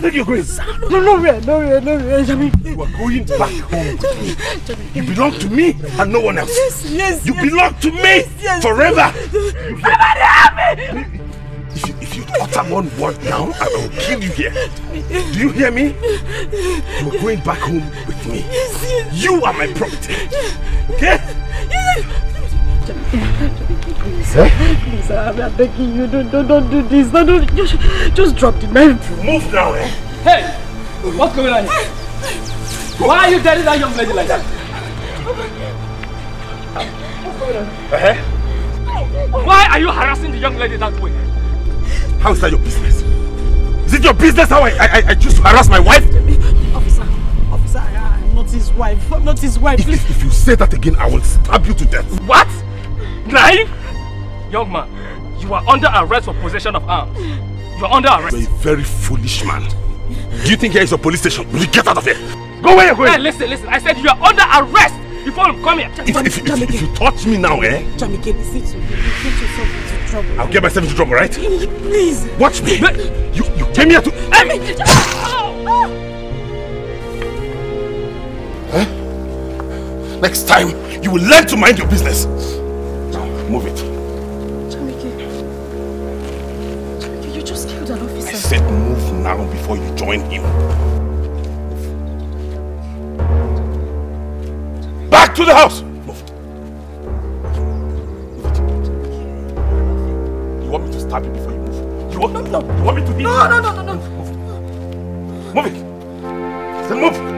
Think you're going? No, nowhere, nowhere, nowhere, Jamike. You are going back home with me. You belong to me and no one else. Yes, yes, You yes. belong to me Yes, yes. forever. Somebody help me! If you, if you utter one word now, I will kill you here. Do you hear me? You are going back home with me. You are my property. Okay? Please, please, I'm I'm begging you, don't, don't, don't do this. Don't, don't, just, just drop the knife. Move now, eh? Hey! What's going on here? Why are you telling that young lady like that? Uh-huh. Why are you harassing the young lady that way? How is that your business? Is it your business how I, I, I choose to harass my wife? Officer, officer, I, I'm not his wife. I'm not his wife. If, Please. if you say that again, I will stab you to death. What? Knife? Young man, you are under arrest for possession of arms. You are under arrest. You're a very foolish man. Do you think here is a police station? Will you get out of here? Go where you're going. Hey, listen, listen. I said you are under arrest. Before you come here. If, if, if, if you touch me now, eh? Jamike, listen to me. You get yourself into trouble. I'll get myself into trouble, right? Please. Watch me. You, you came here to... I mean, Huh? Next time, you will learn to mind your business. Now, move it. Now before you join him. Back to the house! Move it. Move it. You want me to stab you before you move? You want, no, no. You want me to hit No, you? no, no, no, no. Move it! I said move!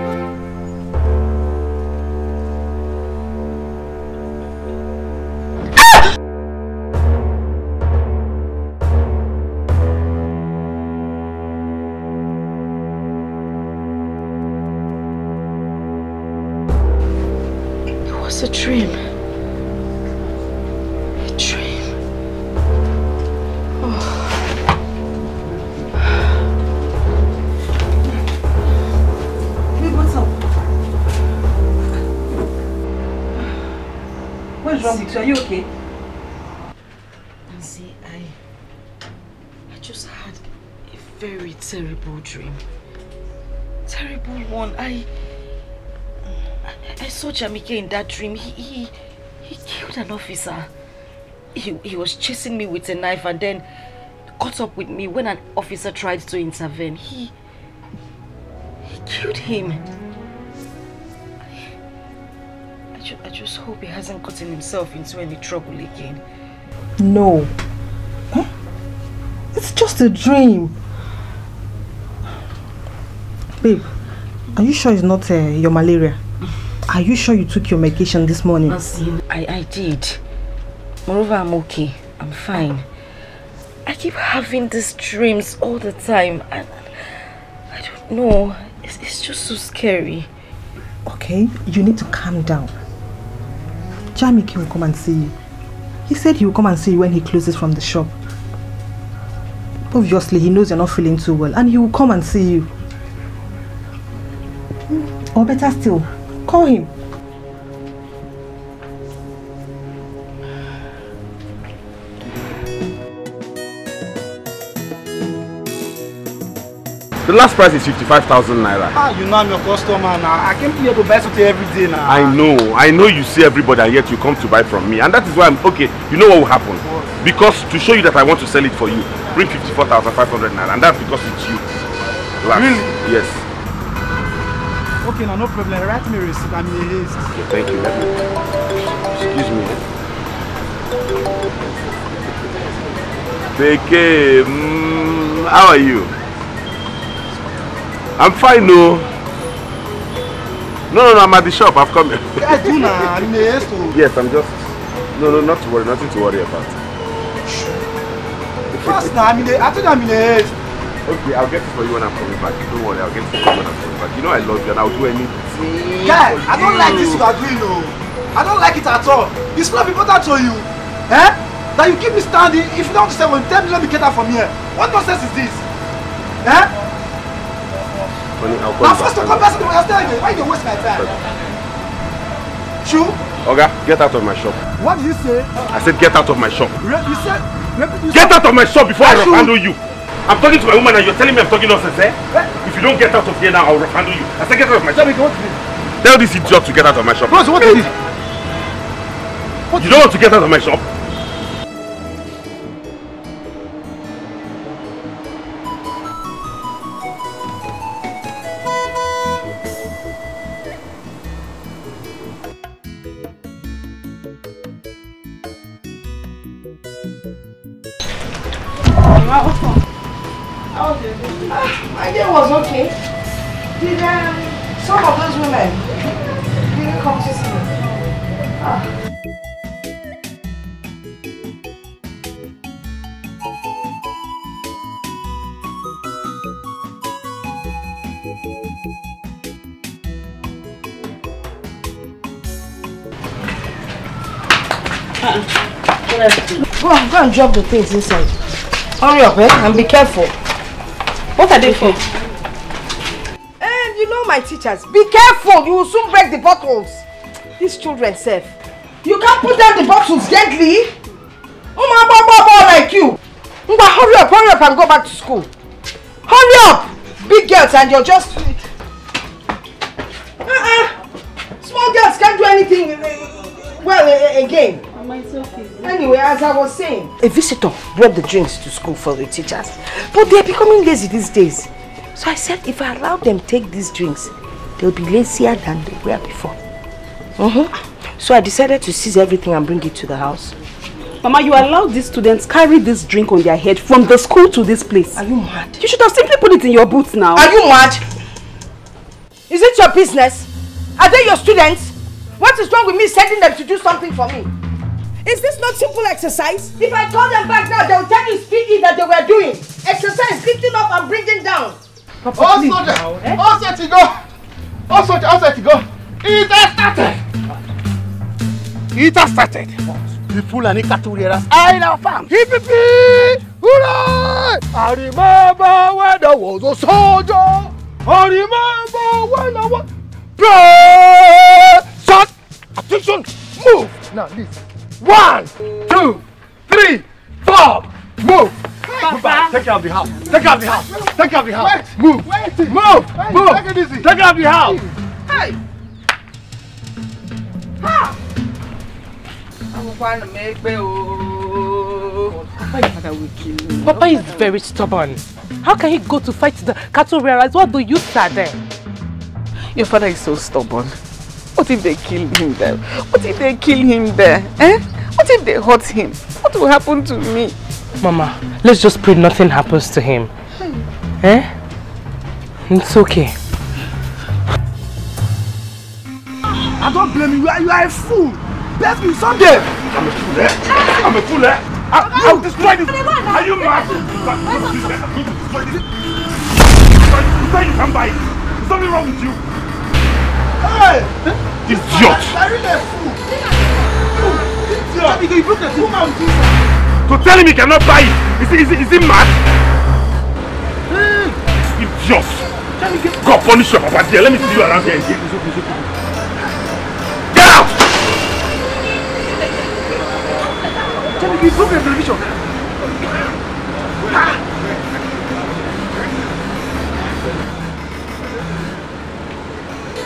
You? Are you okay? Nancy, I... I just had a very terrible dream. Terrible one. I... I, I saw Jamike in that dream. He, he... He killed an officer. He, he was chasing me with a knife and then caught up with me when an officer tried to intervene. He... He killed him. Ju I just hope he hasn't gotten himself into any trouble again. No. Huh? It's just a dream. Babe, are you sure it's not uh, your malaria? Are you sure you took your medication this morning? I, I did. Moreover, I'm okay. I'm fine. I keep having these dreams all the time and I don't know. It's, it's just so scary. Okay, you need to calm down. Jamike will come and see you. He said he will come and see you when he closes from the shop. Obviously, he knows you're not feeling too well and he will come and see you. Or better still, call him. The last price is 55,000 naira. Ah, you know I'm your customer now. I came here to buy something every day now. I know, I know you see everybody and yet you come to buy from me and that is why I'm okay. You know what will happen? Because to show you that I want to sell it for you, bring 54,500 naira and that's because it's you. Last. Really? Yes. Okay, now no problem. Write me a receipt. I'm in haste. Okay, thank you. Let me. Excuse me. Beke, mm, how are you? I'm fine, no. No, no, no, I'm at the shop. I've come. Oh. yes, I'm just. No, no, not to worry. Nothing to worry about. Fast now. I'm in a, I told you I'm in haste. Okay, I'll get it for you when I'm coming back. Don't worry, I'll get it for you when I'm coming back. You know I love you and I'll do anything. Guy, I don't you. like this you are doing, no. I don't like it at all. It's not important to you. Eh? That you keep me standing. If you don't say one, tell me let me get out from here. What nonsense is this? Eh? Honey, I'll call Now you first to back. come back to me, I'm telling you, why you waste my time? True? Oga, get out of my shop. What did you say? I said get out of my shop. Re- you said, you Get out of my shop before I I handle you. I'm talking to my woman and you're telling me I'm talking nonsense, eh? If you don't get out of here now, I'll handle you. I said get out of my shop. What? Tell this idiot to get out of my shop. Bros, what is it? You don't want to get out of my shop? My day was okay. Did um, some of those women didn't come to see me? Ah. Go on, go and drop the things inside. Hurry up, eh? And be careful. What are they for? And you know my teachers. Be careful, you will soon break the bottles. These children safe. You can't put down the bottles gently. Oh my baba like you. Ngwa, hurry up, hurry up and go back to school. Hurry up! Big girls and you're just... Uh-uh. Small girls can't do anything uh, well uh, again. Mama, it's okay. Anyway, as I was saying, a visitor brought the drinks to school for the teachers, but they're becoming lazy these days. So I said if I allow them take these drinks, they'll be lazier than they were before. Mm-hmm. So I decided to seize everything and bring it to the house. Mama, you allowed these students carry this drink on their head from the school to this place. Are you mad? You should have simply put it in your boots now. Are you mad? Is it your business? Are they your students? What is wrong with me sending them to do something for me? Is this not simple exercise? If I call them back now, they will tell you speaking that they were doing. Exercise, lifting up and bringing down. All soldier, all set to go. All soldier, all set to go. It has started. It has started. The Fulani cattle rearers are in our farm. Hip hip hip! Hooray! I remember when I was a soldier. I remember when I was. Pray! Shot! Attention! Move! Now listen. One, two, three, four. Move! Back. Take care of the house. Take care of the house. Take care of the house. Move. Move. Move. Take it easy. Take care of the house. Hey! Ha! Papa is very stubborn. How can he go to fight the cattle rearers? What do you say then? Your father is so stubborn. What if they kill him there? What if they kill him there? Eh? What if they hurt him? What will happen to me? Mama, let's just pray nothing happens to him. Eh? It's okay. I don't blame you. You are, you are a fool. Bless me someday. I'm a fool, eh? I'm a fool, eh? I, I'll destroy this. Are you mad? I'm going to destroy. You you buy it. There's something wrong with you. Hey! Idiot. You are really a fool. Fool. Idiot. You broke the woman with this. To tell him he cannot buy it. Is he, is he, is he mad? Idiot. God punish your papa dear. Let me see you around here again. Get out! Jamie, you broke the television.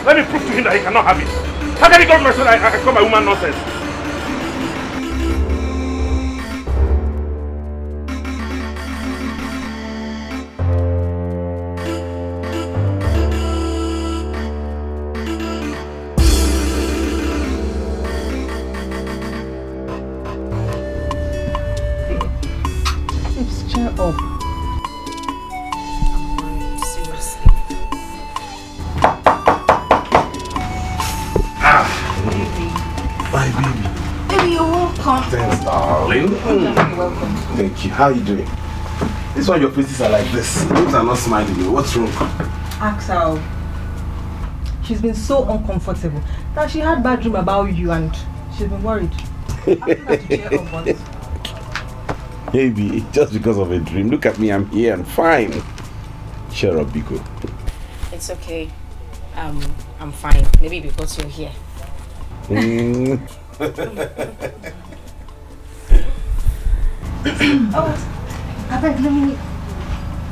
Let me prove to him that he cannot have it. How can he come to my son and call my woman nonsense? Thank you. How are you doing? This one, your faces are like this. Those are not smiling. What's wrong? Axel. She's been so uncomfortable that she had bad dream about you and she's been worried. Asking her to cheer up, but Maybe just because of a dream. Look at me. I'm here and fine. Cheer up, Biko. It's okay. Um, I'm fine. Maybe because you're here. Mm. oh, I beg, let me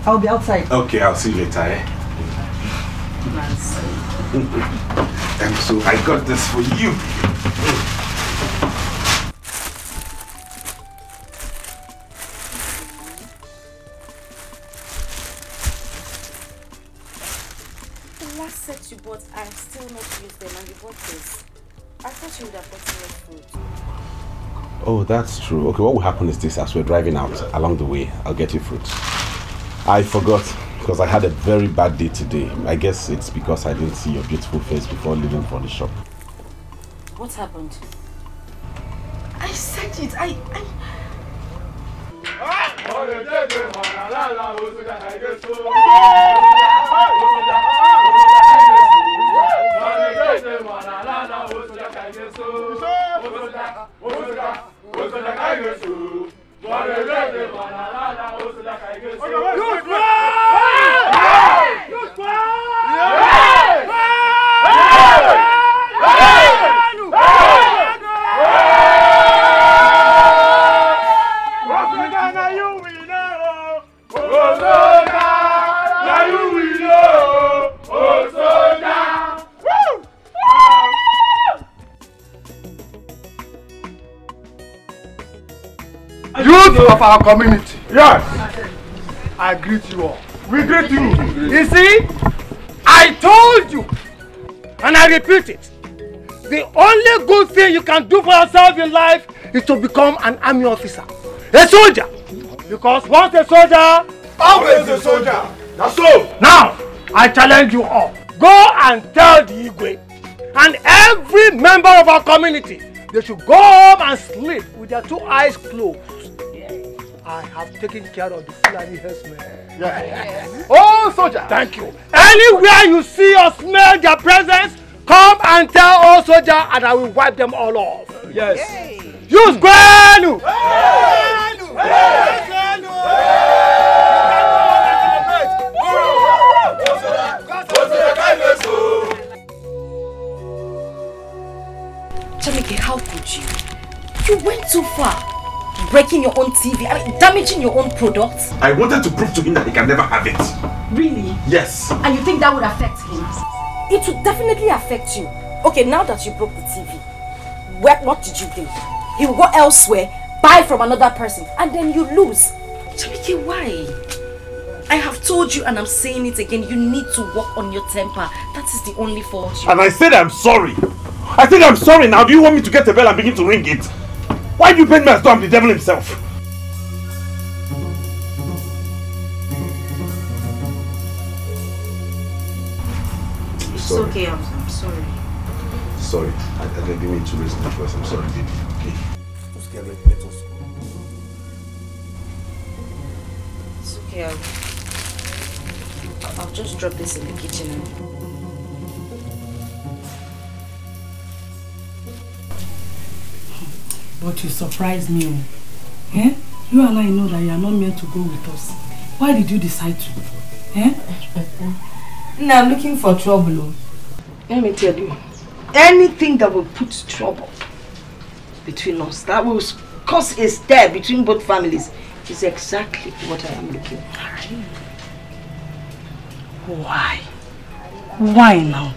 I'll be outside. Okay, I'll see you later, eh? and so I got this for you. Oh, that's true. Okay, what will happen is this as we're driving out along the way, I'll get you fruits. I forgot because I had a very bad day today. I guess it's because I didn't see your beautiful face before leaving for the shop. What happened? I said it. I. I... osele ka yesu mọ̀rẹ́ Youth of our community. Yes. I greet you all. We greet you. You see, I told you, and I repeat it. The only good thing you can do for yourself in life is to become an army officer, a soldier. Because once a soldier, always a soldier. That's so. Now, I challenge you all. Go and tell the Igwe and every member of our community they should go home and sleep with their two eyes closed. I have taken care of the Fulani herdsmen. Yes. Oh, soldier. Thank you. Anywhere you see or smell their presence, come and tell all soldier and I will wipe them all off. Yes. Use Gwenu! Jamike, how could you? You went too far. Breaking your own TV, I mean, damaging your own products. I wanted to prove to him that he can never have it. Really? Yes. And you think that would affect him? It would definitely affect you. Okay, now that you broke the TV, what, what did you do? He will go elsewhere, buy from another person, and then you lose. Jamike, why? I have told you and I'm saying it again, you need to work on your temper. That is the only fault And I said I'm sorry. I think I'm sorry now. Do you want me to get a bell and begin to ring it? Why do you paint me as though I'm the devil himself? It's Sorry. okay, I'm, I'm sorry. Sorry. I, I didn't mean to raise my voice. I'm sorry, baby. Okay. Just get ready. Let us go. It's okay, I'll, I'll just drop this in the kitchen. But you surprised me. oh. Eh? You and I know that you are not meant to go with us. Why did you decide to? Eh? Now I'm looking for trouble. oh. Let me tell you, anything that will put trouble between us, that will cause a stir between both families, is exactly what I am looking for. Why? Why now?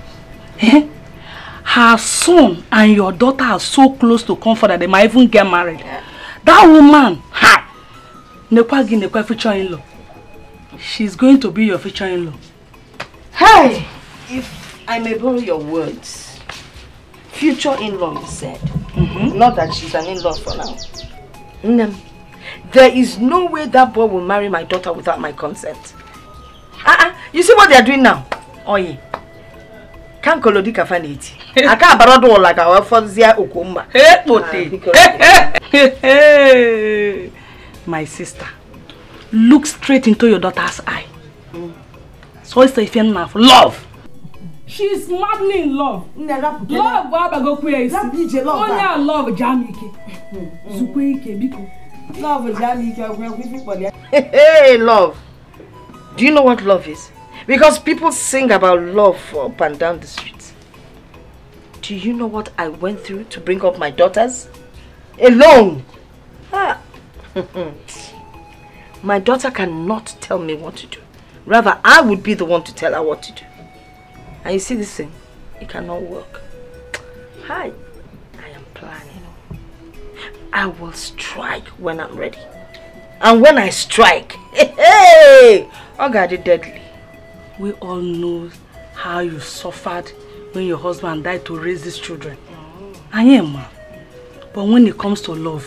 Eh? Her son and your daughter are so close to comfort that they might even get married. That woman, ha! Nekwa gi nekwa future in-law. She's going to be your future in-law. Hey! If I may borrow your words, future in-law, you said. Not that she's an in-law for now. Nnem, there is no way that boy will marry my daughter without my consent. Uh-uh. You see what they are doing now? Oye. Kan kolodi kafaneti. Aka abarodo wala ka wafozia okumba. My sister, look straight into your daughter's eye. So it's a fan of love. She's madly in love. Love bụ agbagokwu ya isi. Onye a love jam ike. Zukwe ike biko. Love jam ike Hey, love. Do you know what love is? Because people sing about love up and down the streets. Do you know what I went through to bring up my daughters? Alone. Ah. My daughter cannot tell me what to do. Rather, I would be the one to tell her what to do. And you see this thing? It cannot work. Hi. I am planning. I will strike when I'm ready. And when I strike, hey, hey, I got it deadly. We all know how you suffered when your husband died to raise these children. I am, ma. But when it comes to love,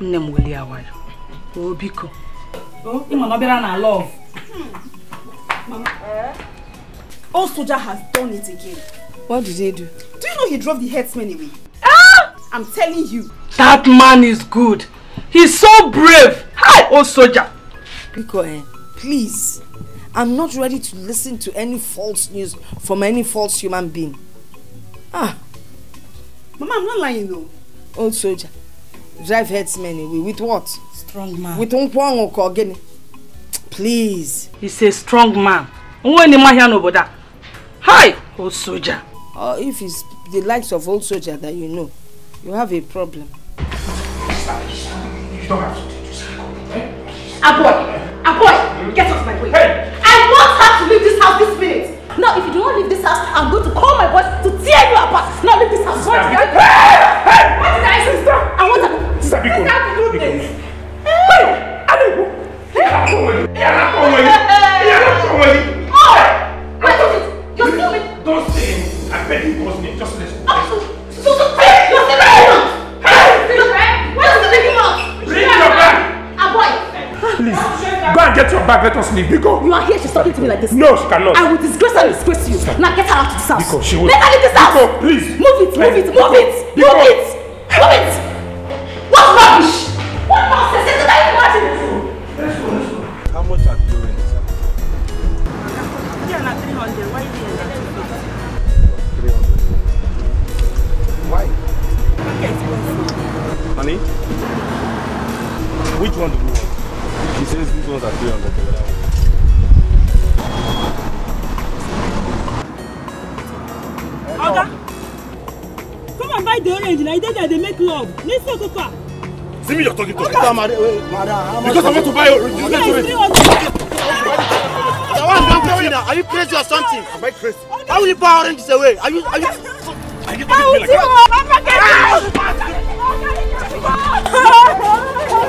nne m weli awayo. Oh, biko. Oh, ịma na ọ bịara na love. Old soldier has done it again. What did he do? Do you know he drove the headsman away? Ah! I'm telling you. That man is good. He's so brave. Hi, old soldier. Biko, eh, please. I'm not ready to listen to any false news from any false human being. Ah, Mama, I'm not lying though. old soldier. Drive herdsmen away. With what? Strong man. With Nkwango Kogeni. Please. He's a strong man. Onwe ni mahia n'obodo a. Hi, old soldier. Or if it's the likes of old soldier that you know, you have a problem. You don't have to do this. Aboy! Aboy! Get off my way! I want her to leave this house this minute! Now, if you do not leave this house, I'm going to call my boys to tear you apart! Now leave this house! What did I do? What did I do? Sister! I want her Sister, Biko. Sister, to do this! Hey! Alewu! Ìyára kọ̀ wọ̀nyí! Ìyára kọ̀ wọ̀nyí! Ìyára kọ̀ wọ̀nyí! Oh! Wait a minute! You're still with... Don't say him. I beg you, boss me. Just listen. Oh, so, so, hey! You're still with him! Hey! Still with him? Where's the big mouth? Bring your bag! Aboy! Please, go and get your bag. Let us leave. Biko. You are here, she's talking to me like this. No, she cannot. I will disgrace and disgrace you. Now get her out of this house. Biko, she will- Let her leave this house. Biko, please. Move it, move it, move it, Biko. move it, move it. What rubbish? What nonsense? Isn't that imagine? How much are you rent? Why? Honey? Which one do you want? She says these ones are 300. the other one. Oga, come and buy the orange. Na there they make love. Need so papa. See me, you're talking to me. Oga. Because I want to buy orange. Oga, Let's do it's it. 300. The one don't tell me now. Are you crazy or something? Am I crazy? How will you buy oranges away? Are you are you? Are you I will do it. Mama, get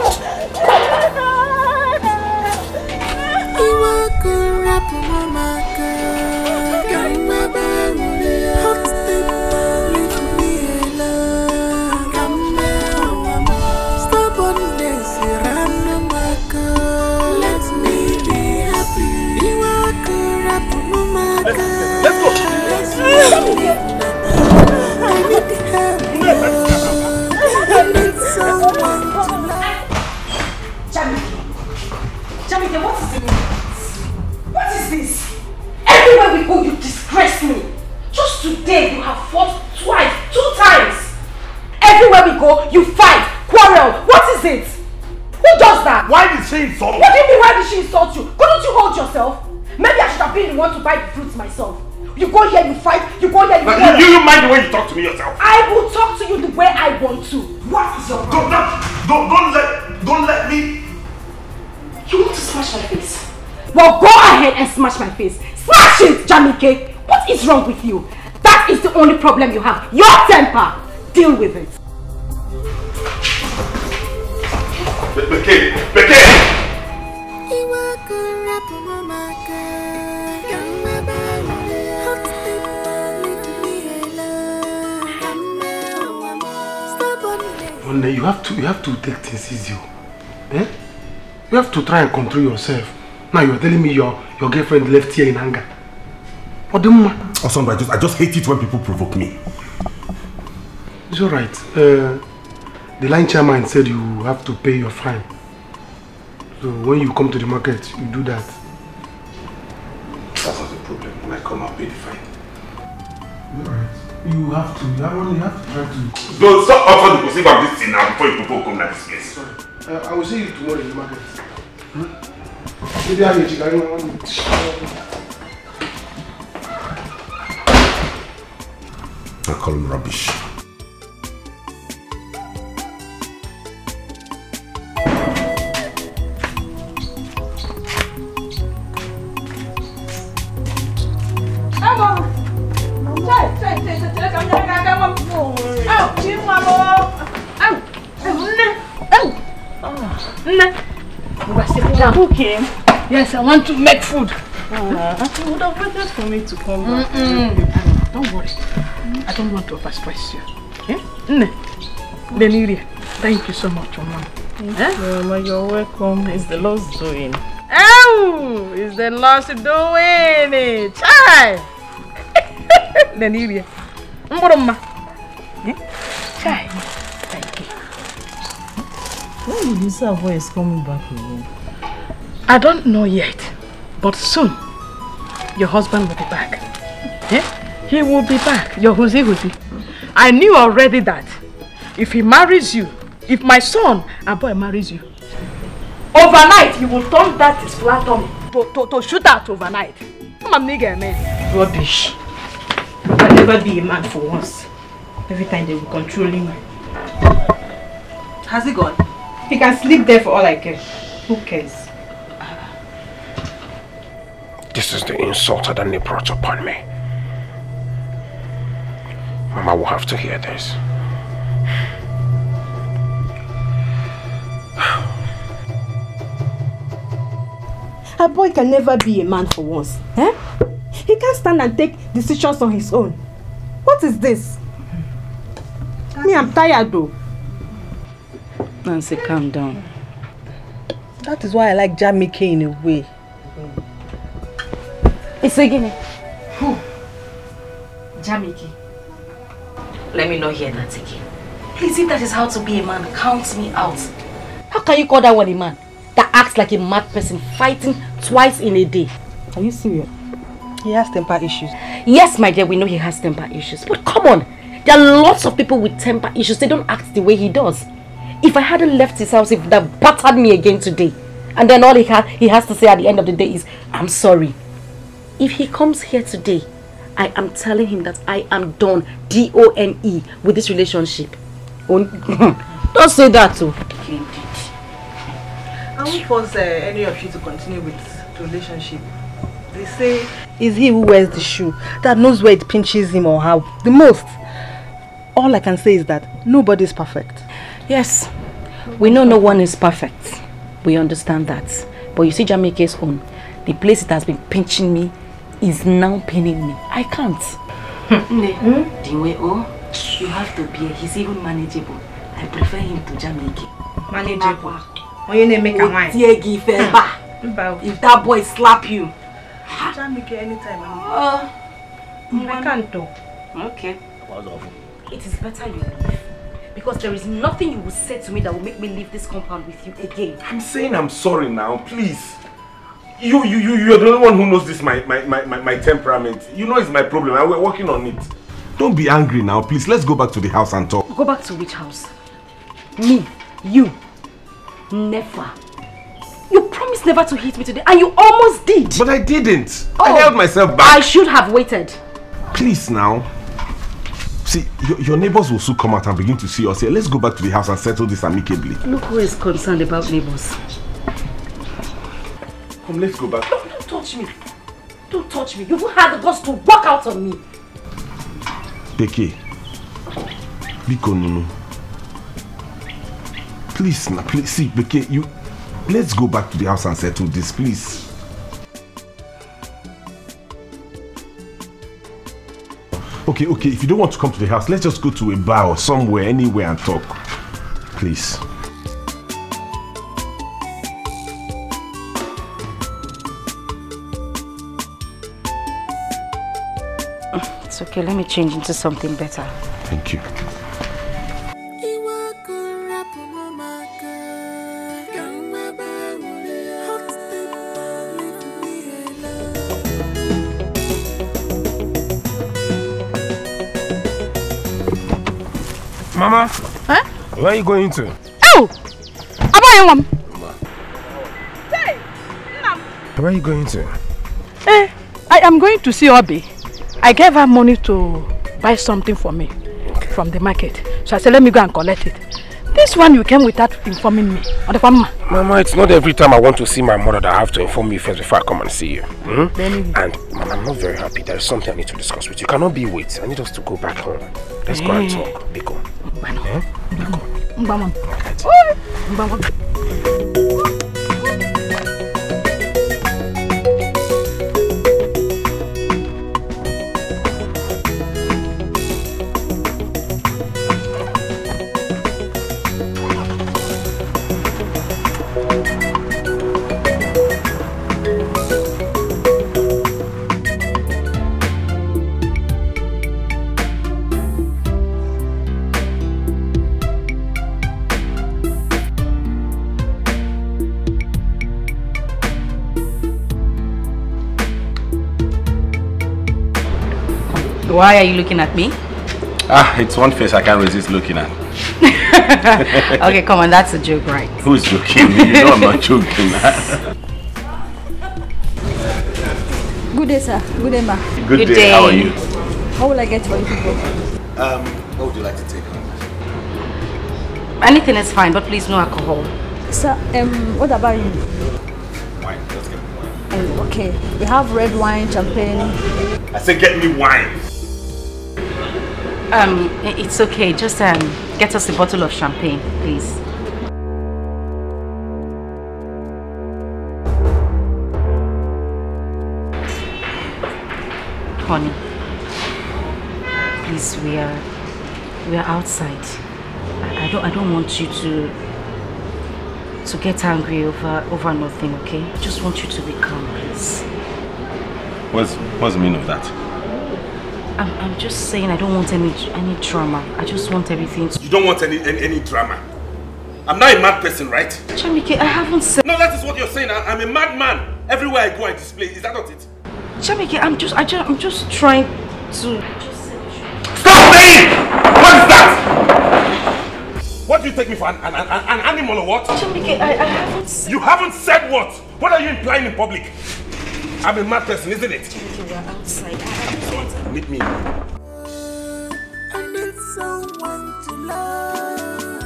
Jamike, go, you fight, quarrel. What is it? Who does that? Why did she insult me? What do you mean, why did she insult you? Couldn't you hold yourself? Maybe I should have been the one to buy the fruits myself. You go here, you fight, you go here, you Now, quarrel. you, you mind the way you talk to me yourself? I will talk to you the way I want to. What is your Don't, don't, don't, let, don't let me. You want to smash my face? Well, go ahead and smash my face. Smash it, Jamike. What is wrong with you? That is the only problem you have. Your temper. Deal with it. Bekee, Bekee. You have to, you have to take things easy. oh. Eh? You have to try and control yourself. Now you're telling me your, your girlfriend left here in anger. What the man? Awesome, I just, I just hate it when people provoke me. It's alright. Uh, the line chairman said you have to pay your fine. So when you come to the market, you do that. That's not a problem. When I come, I'll pay the fine. Alright. You have to, you have, you have to try to... Don't stop offering to conceive of this thing now before you people come like this place. Uh, I will see you tomorrow in the market. Hmm? Maybe I need to go I call him rubbish. Okay. Yes, I want to make food. Uh, you would have waited for me to come back. Mm-mm. Don't worry. I don't want to overstress you. Eh? Nne. Deliria. Thank you so much, Mama. Eh? Mama, you're welcome. It's the Lord's doing. Oh, it's the Lord's doing it. Chai. Deliria. Mburumma. Eh? Chai. Thank you. When did you say boy is coming back again? I don't know yet, but soon your husband will be back. Eh? He will be back. Your Huzi Huzi. I knew already that if he marries you, if my son, a boy marries you, overnight he will turn that his platinum to, to, to shoot out overnight. Mama nigga man. Rubbish. You can never be a man for once. Every time they will control him. Has he gone? He can sleep there for all I care. Who cares? This is the insult that they brought upon me. Mama will have to hear this. A boy can never be a man for once. Eh? He can't stand and take decisions on his own. What is this? Me, I'm tired though. Nancy, calm down. That is why I like Jamike in a way. It's again. Who? Jamike. Let me not hear that again. Please, if that is how to be a man, count me out. How can you call that one a man? That acts like a mad person fighting twice in a day. Are you serious? He has temper issues. Yes, my dear, we know he has temper issues. But come on, there are lots of people with temper issues. They don't act the way he does. If I hadn't left his house, he would have battered me again today. And then all he, ha he has to say at the end of the day is, I'm sorry. If he comes here today, I am telling him that I am done, D-O-N-E, with this relationship. don't say that too. I won't force uh, any of you to continue with the relationship. They say it's he who wears the shoe that knows where it pinches him or how the most. All I can say is that nobody is perfect. Yes, we know no one is perfect. We understand that. But you see Jamike's own, the place it has been pinching me is now paining me. I can't. Ne, the way oh, you have to be. He's even manageable. I prefer him to Jamike. Manageable. When you name make a wine. Otiegi Feba. If that boy slap you. Jamike anytime. Uh, I can't do. Okay. It is better you leave. Because there is nothing you will say to me that will make me leave this compound with you again. I'm saying I'm sorry now, please. You, you, you, you're the only one who knows this, my, my, my, my, my temperament. You know it's my problem and we're working on it. Don't be angry now, please. Let's go back to the house and talk. Go back to which house? Me? You? Never. You promised never to hit me today and you almost did. But I didn't. Oh, I held myself back. I should have waited. Please now. See, your, your neighbors will soon come out and begin to see us here. Let's go back to the house and settle this amicably. Look who is concerned about neighbors. Come, let's go back. Don't, don't touch me. Don't touch me. You've had the guts to walk out on me. Beke. Biko Nunu. Please, now, please, see, Beke, you... Let's go back to the house and settle this, please. Okay, okay, if you don't want to come to the house, let's just go to a bar or somewhere, anywhere and talk. Please. Okay, let me change into something better. Thank you. Mama, Huh? where are you going to? Oh! Abaye mom. Where are you going to? Eh, I am going to see Obi. I gave her money to buy something for me from the market. So I said, let me go and collect it. This one you came without informing me. Mama. It's not every time I want to see my mother that I have to inform you first before I come and see you. Hmm? Then And Mama, I'm not very happy. There is something I need to discuss with you. Cannot be wait. I need us to go back home. Let's go and Eh. talk. Biko. Eh? Mbamon. Mbamon. Why are you looking at me? Ah, it's one face I can't resist looking at. okay, come on, that's a joke, right? Who's joking? You know I'm not joking. Good day, sir. Good day, ma. Good, day. day. How are you? How will I get for you people? Um, what would you like to take home? Anything is fine, but please no alcohol. Sir, um, what about you? Wine. Let's get wine. Um, okay, we have red wine, champagne. I said get me wine. Um, it's okay. Just um, get us a bottle of champagne, please. Honey, please, we are we are outside. I, I don't I don't want you to to get angry over over nothing, okay? I just want you to be calm, please. What's what's the meaning of that? I'm, I'm just saying I don't want any any drama. I just want everything to... You don't want any, any, any drama? I'm not a mad person, right? Jamike, I haven't said... No, that is what you're saying. I, am a madman. Everywhere I go, I display. Is that not it? Jamike, I'm just, I just, I'm just trying to... Stop saying! What is that? What do you take me for? An, an, an, an animal or what? Jamike, I, I haven't said... You haven't said what? What are you implying in public? I'm a mad person, isn't it? Jamike, we're outside. Meet me. I need someone to love.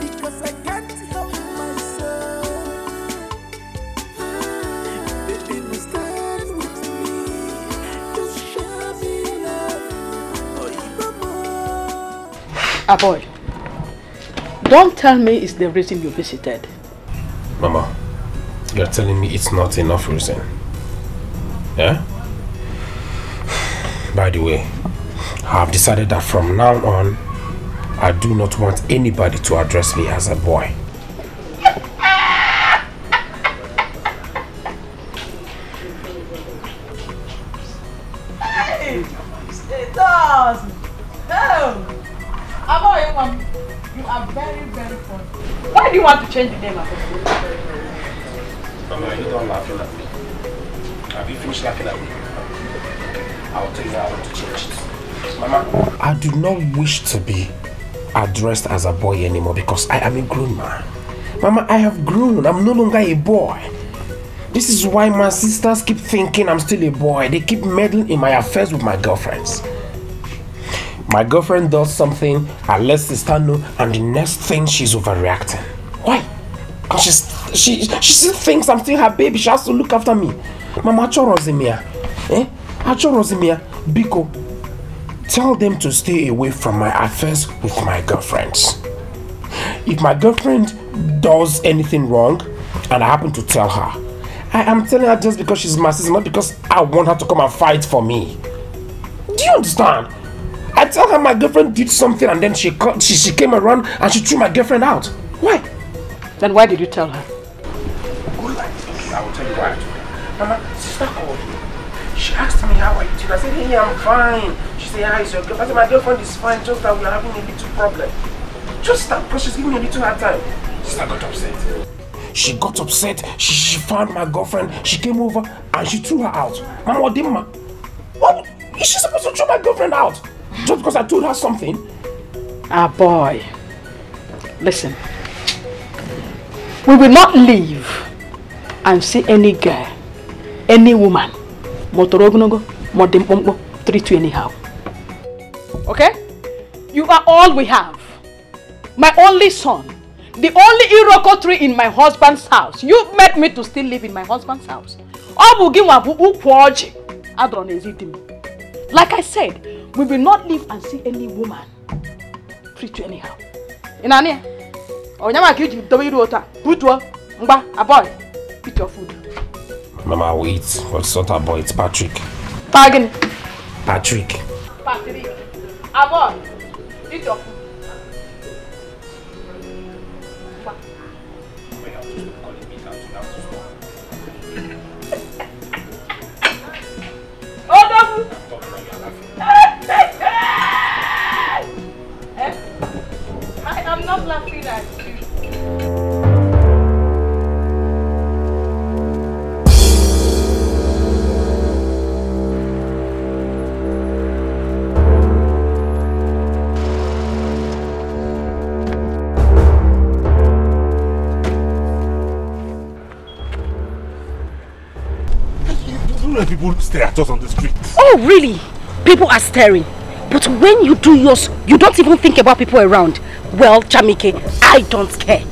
Because I can't help myself. Baby, you stand with me. Just show me love. Or even more. Ah, boy. Don't tell me it's the reason you visited. Mama, you're telling me it's not enough reason. Yeah? By the way, I have decided that from now on, I do not want anybody to address me as a boy. Hey, the does. Do not wish to be addressed as a boy anymore because I am a grown man. Mama, I have grown. I'm no longer a boy. This is why my sisters keep thinking I'm still a boy. They keep meddling in my affairs with my girlfriends. My girlfriend does something, I let sister know, and the next thing she's overreacting. Why? Because she, she still thinks I'm still her baby. She has to look after me. Mama Chorozimia. Eh? Achorozimia, Biko, tell them to stay away from my affairs with my girlfriends. If my girlfriend does anything wrong, and I happen to tell her, I am telling her just because she's my sister, not because I want her to come and fight for me. Do you understand? I tell her my girlfriend did something and then she, she, she came around and she threw my girlfriend out. Why? Then why did you tell her? Good life. I will tell you why I told her. Mama, sister called me. She asked me how are you. I said, hey, I'm fine. She said, is your? I said, my girlfriend is fine, just that we're having a little problem. Just that, because she's giving me a little hard time. Sister got upset. She got upset. She, she found my girlfriend. She came over and she threw her out. Mama, what did ma? What? Is she supposed to throw my girlfriend out? Just because I told her something? Ah, boy. Listen. We will not leave and see any girl, any woman, motorogonogo, modimpompo, treat you anyhow. Okay? You are all we have. My only son. The only Iroko tree in my husband's house. You made me to still live in my husband's house. Ọ bụ gị nwa bụ. Like I said, we will not live and see any woman treat you anyhow. Ị na-anị ya? Onye maka iji dobe a? Aboy, eat your food. Mama, wait. What's not about? It's Patrick. Pardon? Patrick. Patrick. About. eat your people stare at us on the street. Oh, really? People are staring. But when you do yours, you don't even think about people around. Well, Jamike, I don't care.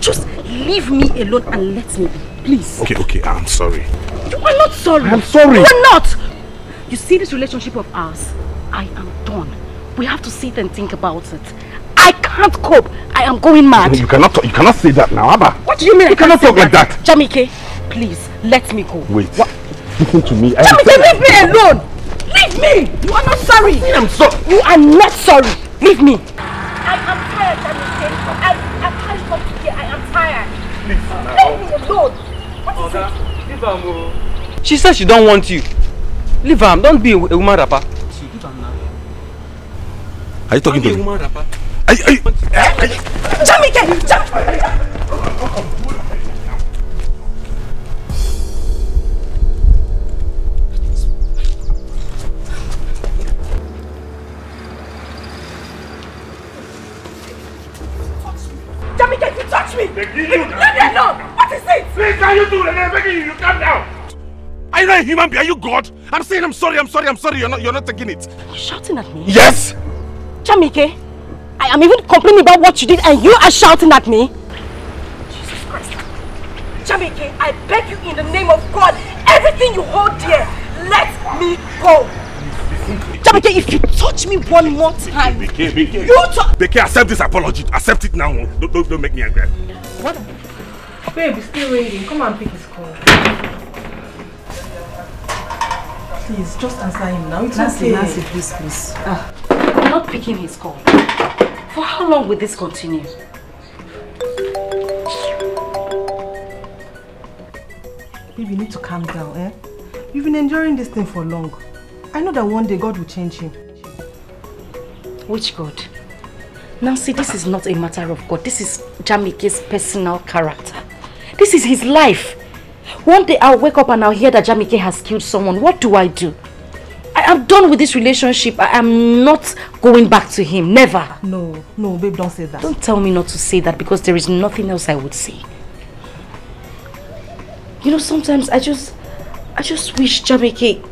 Just leave me alone and let me be, please. Okay, okay, I'm sorry. You are not sorry. I'm sorry. You are not. You see this relationship of ours? I am done. We have to sit and think about it. I can't cope. I am going mad. You cannot talk, you cannot say that now, Abba. What do you mean? You I cannot talk like that. Jamike, please let me go. Wait. Listen to me. I am Jamike, leave me alone. Leave me. You are not sorry. I'm sorry. You are not sorry. Leave me. I am tired, Jamike. I, I can't come to here. I am tired. Please, Leave me alone. What is it? Leave am. She said she don't want you. Leave am, don't be a, a woman rapper. Leave am now. Are you talking Don't be to a me? woman rapper. Are you, are you, eh, Jamike! Jam Jamike, you touch me! Leave me alone! What is it? Please, can you do that? I'm begging you, you calm down. Are you not a human being? Are you God? I'm saying I'm sorry, I'm sorry, I'm sorry. You're not, you're not taking it. You shouting at me? Yes. Jamike, I am even complaining about what you did and you are shouting at me? Jesus Christ. Jamike, I beg you in the name of God, everything you hold dear, let me go. Jamike, if you touch me one more time, Beke, Beke. you touch... Beke, accept this apology. Accept it now. Don't, don't, don't make me angry. What? Babe, it's still waiting. Come and pick his call. Please, just answer him now. It's Nancy, okay. Nancy, please, please. Ah, I'm not picking his call. For how long will this continue? Babe, you need to calm down, eh? You've been enduring this thing for long. I know that one day God will change him. Which God? Nancy, this is not a matter of God. This is Jamike's personal character. This is his life. One day I'll wake up and I'll hear that Jamike has killed someone. What do I do? I am done with this relationship. I am not going back to him. Never. No, no, babe, don't say that. Don't tell me not to say that because there is nothing else I would say. You know, sometimes I just, I just wish Jamike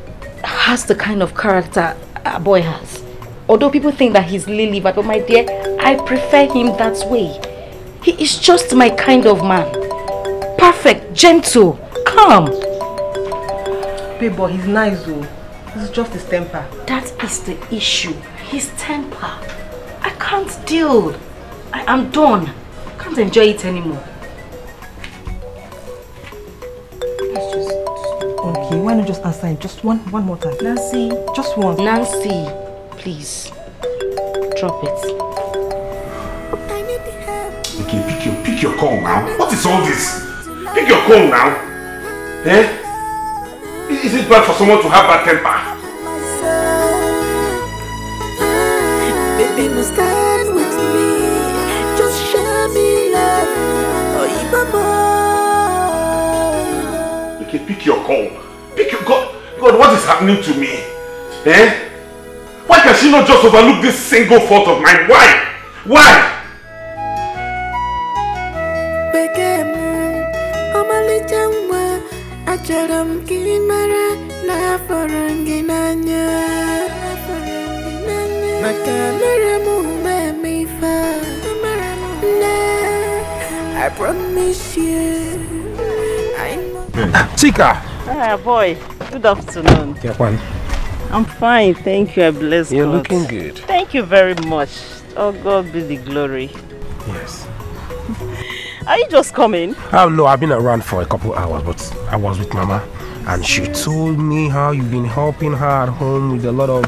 has the kind of character a boy has. Although people think that he's lily, but my dear, I prefer him that way. He is just my kind of man. Perfect, gentle, calm. Babe, but he's nice though. This is just his temper. That is the issue. His temper. I can't deal. I am done. Can't enjoy it anymore. Okay, why not just answer him? Just one, one more time. Nancy. Just one. Nancy, please. Drop it. Okay, pick your, pick your call now. What is all this? Pick your call now. Eh? Is it bad for someone to have bad temper? Baby, must stand with me. Just show me love. Oh, even more. Okay, pick your call. Pick your God. God, what is happening to me? Eh? Why can she not just overlook this single fault of mine? Why? Why? Achọrọ m ka ị mara na afọrọ m gị n'anya. Maka mere m umeme ife a. Nne, I promise you. I know. Chika! Ah, boy, good afternoon. Kekwan. I'm fine, thank you. I bless You're God. looking good. Thank you very much. Oh, God be the glory. Yes. Are you just coming? Oh no, I've been around for a couple hours, but I was with Mama, and she told me how you've been helping her at home with a lot of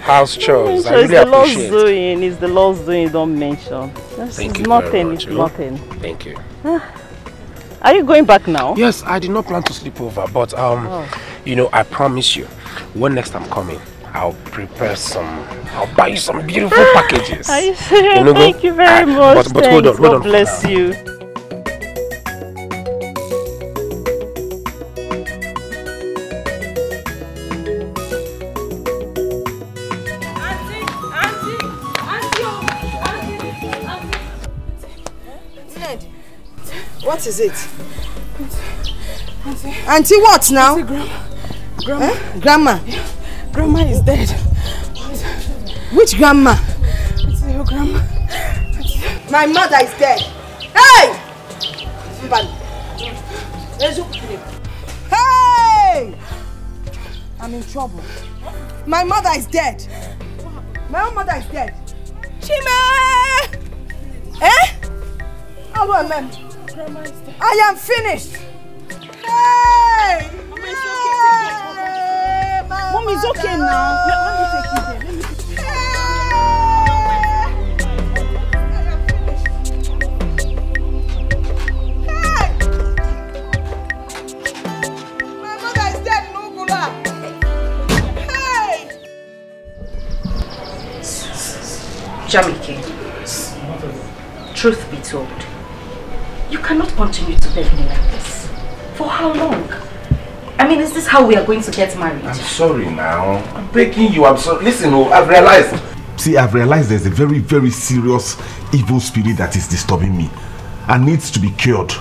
house chores. Mm, so I it's really the Lord's appreciate. doing. It's the Lord's doing. Don't mention. That's Thank it's you nothing. it's nothing. Thank you. Ah. Are you going back now? Yes, I did not plan to sleep over, but um, Oh. you know, I promise you, when next I'm coming, I'll prepare some. I'll buy you some beautiful packages. Are you serious? You know, go- Thank you very Ah, much. But, but hold on, Thanks. hold on. God bless you. Ned, what is it? Auntie, what now? Grandma. Eh? Grandma. Grandma is dead. Which grandma? It's your grandma. My mother is dead. Hey! Hey! I'm in trouble. My mother is dead. My own mother is dead. Chime! Eh? Well, ma'am. I am finished. Mom, it's okay now. Let me take you there. Let me take you there. My mother is dead in Ugula. Hey! Jamike, truth be told, you cannot continue to beg me like this. For how long? I mean, is this how we are going to get married? I'm sorry now. I'm begging you. I'm sorry. Listen, oh, I've realized. See, I've realized there's a very, very serious evil spirit that is disturbing me and needs to be cured.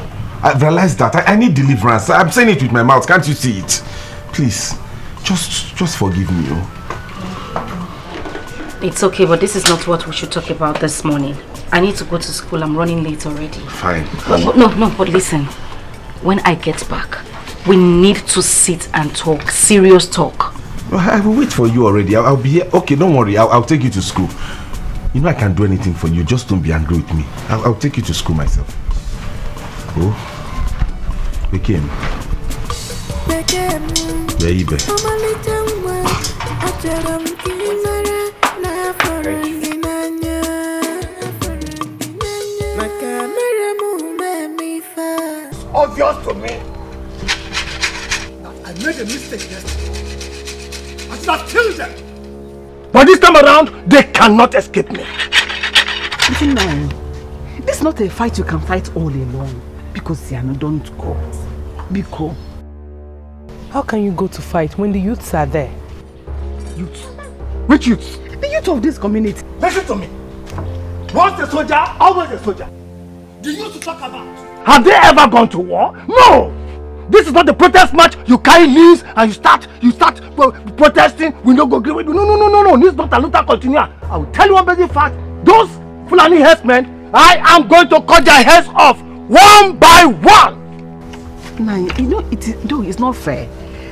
I've realized that. I, I need deliverance. I'm saying it with my mouth. Can't you see it? Please, just, just forgive me. Oh. It's okay, but this is not what we should talk about this morning. I need to go to school. I'm running late already. Fine. But, but no, no, but listen. When I get back, we need to sit and talk. Serious talk. Well, I will wait for you already. I'll, I'll be here. Okay, don't worry. I'll, I'll take you to school. You know I can't do anything for you. Just don't be angry with me. I'll, I'll take you to school myself. Oh, we came. Baby. Obvious to me. I made a mistake yesterday. I should have killed them. But this time around, they cannot escape me. Listen now, this is not a fight you can fight all alone. Because Siano, don't go. Biko. How can you go to fight when the youths are there? Youths? Which youths? The youth of this community. Listen to me. Once a soldier, always a soldier. The youth to talk about. Have they ever gone to war? No! This is not the protest march. You carry leaves and you start, you start well, protesting. We no go agree with you. No, no, no, no, no. This is not a Luther continue. I will tell you one basic fact. Those Fulani herdsmen, I am going to cut their heads off one by one. Nah, you know, it is, no, it's not fair.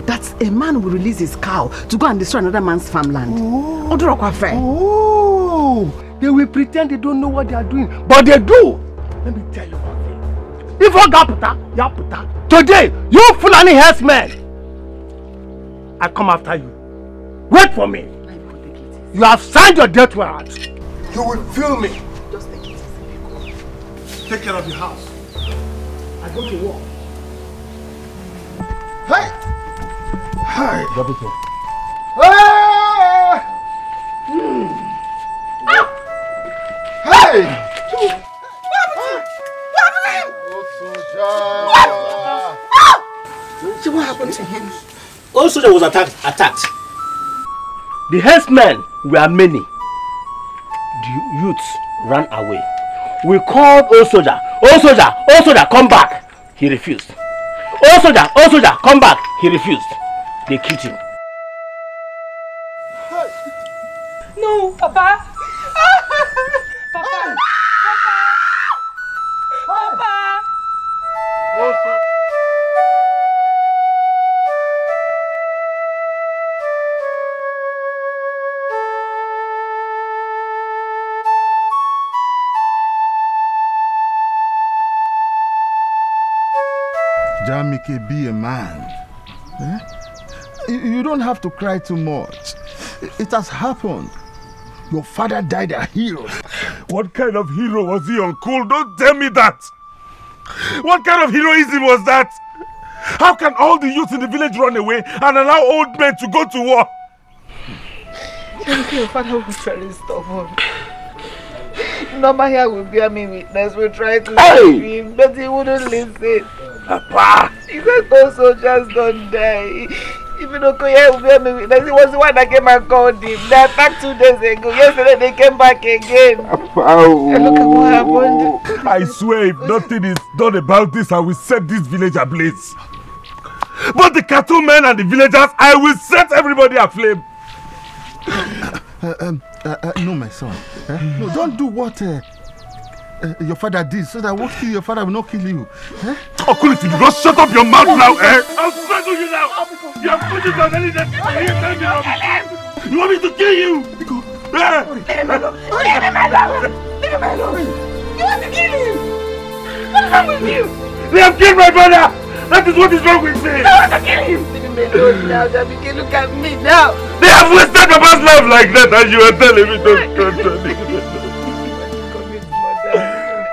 That a man will release his cow to go and destroy another man's farmland. Oh. Odorokwa fair. Oh, they will pretend they don't know what they are doing, but they do. Let me tell you one If I got puta, ya puta. Today, you Fulani herdsmen, I come after you. Wait for me. You have signed your death warrant. You will feel me. Just take it easy. Take care of your house. I go to war. Hey! Hey! Double. Hey! Hmm. Hey! See what happened to him? Old soldier was attacked. Attacked. The herdsmen were many. The youths ran away. We called old soldier. Old soldier, old soldier, come back. He refused. Old soldier, old soldier, come back. He refused. They killed him. No. Papa. Jamike, be a man. Eh? You you don't have to cry too much. It has happened. Your father died a hero. What kind of hero was he, Uncle? Don't tell me that! What kind of heroism was that? How can all the youth in the village run away and allow old men to go to war? Your father was very stubborn. Normal here will bear me witness. We try to Hey! save him, but he wouldn't listen. Papa! He said those soldiers don't die. Even Okoye witness. He was the one that came and called him. They attacked two days ago. Yesterday they came back again. And look at what happened. I swear if nothing is done about this, I will set this village ablaze. Both the cattlemen and the villagers, I will set everybody aflame. Uh, um, uh, uh, no, my son. Eh? No, don't do what uh, uh, your father did so that I won't kill your father will not kill you. Eh? Uncle, if you do not shut up your mouth now, eh? I'll strangle you now. You have put it on any death. You want me to kill you? Eh? Leave him alone. Leave him alone. Leave him alone. You want to kill him? What's wrong with you? They have killed my brother. That is what is wrong with me. I want to kill him. Leave him alone now, Jamike. Look at me now. They have wasted Papa's life like that and you are telling me to continue.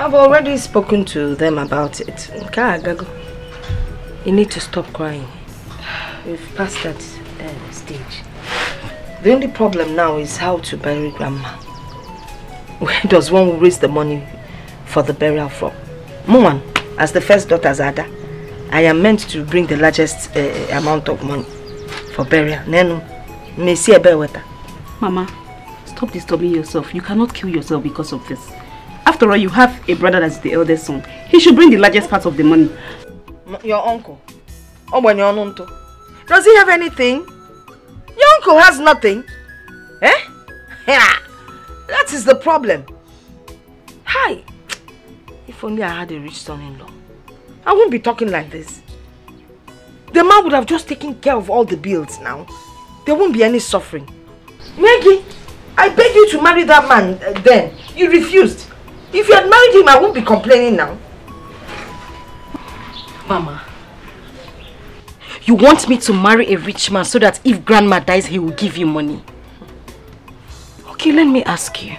I've already spoken to them about it. A. You need to stop crying. We've passed that uh, stage. The only problem now is how to bury grandma. Where does one raise the money for the burial from? Muman, as the first daughter's Ada, I am meant to bring the largest uh, amount of money for burial. Nenu. Mama, stop disturbing yourself. You cannot kill yourself because of this. After all, you have a brother that's the eldest son. He should bring the largest part of the money. Your uncle. Does he have anything? Your uncle has nothing. Eh? Yeah. That is the problem. Hi. If only I had a rich son-in-law. I wouldn't be talking like this. The man would have just taken care of all the bills now. There won't be any suffering. Maggie, I beg you to marry that man uh, then. You refused. If you had married him, I won't be complaining now. Mama, you want me to marry a rich man so that if grandma dies, he will give you money. Okay, let me ask you.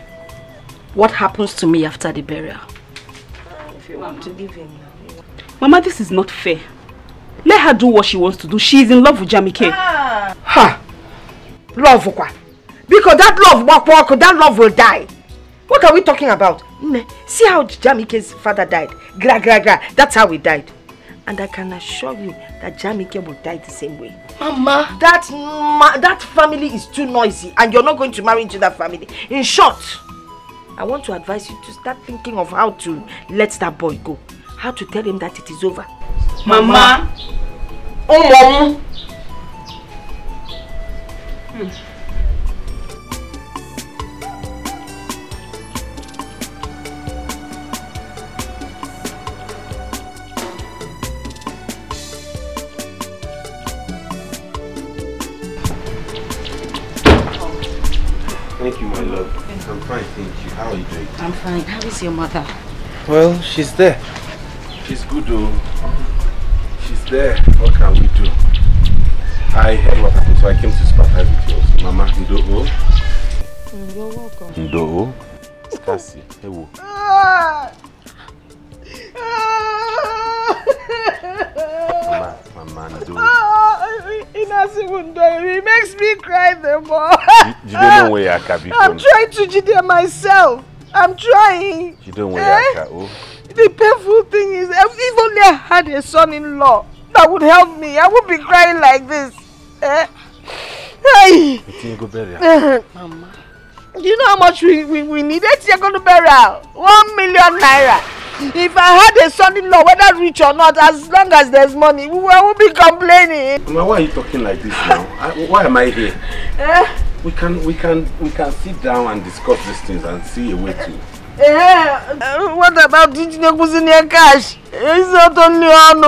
What happens to me after the burial? If you want to give him Mama, this is not fair. Let her do what she wants to do. She is in love with Jamike. Ah! Ha! Love kwa. Because that love, walk, walk, that love will die. What are we talking about? See how Jamike's father died. Gra, gra, gra. That's how he died. And I can assure you that Jamike will die the same way. Mama. That, ma that family is too noisy and you're not going to marry into that family. In short, I want to advise you to start thinking of how to let that boy go. How to tell him that it is over. Mama. Mama. Hmm. Thank you, my love. I'm fine, thank you. How are you doing? I'm fine. How is your mother? Well, she's there. She's good though. She's there. What can we do? I heard what happened, so I came to sympathize with you also. Mama, Ndo-o. You're welcome. Ndo-o. Skasi. Ewo. Ah! Mama, Mama, Ndo. It makes me cry the more. You don't know where you're Akabi I'm trying to jide myself. I'm trying. You don't know where Eh? you're Oh. The painful thing is, if only I had a son-in-law that would help me, I would be crying like this. Eh? Hey. Go her? Mama. Do you know how much we, we, we need? Eight year going to burial. One million naira. If I had a son-in-law, whether rich or not, as long as there's money, we won't be complaining. Mama, why are you talking like this now? I, why am I here? Eh? We can, we can, we can sit down and discuss these things and see a way to. Eh? Uh, what about teaching a cousin cash? It's not only on.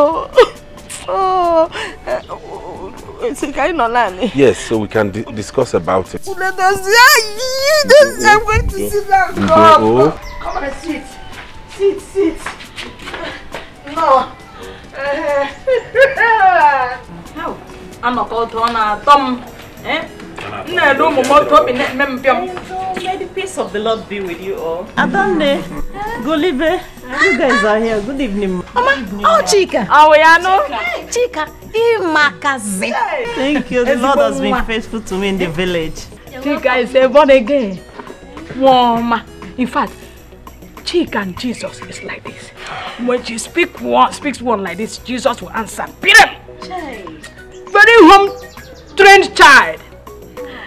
Oh. Uh, so can you not learn? Yes, so we can di discuss about it. Let us. This, I'm going to sit down. Come. Come and sit. Sit, sit. No. How? Anọkọ ọtọ na-atọ m. Eh? M na-ele ụmụ m otu obi na-eme m pịọm. May the peace of the Lord be with you all. Adanne, go live. You guys are here. Good evening. Mama, oh Chika. Oh, yeah, no. Chika, imakazi. Thank you. The Lord has been faithful to me in the village. Chika is a born again. Woman. In fact, Chika and Jesus is like this. When she speak one, speaks one like this, Jesus will answer. Period. Very home trained child.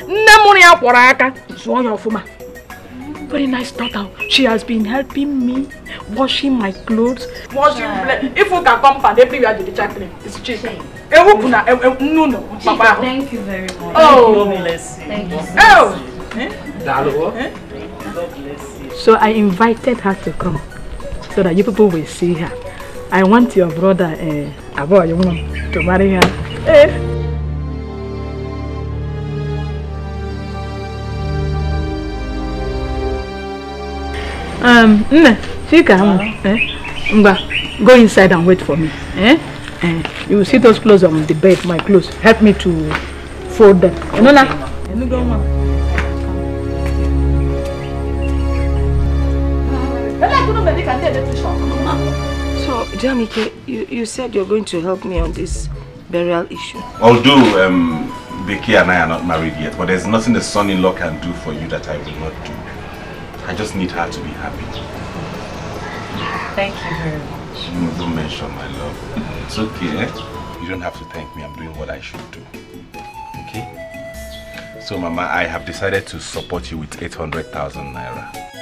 Nne mụrụ ya kwọrọ aka zụọ ya ọfụma. Very nice daughter. She has been helping me washing my clothes, washing plate. If you can come and everywhere to the chaplain, it's Chika. Ewu bụ na nnu nọ papa. Thank you very much. Oh. Thank you. Oh. Dalo. So I invited her to come so that you people will see her. I want your brother, uh, Abo, to marry her. Eh? Um, Nne, Chika, eh? Mba, go inside and wait for me. Eh? Eh, you will see those clothes on the bed, my clothes. Help me to fold them. You know So, Jamike, you, you said you're going to help me on this burial issue. Although um, Becky and I are not married yet, but there's nothing the son-in-law can do for you that I will not do. I just need her to be happy. Thank you very much. Don't mention my love. It's okay, eh? You don't have to thank me. I'm doing what I should do. Okay? So, Mama, I have decided to support you with 800,000 naira.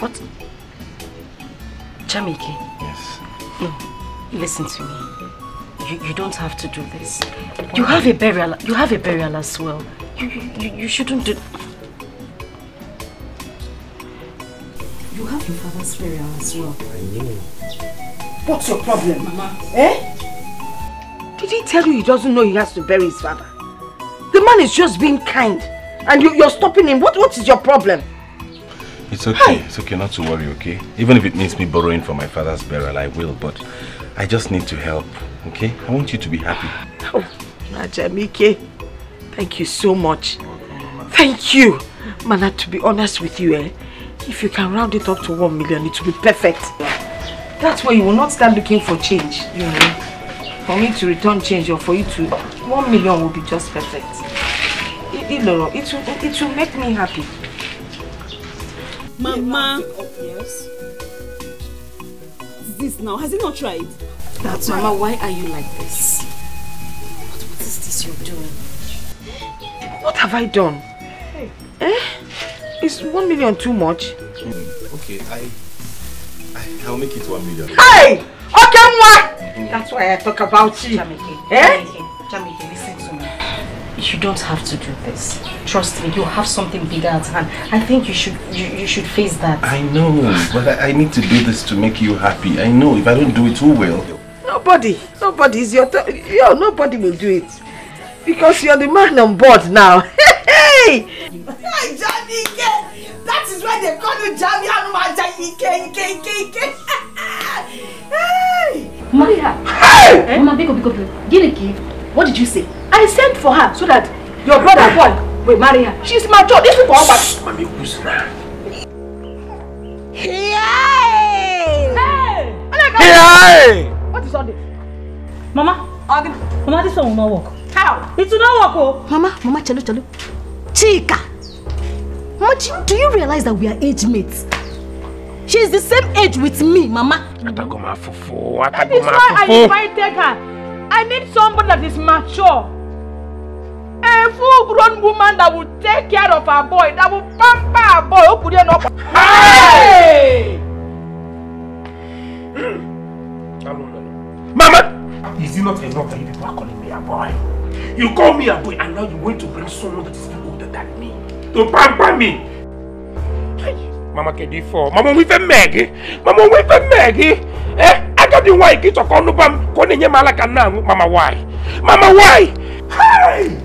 What? Jamike? Yes. No, listen to me. You, you don't have to do this. You have a burial. You have a burial as well. You, you, you- you shouldn't do... You have your father's burial as well. I know. What's your problem, Mama? Eh? Did he tell you he doesn't know he has to bury his father? The man is just being kind. And you, you're stopping him. What, what is your problem? It's okay. It's okay not to worry, okay? Even if it means me borrowing for my father's burial, I will, but I just need to help, okay? I want you to be happy. Oh, Najamike, thank you so much. Thank you. Mana, to be honest with you, eh, if you can round it up to one million, it will be perfect. That's why you will not start looking for change, you know. For me to return change or for you to, one million will be just perfect. I- Iloro, it will, it will make me happy. Mama. Yes. This now, has he not tried? That's Mama, why are you like this? What, what is this you're doing? What have I done? Eh? Is one million too much? Okay, I, I I'll make it one million. Hey! Okay, what? That's why I talk about you. Jamike, Eh? Jamike, Jamike, listen to me. You don't have to do this. Trust me, you have something bigger at hand. I think you should you, you should face that. I know, but I, I need to do this to make you happy. I know if I don't do it, who will? Nobody, nobody is your. Yo, nobody will do it. Because you're the man on board now. Hey! Hey, Jamike! That is why they call you Jami Hanuma Ike, Ike, Ike, Ike. Hey! Maria. Hey! Eh? Mama, Biko, Biko, Biko. Give the key. What did you say? I sent for her so that your brother boy will marry her. She's mature. This people are back. Mami, who's now? Hey! Hey! Hey! What is all this? Mama, Mama, this one will not work. How? It will not work, oh. Mama, Mama, chalo, chalo. Chika! Mama, do- do you realize that we are age mates? She is the same age with me, Mama. Atagoma fufu, That is atagoma why I fufu. invited her. I need somebody that is mature. A full-grown woman that will take care of her boy, that will pamper her boy. Oh, could you not? Hey! Mama! Is it not enough that you people are calling me a boy? You call me a boy and now you want to bring someone that is older than me to pamper me. Mama kedi for. Mama we fe megi. Mama we fe megi. Eh? Agadi why ki to kono bam ko ne nyema ala kan na mama why? Mama why? Hey!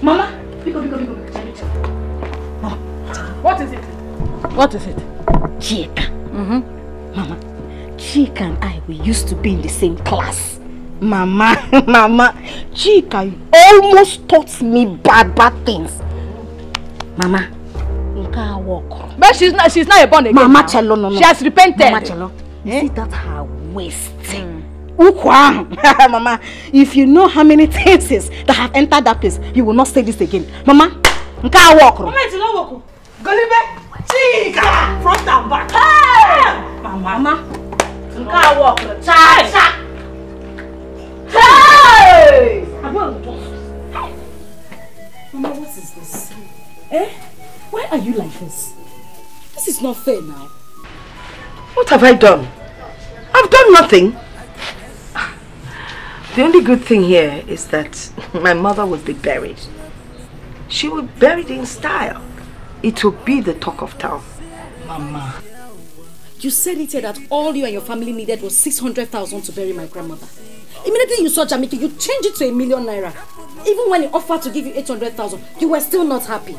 Mama, Biko, Biko, Biko, Biko. Mama, what is it? What is it? Chika. Mm-hmm. Mama, Chika and I, we used to be in the same class. Mama, Mama, Chika almost taught me bad, bad things. Mama, nke a walk. But she's not she's not a born again. Mama now. Chelo, no, no. She has repented. Mama Chelo, you see that her waist? Ahụ. Mama, if you know how many things is that have entered that place, you will not say this again. Mama, nke a walk. Mama, it's not work. Golibe, Chika, front and back. Hey! Mama, nke a walk. Cha cha. Hey! Mama, what is this? Eh? Why are you like this? This is not fair now. What have I done? I've done nothing. The only good thing here is that my mother will be buried. She will be buried in style. It will be the talk of town. Mama. You said it here that all you and your family needed was 600,000 to bury my grandmother. Immediately you saw Jamike, you changed it to a million naira. Even when he offered to give you 800,000, you were still not happy.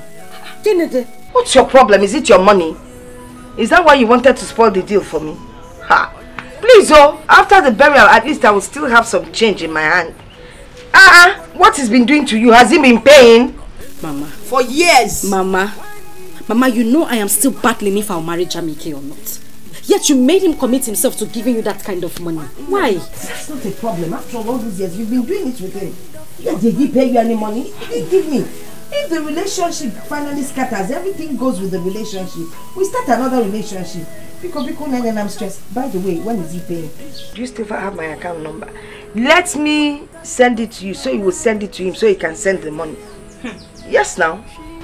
Kennedy. What's your problem? Is it your money? Is that why you wanted to spoil the deal for me? Ha! Please, oh, after the burial, at least I will still have some change in my hand. Ah, uh, what he's been doing to you? Has he been paying? Mama. For years. Mama. Mama, you know I am still battling if I'll marry Jamike or not. Yet you made him commit himself to giving you that kind of money. Why? That's not a problem. After all these years, you've been doing it with him. Yeah, did he pay you any money? He didn't give me. If the relationship finally scatters, everything goes with the relationship. We start another relationship. Because because and I'm stressed. By the way, when is he paying? Do you still have my account number? Let me send it to you so you will send it to him so he can send the money. Yes, now.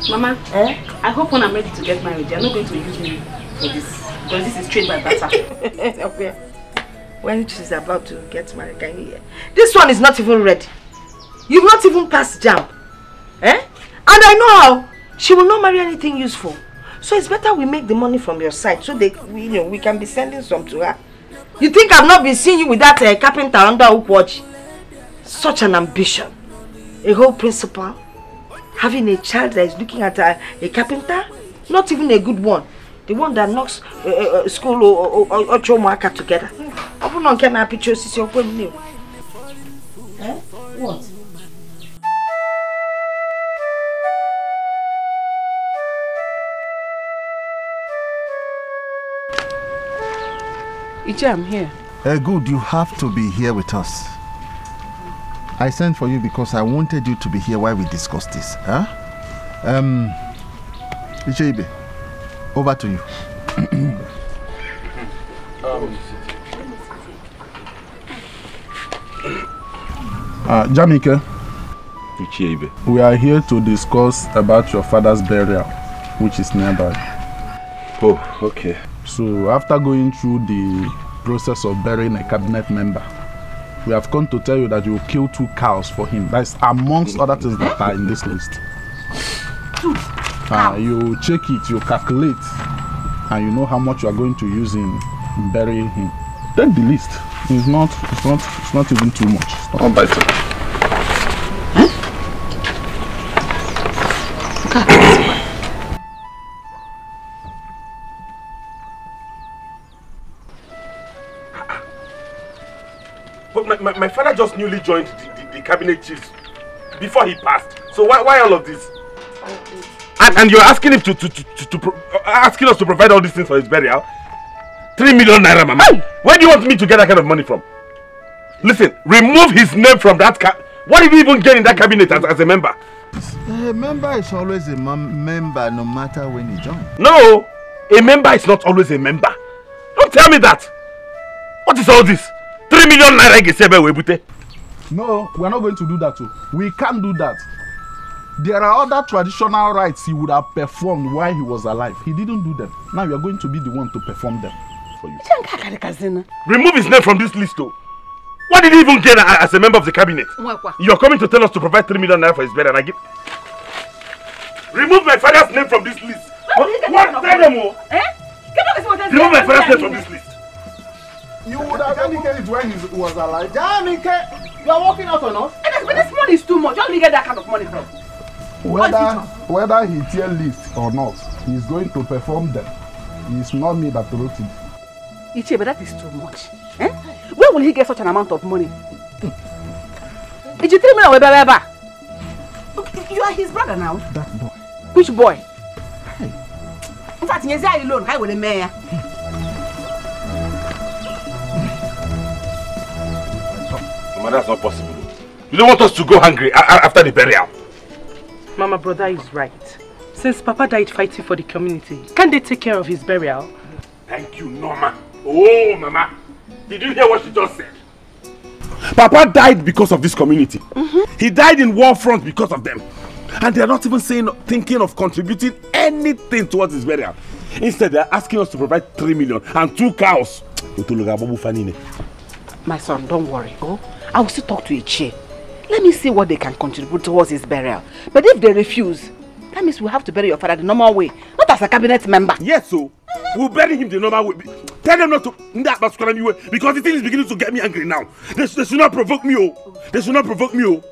Mama, eh? I hope when I'm ready to get married, you're not going to use me for this. Because this is trade by barter. okay. When she's about to get married, can you hear? This one is not even ready. You've not even passed jam. Eh? And I know how. She will not marry anything useful. So it's better we make the money from your side so they, we, you know, we can be sending some to her. You think I've not been seeing you with that uh, carpenter under hook watch? Such an ambition. A whole principal. Having a child that is looking at a, a carpenter? Not even a good one. The one that knocks uh, uh, school or or ụmụaka together. Ọ bụ na nke na-apịcha osisi okwe m new. Eh? What? Ije, I'm here. Uh, good, you have to be here with us. I sent for you because I wanted you to be here while we discuss this. Huh? Um, Icheibe, over to you. um, Uh, Jamike, we are here to discuss about your father's burial, which is nearby. Oh, okay. So after going through the process of burying a cabinet member, we have come to tell you that you will kill two cows for him. That's amongst other things that are in this list. Uh, you check it, you calculate, and you know how much you are going to use in burying him. Take the list. It's not. It's not. It's not even too much. It's not bad. But my, my, my father just newly joined the, the, the cabinet chiefs before he passed. So why, why all of this? And, and you're asking him to, to, to, to, to pro, uh, asking us to provide all these things for his burial? Three million naira, mama. Where do you want me to get that kind of money from? Listen, remove his name from that ca- What did he even get in that cabinet as, as a member? A member is always a mem- member no matter when he joins. No, a member is not always a member. Don't tell me that. What is all this? Three million naira Gesebe Webute. No, we are not going to do that. Too. We can't do that. There are other traditional rites he would have performed while he was alive. He didn't do them. Now you are going to be the one to perform them for you. Remove his name from this list, though. What did he even get a- as a member of the cabinet? You're coming to tell us to provide 3 million naira for his burial and I give. Remove my father's name from this list. What? what? Tell them, oh. Remove my father's name from this list. You would have indicated when he was alive. Jamike, you are working out on us. And this, this money is too much. Where did you get that kind of money from? Whether whether he tear list or not, he is going to perform them. It's not me that wrote it. Ichie, but that is too much. Eh? Where will he get such an amount of money? Iji three million wee bịa ebe a? You are his brother now. That boy. Which boy? In fact, nyezi anyị loan, ha were mee ya. Mama, that's not possible. You don't want us to go hungry a- a- after the burial. Mama, brother is right. Since Papa died fighting for the community, can't they take care of his burial? Thank you, Norma. Oh, Mama. Did you hear what she just said? Papa died because of this community. He died in war front because of them. And they're not even saying, thinking of contributing anything towards his burial. Instead, they're asking us to provide 3 million and two cows. My son, don't worry. Oh, I will still talk to Ichie. Let me see what they can contribute towards his burial. But if they refuse, that means we have to bury your father the normal way, not as a cabinet member. Yes, so we'll bury him the normal way. Tell them not to that masquerade me because the thing is beginning to get me angry now. They, they should not provoke me, oh. They should not provoke me, oh.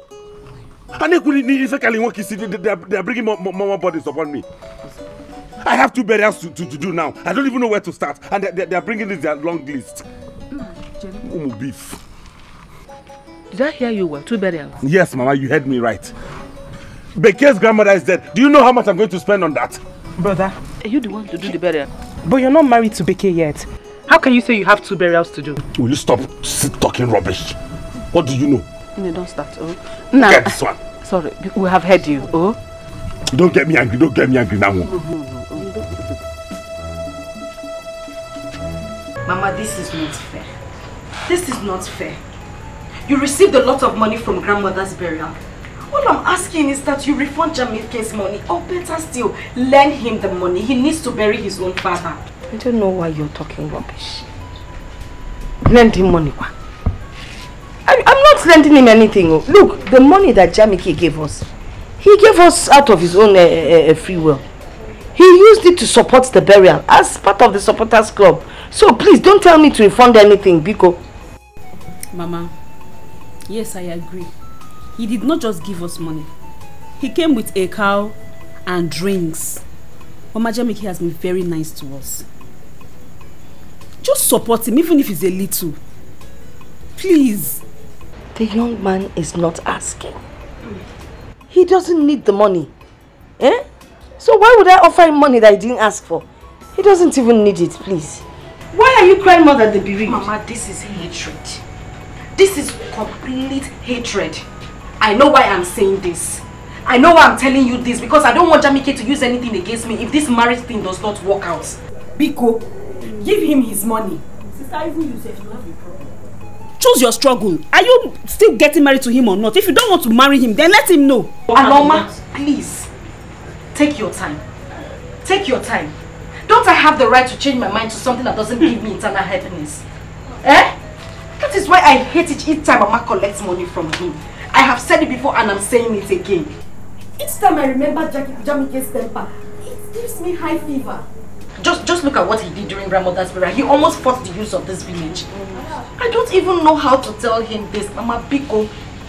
And they couldn't need if I can work, they, are- bringing more, more, more bodies upon me. I have two burials to, to, to do now. I don't even know where to start. And they, they, they are bringing this their long list. Umu beef. Did I hear you well? Two burials. Yes, Mama, you heard me right. Beke's grandmother is dead. Do you know how much I'm going to spend on that? Brother, are you the one to do the burial? But you're not married to Beke yet. How can you say you have two burials to do? Will you stop sit talking rubbish? What do you know? No, don't start. Oh, nah. Get this one. Sorry, we have heard you. Oh, Don't get me angry. Don't get me angry now. Mama, this is not fair. This is not fair. You received a lot of money from grandmother's burial. All I'm asking is that you refund Jamike's money or better still, lend him the money. He needs to bury his own father. I don't know why you're talking rubbish. Lend him money. kwa. I, I'm not lending him anything. oh. Look, the money that Jamike gave us, he gave us out of his own uh, uh, free will. He used it to support the burial as part of the supporters club. So please don't tell me to refund anything, Biko. Mama, yes, I agree. He did not just give us money. He came with a cow and drinks. Mama Jamike has been very nice to us. Just support him, even if it's a little. Please. The young man is not asking. He doesn't need the money. Eh? So why would I offer him money that he didn't ask for? He doesn't even need it, please. Why are you crying more than the bereaved? Mama, this is hatred. This is complete hatred. I know why I'm saying this. I know why I'm telling you this because I don't want Jamike to use anything against me if this marriage thing does not work out. Biko, give him his money. Sister, even you say you have a problem. Choose your struggle. Are you still getting married to him or not? If you don't want to marry him, then let him know. Aloma, please, take your time. Take your time. Don't I have the right to change my mind to something that doesn't give me internal happiness? Eh? That is why I hate it each time Mama collects money from him. I have said it before and I'm saying it again. Each time I remember Jackie Jamike's temper, it gives me high fever. Just, just look at what he did during grandmother's burial. He almost forced the use of this village. I don't even know how to tell him this. Mama Biko,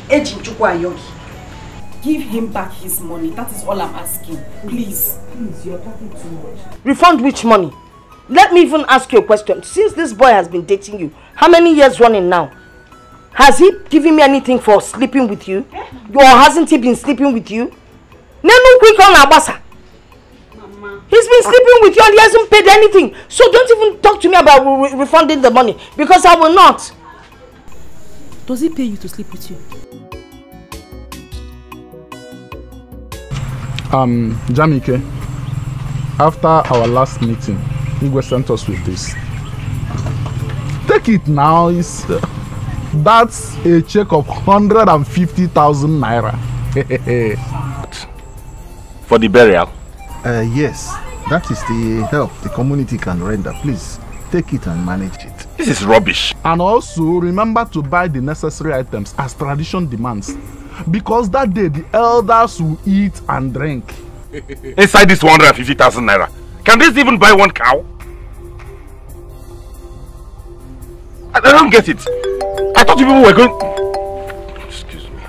Ejin Chukwu Ayogi. Give him back his money. That is all I'm asking. Please. Please, you're talking too much. Refund which money? Let me even ask you a question. Since this boy has been dating you, how many years running now? Has he given me anything for sleeping with you? Or hasn't he been sleeping with you? Nenu quick on Abasa. He's been sleeping with you and he hasn't paid anything. So don't even talk to me about re- refunding the money because I will not. Does he pay you to sleep with you? Um, Jamike, after our last meeting, Igwe sent us with this. Take it now. It's, uh, that's a check of 150,000 naira. For the burial? Uh, yes, that is the help the community can render. Please take it and manage it. This is rubbish. And also remember to buy the necessary items as tradition demands. Because that day the elders will eat and drink. Inside this 150,000 naira. Can this even buy one cow? I, I don't get it. I thought you people were going... Excuse me.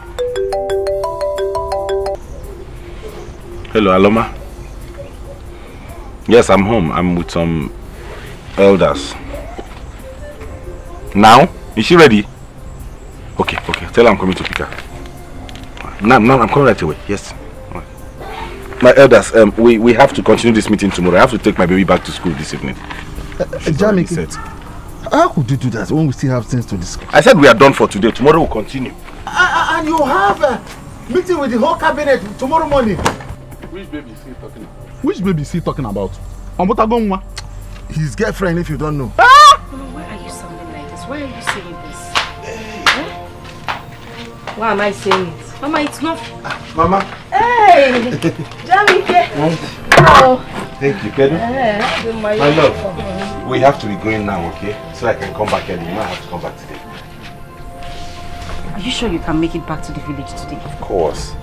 Hello, Uloma. Yes, I'm home. I'm with some elders. Now? Is she ready? Okay, okay. Tell her I'm coming to pick her. Now, now I'm coming right away. Yes. My elders, um, we, we have to continue this meeting tomorrow. I have to take my baby back to school this evening. Uh, Jamike, how could you do that when we still have things to discuss? I said we are done for today. Tomorrow we'll continue. Uh, and you have a meeting with the whole cabinet tomorrow morning. Which baby is he talking about? Which baby is he talking about? Omotagonwa. His girlfriend, if you don't know. Mama, why are you sounding like this? Why are you saying this? Huh? Why am I saying it? Mama, it's not... Mama. Hey! Jamike! Oh. Thank you, Kedu. Eh, My love, we have to be going now, okay? So I can come back early. You might have to come back today. Are you sure you can make it back to the village today? Of course.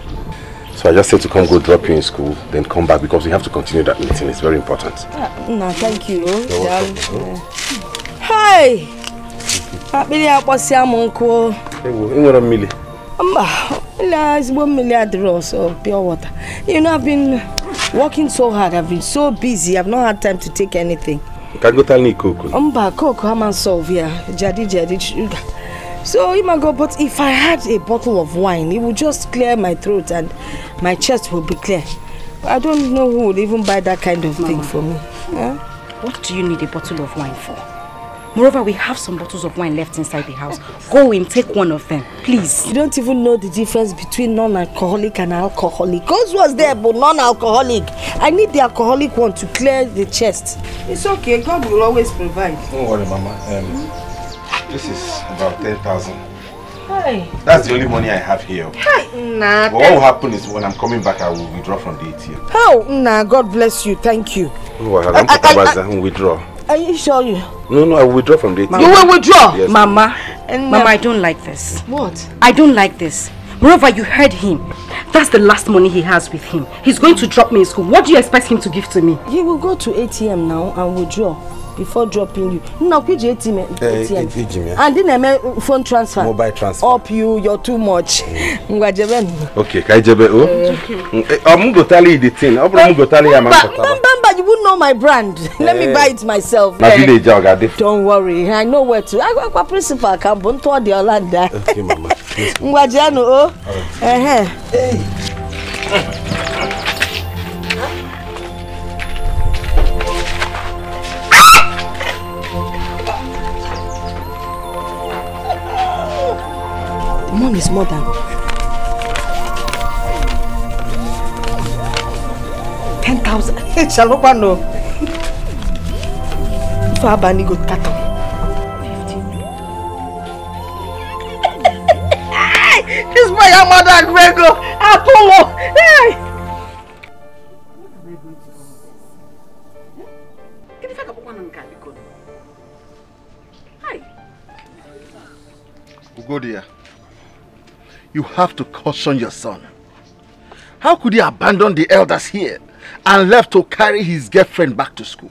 So I just said to come go drop you in school, then come back because we have to continue that meeting. It's very important. No, thank you. Hi! Amụ nkụ. Ewo, ị nwere mmiri? Mba, mmiri ezigbo mmiri adịrọ ọsọ pure water. You know, I've been working so hard. I've been so busy. I've not had time to take anything. Ka I go tell Nico. Mba, coke ama solve ya. Jadi jadi sugar. So Imago, but if I had a bottle of wine, it would just clear my throat and my chest would be clear. I don't know who would even buy that kind of thing for me. Huh? What do you need a bottle of wine for? Moreover, we have some bottles of wine left inside the house. Go and take one of them, please. You don't even know the difference between non-alcoholic and alcoholic. Cause was there, but non-alcoholic. I need the alcoholic one to clear the chest. It's okay. God will always provide. Don't worry, Mama. Um, this is about 10,000. Hi. That's the only money I have here. Hi, Nah. But what will happen is when I'm coming back, I will withdraw from the ATM. Oh, nah. God bless you. Thank you. Oh, well, I'm put I will withdraw. Are you sure you? No, no, I will withdraw from the ATM. You will withdraw? Yes. Mama, Mama, I don't like this. What? I don't like this. Moreover, you heard him. That's the last money he has with him. He's going to drop me in school. What do you expect him to give to me? He will go to ATM now and withdraw before dropping you. No, which ATM? Eh, ATM. ATM, yeah. And then I make phone transfer. Mobile transfer. Up you, you're too much. Ngwajeben. Okay, can I jebe? Oh, Mm, eh, I'm going to tell you the thing. I'm going to tell you I'm But Mbamba, you wouldn't know my brand. Let me Eh. buy it myself. Na Eh, village, I got different. Don't worry, I know where to. I go to principal camp on to the Olanda. Okay, Mama. Ngwajano, oh. Eh eh. Mom is more than ten thousand. Shalokwa no. If Abani go cut am. This boy your mother and Grego. Apollo. Hey. Ugodia, you have to caution your son. How could he abandon the elders here and left to carry his girlfriend back to school?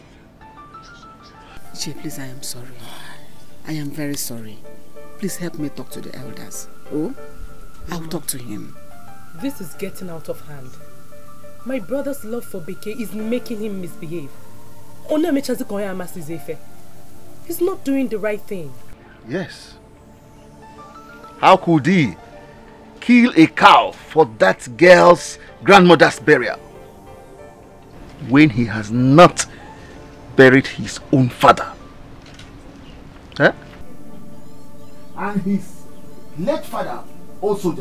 Che, please, I am sorry. I am very sorry. Please help me talk to the elders. Oh, I'll talk to him. This is getting out of hand. My brother's love for Beke is making him misbehave. Ona mechazi koya amasizefe. He's not doing the right thing. Yes. How could he kill a cow for that girl's grandmother's burial when he has not buried his own father? Huh? And his late father, also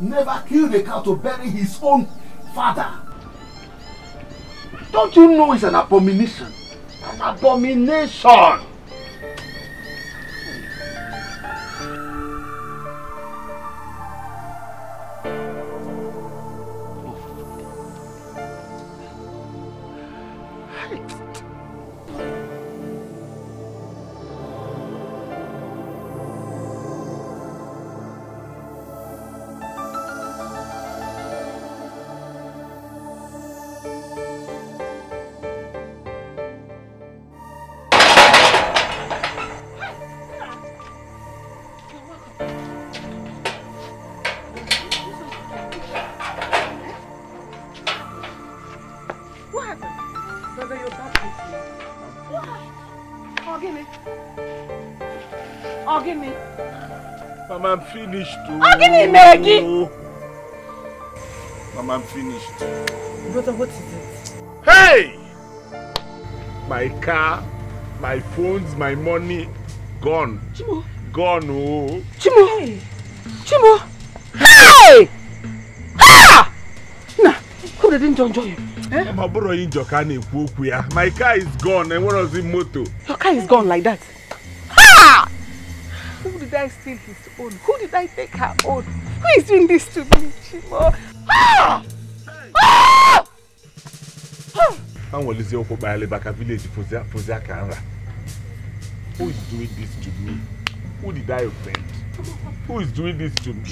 never killed a cow to bury his own father. Don't you know it's an abomination? An abomination! Mama, I'm finished too. Oh, give me Maggie. Mama, I'm finished. Brother, what is it? Hey! My car, my phones, my money, gone. Chimo. Gone, oh. Chimo. Chimo. Hey! Ah! Nah, who didn't enjoy you? Eh? Mama, bro, in Joka na-ekwu okwu ya. My car is gone, and where was the moto? Your car is gone like that. Ha! Who did I steal his own? Who did I take her own? Who is doing this to me, Chimo? Ah! Ah! Anwalizie ụkwụ kpagharị baka village fozi fozi aka nra. Who is doing this to me? Who did I offend? Who is doing this to me?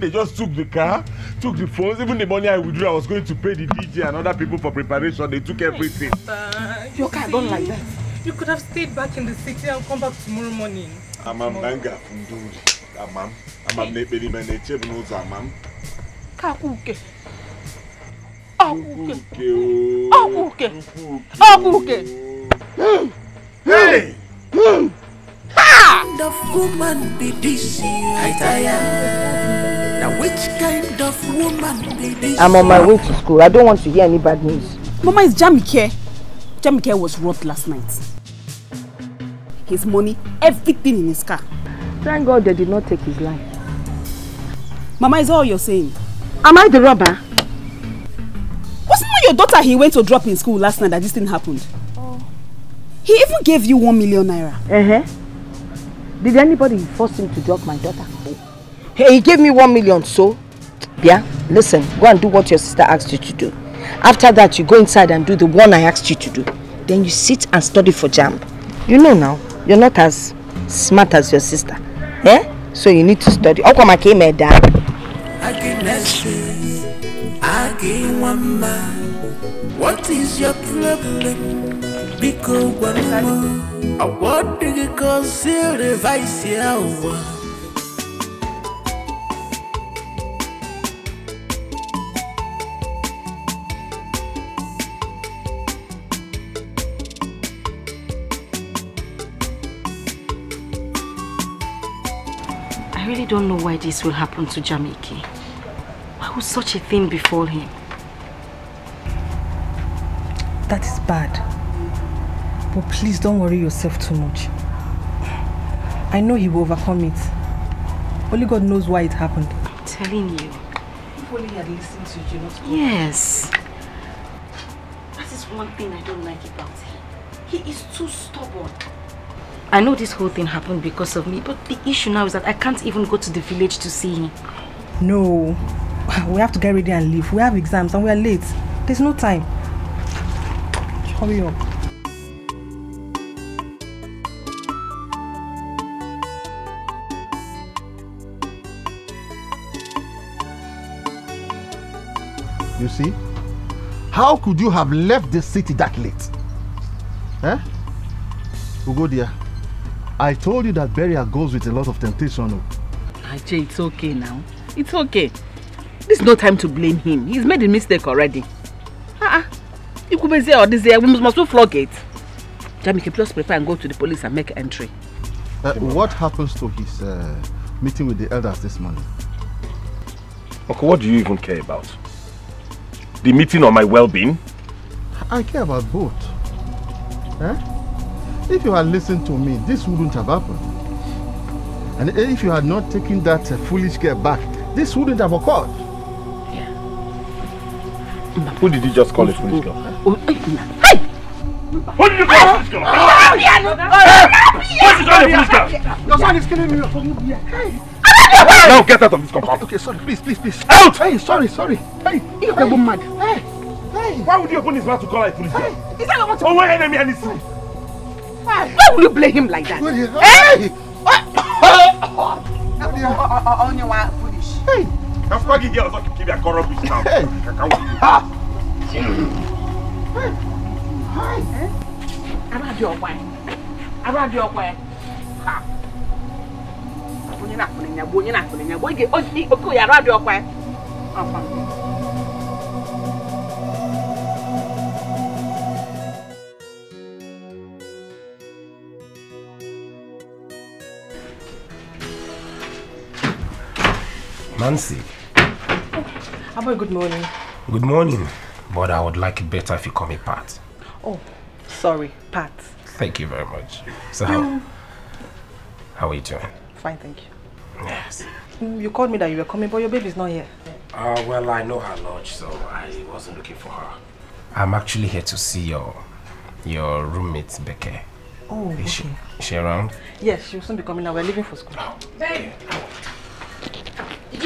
They just took the car, took the phones, even the money I withdrew. I was going to pay the DJ and other people for preparation. They took everything. Uh, Your car gone like that. You could have stayed back in the city and come back tomorrow morning. Amam nanga funduri. Amam. Amam n'ekpere ime na-eche m n'ụzọ amam. Kakuke. Uke o. Okuke. Okuke. Hey! kind of woman be this? I tire. Now which kind of woman be this? I'm on my way to school. I don't want to hear any bad news. Mama, it's Jamike. Jamike was robbed last night. His money, everything in his car. Thank God they did not take his life. Mama, is all you're saying? Am I the robber? Wasn't it your daughter he went to drop in school last night that this thing happened? He even gave you one million naira. Uh-huh. Did anybody force him to drop my daughter? Hey, he gave me one million, so yeah, listen, go and do what your sister asked you to do. After that, you go inside and do the one I asked you to do. Then you sit and study for JAMB. You know now, you're not as smart as your sister. Eh? So you need to study. Okwa came here dad. What is your problem? I want to conceal the vice really don't know why this will happen to Jamike. Why would such a thing befall him? That is bad. But please don't worry yourself too much. I know he will overcome it. Only God knows why it happened. I'm telling you. If only he had listened to you, not Yes. That is one thing I don't like about him. He is too stubborn. I know this whole thing happened because of me, but the issue now is that I can't even go to the village to see him. No. We have to get ready and leave. We have exams and we are late. There's no time. Hurry up. You see? How could you have left the city that late? Eh? Ugodia, I told you that burial goes with a lot of temptation. oh. Ajay, it's okay now. It's okay. This is no time to blame him. He's made a mistake already. Ah, you could be there or this there. We must, must flog it. Jamike, please prepare and go to the police and make entry. Uh, what happens to his uh, meeting with the elders this morning? Okay, what do you even care about? The meeting or my well-being? I care about both. Eh? If you had listened to me, this wouldn't have happened. And if you had not taken that uh, foolish girl back, this wouldn't have occurred. Who did you just call a foolish girl? Hey! Who did you call a foolish girl? What did you call a foolish girl? Your son is killing me. Hey. Now get out of this compound. Okay, sorry, please, please, please. Out! Hey, sorry, sorry. Hey, you got go mad. Hey, hey. Why would you open his mouth to call her a foolish girl? Is that what? Oh, my enemy and his. Hey. Why will you blame him like that? Hey! On your foolish. Hey! I'm fucking here, so I can keep your corrupt now. Hey! Hi. Around your way. Around your way. Ha. Onye na-akpụrụ nyagbo, onye na-akpụrụ nyagbo. Oge oke ya around your way. Nancy, about good morning. Good morning. But I would like it better if you call me Pat. Oh, sorry, Pat. Thank you very much. So how, Mm, how are you doing? Fine, thank you. Yes. Mm, You called me that you were coming, but your baby's not here. Uh, well, I know her lodge, so I wasn't looking for her. I'm actually here to see your your roommate, Becky. Oh, Is she, is she around? Yes, she will soon be coming now. We're leaving for school. Babe. Did you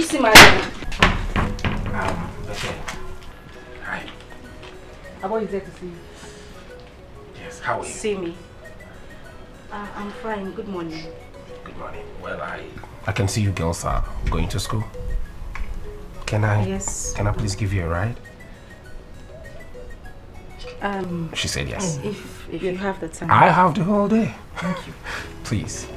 see my Um, Becky. Hi. Aboy is there to see you. Yes, how are you? See me. Uh, I'm fine. Good morning. Good morning. Well, I I can see you girls are going to school. Can I? Yes. Can I please give you a ride? Um, She said yes. If if you have the time. I have the whole day. Thank you. Please.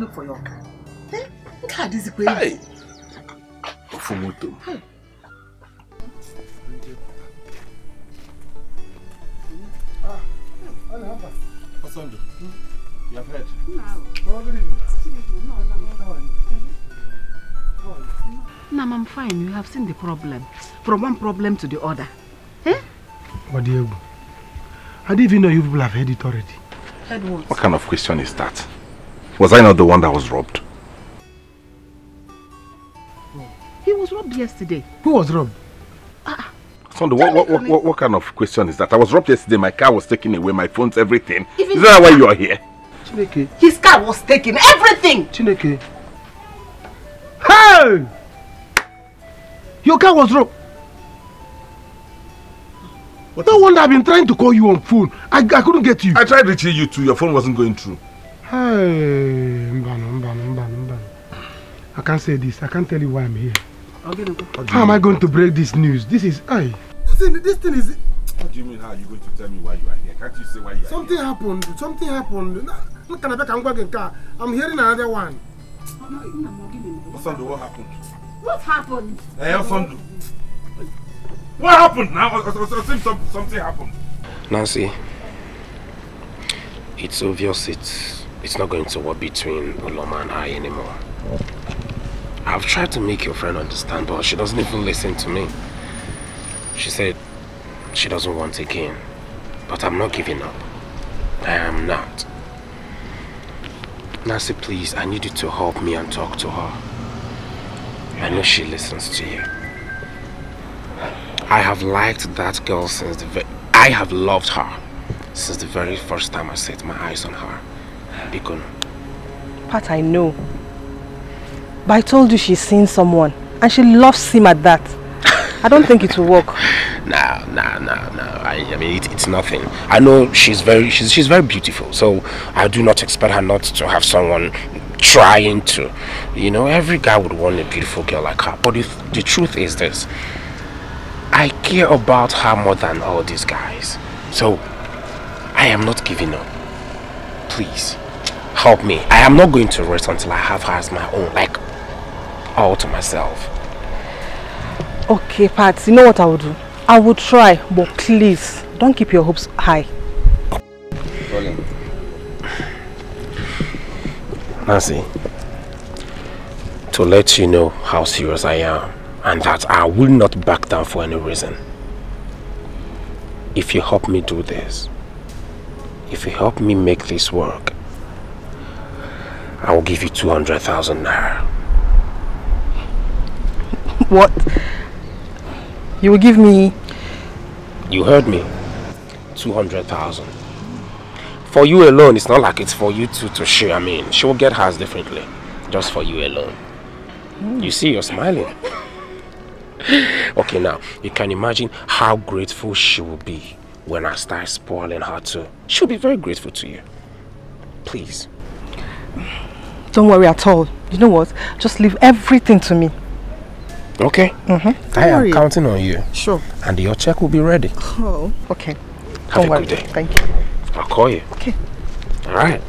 Look for your car. Eh? Look how this is going. Hey! Ofumoto. Osando, you have heard? Nam, I'm fine. You have seen the problem. From one problem to the other. But Diego, I didn't even know you people have heard it already. Heard what? What kind of question is that? Was I not the one that was robbed? He was robbed yesterday. Who was robbed? Ah. Sondo, what, what, what, what, what kind of question is that? I was robbed yesterday, my car was taken away, my phones, everything. Even- Is that why you are here? Chineke. His car was taken. Everything. Chineke. Hey! Your car was robbed. What no wonder I've been trying to call you on phone. I, I couldn't get you. I tried reaching you too, your phone wasn't going through. Hey, mbano, mbano, mbano, mbano. I can't say this. I can't tell you why I'm here. How am I going to break this news? This is, hey. Listen, this thing is What do you mean how are you going to tell me why you are here? Can't you say why you are something happened. Something happened. I'm hearing another one. here? Sondo, what happened? What happened? Hey, Sondo. What happened now? Something happened. Nancy, it's obvious it's it's not going to work between Uloma and I anymore. I've tried to make your friend understand, but she doesn't even listen to me. She said she doesn't want again, but I'm not giving up. I am not. Nancy, please, I need you to help me and talk to her. I know she listens to you. I have liked that girl since the. I have loved her since the very first time I set my eyes on her. Bikun. Pat, I know. But I told you she's seen someone. And she loves him at that. I don't think it will work. Nah, nah, nah, nah. I, I mean, it, it's nothing. I know she's very, she's, she's very beautiful. So I do not expect her not to have someone trying to. You know, every guy would want a beautiful girl like her. But the, the truth is this. I care about her more than all these guys. So I am not giving up. Please, help me. I am not going to rest until I have her as my own, like all to myself. Okay, Pat, you know what I will do? I will try, but please, don't keep your hopes high. Nancy, to let you know how serious I am and that I will not back down for any reason. If you help me do this, if you help me make this work, I will give you 200,000 naira. What? You will give me... You heard me. 200,000. For you alone, it's not like it's for you two to share. I mean, she will get hers differently. Just for you alone. You see, you're smiling. okay, now, you can imagine how grateful she will be when I start spoiling her too. She'll be very grateful to you. Please. Don't worry at all. You know what? Just leave everything to me. Okay. Mm-hmm. I am counting on you. Sure. And your check will be ready. Oh, okay. Have Don't a worry. good day. Thank you. I'll call you. Okay. All right.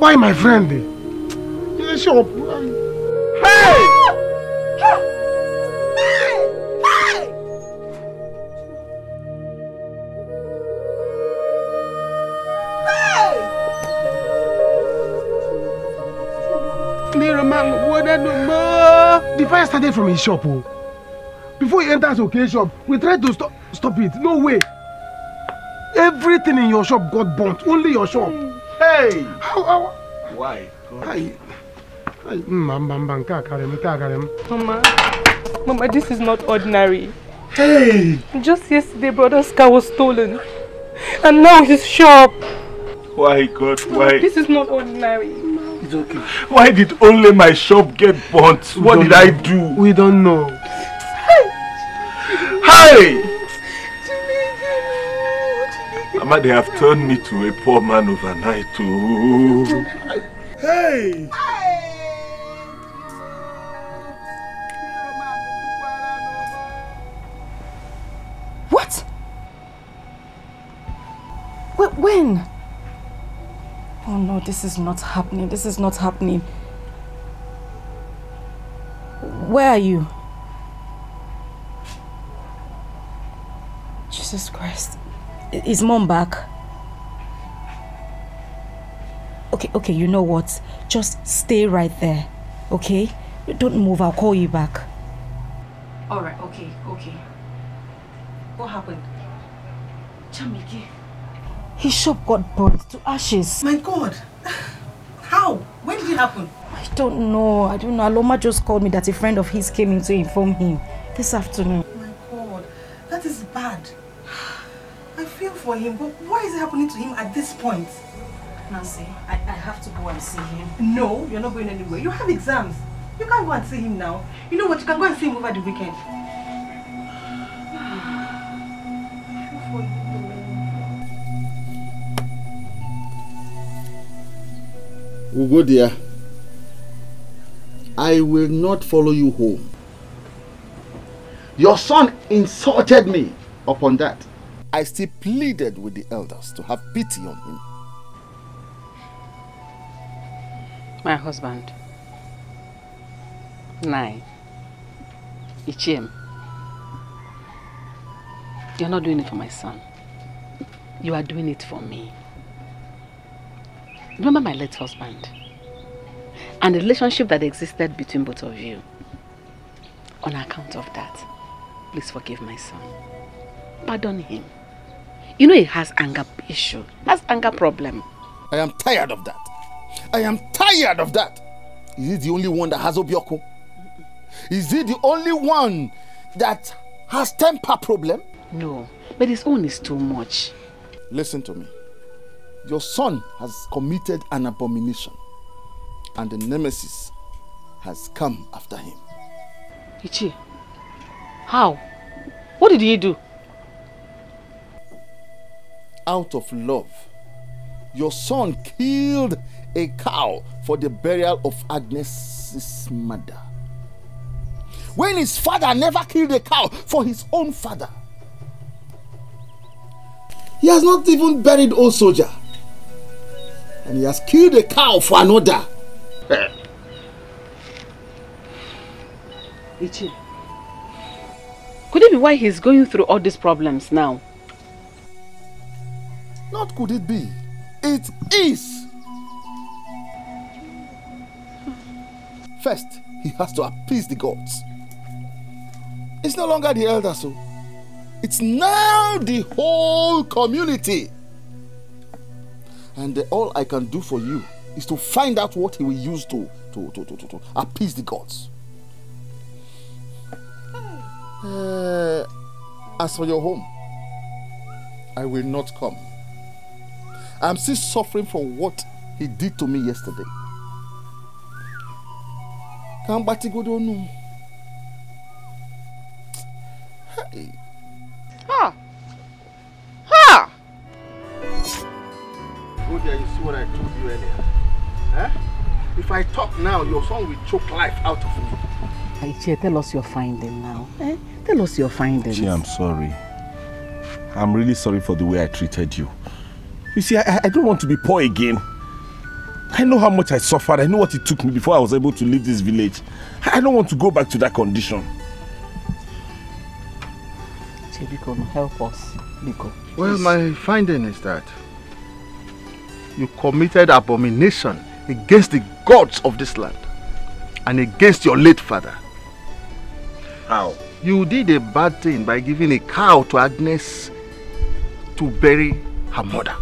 Why my friend? I do more? The fire started from his shop. Oh. Before he enters okay shop, we tried to stop stop it. No way. Everything in your shop got burnt. Only your shop. Hey! How, how? Why? Hi. Hi. Mama, mama, nke a karịrị m, nke a karịrị m. Mama, Mama, this is not ordinary. Hey! Just yesterday, brother's car was stolen. And now his shop. Why, God, why? This is not ordinary. It's okay. Why did only my shop get burnt? What don't did I do? We don't know. Hey! Mama, they have turned me to a poor man overnight. Oh. Hey! What? Wh- when? Oh no, this is not happening. This is not happening. Where are you? Jesus Christ. Is mom back? Okay, okay, you know what? Just stay right there, okay? Don't move, I'll call you back. Alright, okay, okay. What happened? Jamike. His shop got burnt to ashes. My God! How? When did it happen? I don't know. I don't know. Uloma just called me that a friend of his came in to inform him this afternoon. My God, that is bad. I feel for him, but why is it happening to him at this point? Nancy, I, I have to go and see him. No, you're not going anywhere. You have exams. You can't go and see him now. You know what? You can go and see him over the weekend. Ugo dear, I will not follow you home. Your son insulted me upon that. I still pleaded with the elders to have pity on him. My husband. Nine. Ichiem. You're not doing it for my son. You are doing it for me. Remember my late husband and the relationship that existed between both of you. On account of that, please forgive my son. Pardon him. You know he has anger issue, has anger problem. I am tired of that. I am tired of that. Is he the only one that has Obioko? Is he the only one that has temper problem? No, but his own is too much. Listen to me. Your son has committed an abomination, and the nemesis has come after him. Ichi, how? What did he do? Out of love, your son killed a cow for the burial of Agnes's mother. When his father never killed a cow for his own father. He has not even buried old soldier. And he has killed a cow for another. Ichi, could it be why he's going through all these problems now? Not could it be. It is. First, he has to appease the gods. It's no longer the elders, so it's now the whole community. And uh, all I can do for you is to find out what he will use to, to, to, to, to, to appease the gods. Uh, as for your home, I will not come. I'm still suffering from what he did to me yesterday. ka m go there you see what i told you earlier eh? if i talk now your son will choke life out of me Ichie, tell us your finding now. Eh? Tell us your findings. Chi, I'm sorry. I'm really sorry for the way I treated you. You see, I, I don't want to be poor again. I know how much I suffered. I know what it took me before I was able to leave this village. I don't want to go back to that condition. Ichie, Biko, no, help us. Biko. Well, my finding is that you committed abomination against the gods of this land and against your late father. How? You did a bad thing by giving a cow to Agnes to bury her mother.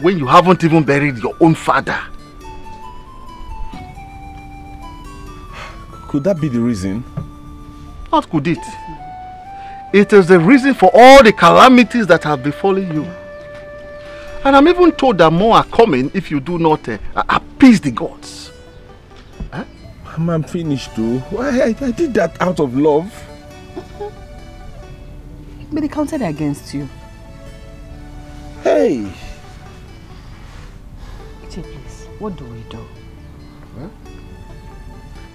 When you haven't even buried your own father. Could that be the reason? What could it? It is the reason for all the calamities that have befallen you. And I'm even told that more are coming if you do not uh, appease the gods. I'm, I'm finished too. Why I, I did that out of love. But they counted against you. Hey! Ichie, please, what do we do?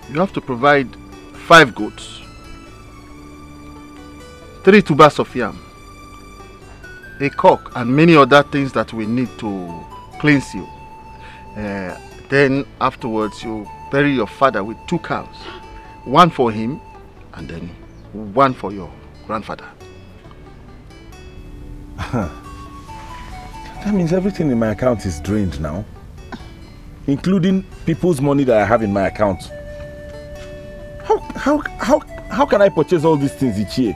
You have to provide five goats, three tubers of yam, a cock, and many other things that we need to cleanse you. Uh, then afterwards, you bury your father with two cows, one for him, and then one for your grandfather. That means everything in my account is drained now. Including people's money that I have in my account. How how how how can I purchase all these things Ichie?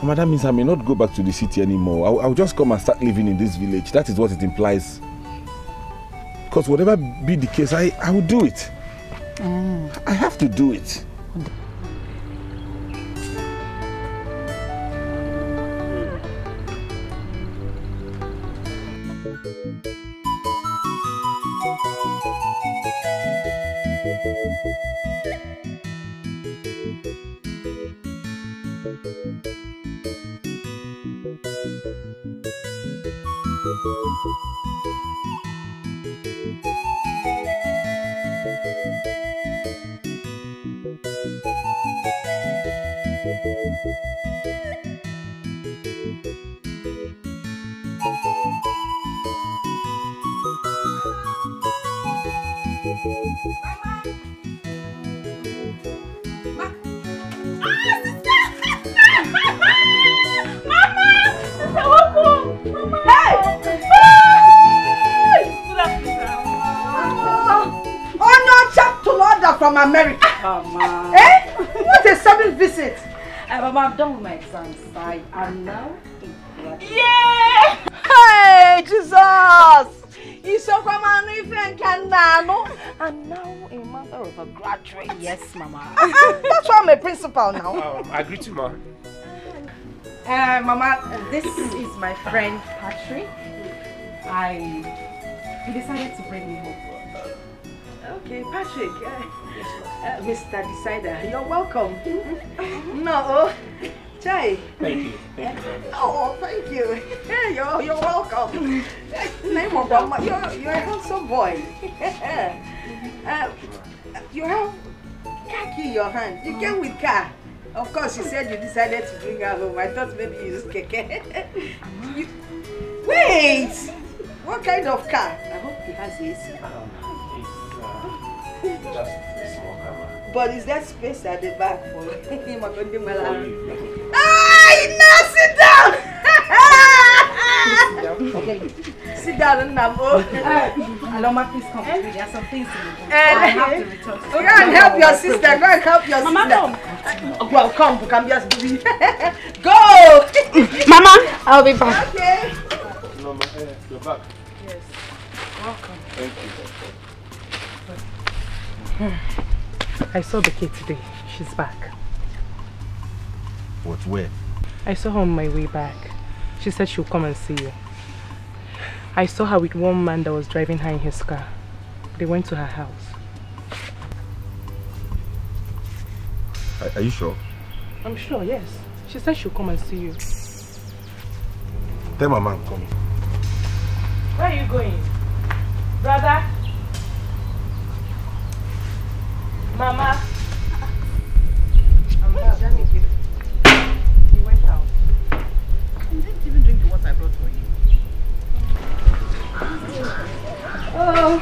Mama, that means I may not go back to the city anymore. I'll, I'll just come and start living in this village. That is what it implies. Because whatever be the case, I, I will do it. I have to do it. Why I'm a principal now. Um, I greet you, ma. Uh, Mama, this is my friend Patrick. I he decided to bring me home. Okay, Patrick. Uh, uh, Mr. Decider, you're welcome. no, Chai. Thank you. Thank you. Oh, thank you. Yeah, you're, you're welcome. Name of Mama, you're, you're a handsome boy. uh, you have khaki in your hand. You came with car. Of course, you said you decided to bring her home. I thought maybe you used keke. you, wait! What kind of car? I hope he has AC. Just a small camera. But is there space at the back for him? Ay, now sit down! Okay. sit down, Namo. Uloma, please come with me. There are some things to do. Eh, I have to return Go and help your sister. Go and help your Mama, sister. Come. Well, come, Bukambia's baby. Go! Mama, I'll be back. Okay. No, ma, eh, you're back. Yes. Welcome. Thank you. I saw the kid today. She's back. What, where? I saw her on my way back. She said she'll come and see you. I saw her with one man that was driving her in his car. They went to her house. Are, are you sure? I'm sure, yes. She said she'll come and see you. Tell my man coming. Where are you going? Brother? Mama? I'm back. I brought for you. Oh,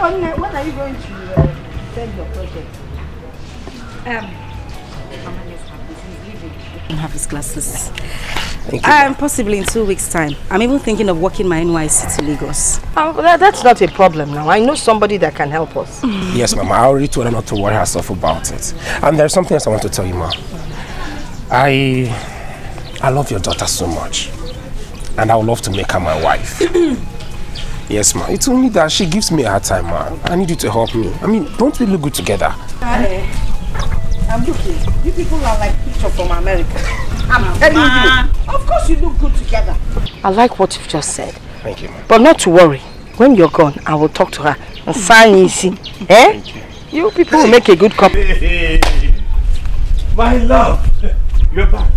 when, when are you going to uh, send your project? Um, have this. He's leaving. I can have his glasses. Thank you. Um, possibly in two weeks' time. I'm even thinking of working my NYSC to Lagos. Oh, that, that's not a problem now. I know somebody that can help us. Yes, Mama. I already told her not to worry herself about it. And there's something else I want to tell you, Ma. I I love your daughter so much. And I would love to make her my wife. yes, ma. It's only that she gives me her time, ma. I need you to help me. I mean, don't we look good together? I'm looking. You people are like picture from America. I'm telling you. Of course you look good together. I like what you've just said. Thank you, ma. But not to worry. When you're gone, I will talk to her and sign easy. Eh? You people will make a good couple. My love, you're back.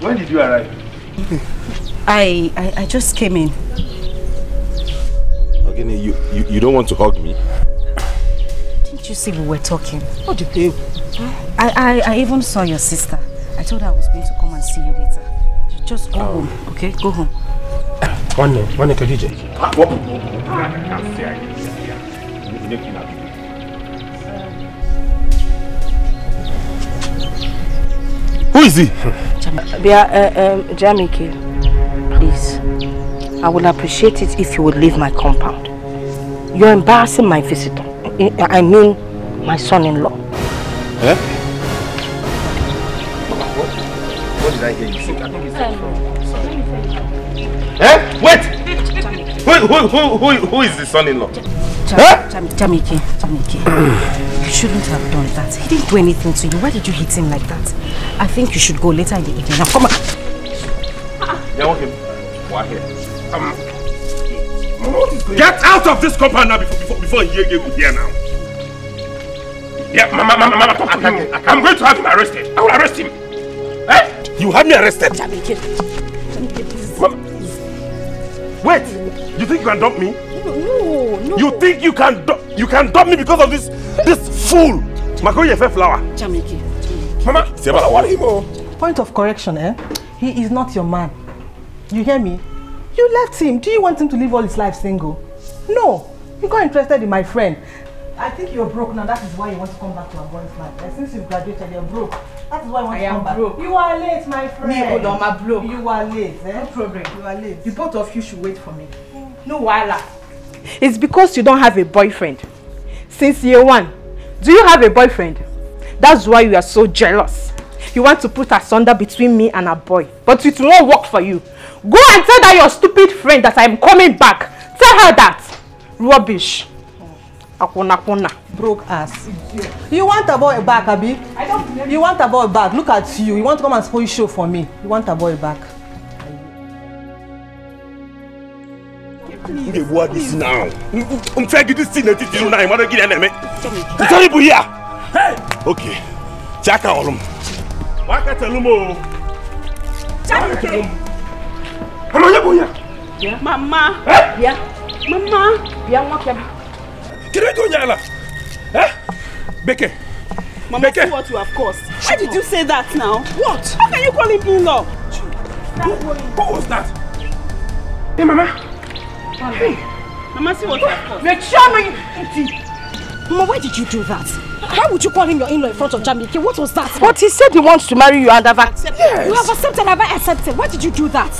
When did you arrive? I, I I just came in. Ogini, you, you, you don't want to hug me? Didn't you see we were talking? What did you? I, I I even saw your sister. I told her I was going to come and see you later. You Just go home, okay? Go home. One name, one name, DJ. Who is he? Bia, uh, um, Jamike, please. I would appreciate it if you would leave my compound. You're embarrassing my visitor. I I mean, my son-in-law. Eh? What did I hear you say? I think it's Eh? Wait! Who, who, who, who, who is the son-in-law? Jam, Jam, Jamike, Jamike, you shouldn't have done that. He didn't do anything to you. Why did you hit him like that? I think you should go later in the evening. Now come on. Yeah, okay. We're here. Um, get out of this compound now before before before you get here now. Yeah, mama, mama, mama, talk to him. I'm going to have him arrested. I will arrest him. Eh? You have me arrested. Jamike, Mama. Wait, you think you can dump me? No, no. You think you can you can dump me because of this this fool? Makoye Fe flower. Jamike. Mama, Sebala, what him? oh? Point of correction, eh? He is not your man. You hear me? You left him. Do you want him to live all his life single? No. You got interested in my friend. I think you're broke now. That is why you want to come back to our boy's life. And since you've graduated, you're broke. That is why you want I to come back. broke. You are late, my friend. Me, hold on, my broke. You are late, eh? No problem. You are late. The both of you should wait for me. No wahala. It's because you don't have a boyfriend. Since year one, do you have a boyfriend? That's why you are so jealous. You want to put asunder between me and a boy, but it won't work for you. Go and tell that your stupid friend that I'm coming back. Tell her that. Rubbish. Akuna akuna. Broke ass. You want a boy back, Abi? I don't. You want a boy back? Look at you. You want to come and spoil show for me. You want a boy back? m ga-egbu gị isi n'ahụ mfe gị dị si n'etiti iru n'anyị mara gị na na-eme ntari bụ ya oke chiaka ọrụ m gbaka telu m o Gbaka telu m. Ama onye bụ ya Mama. Bịa. Mama. Bịa nwoke m. kedu ego onye ala Eh? bekee Mama, see what you have caused. Why did you say that now? What? How can you call him in-law? Who, who was that? Hey, Mama. Hey. Mama, see what you have caused. Make sure me Mama, why did you do that? Why would you call him your in-law in front of Jamike? What was that? But he said he wants to marry you and I've accepted. Yes. You have accepted, have I accepted? Why did you do that?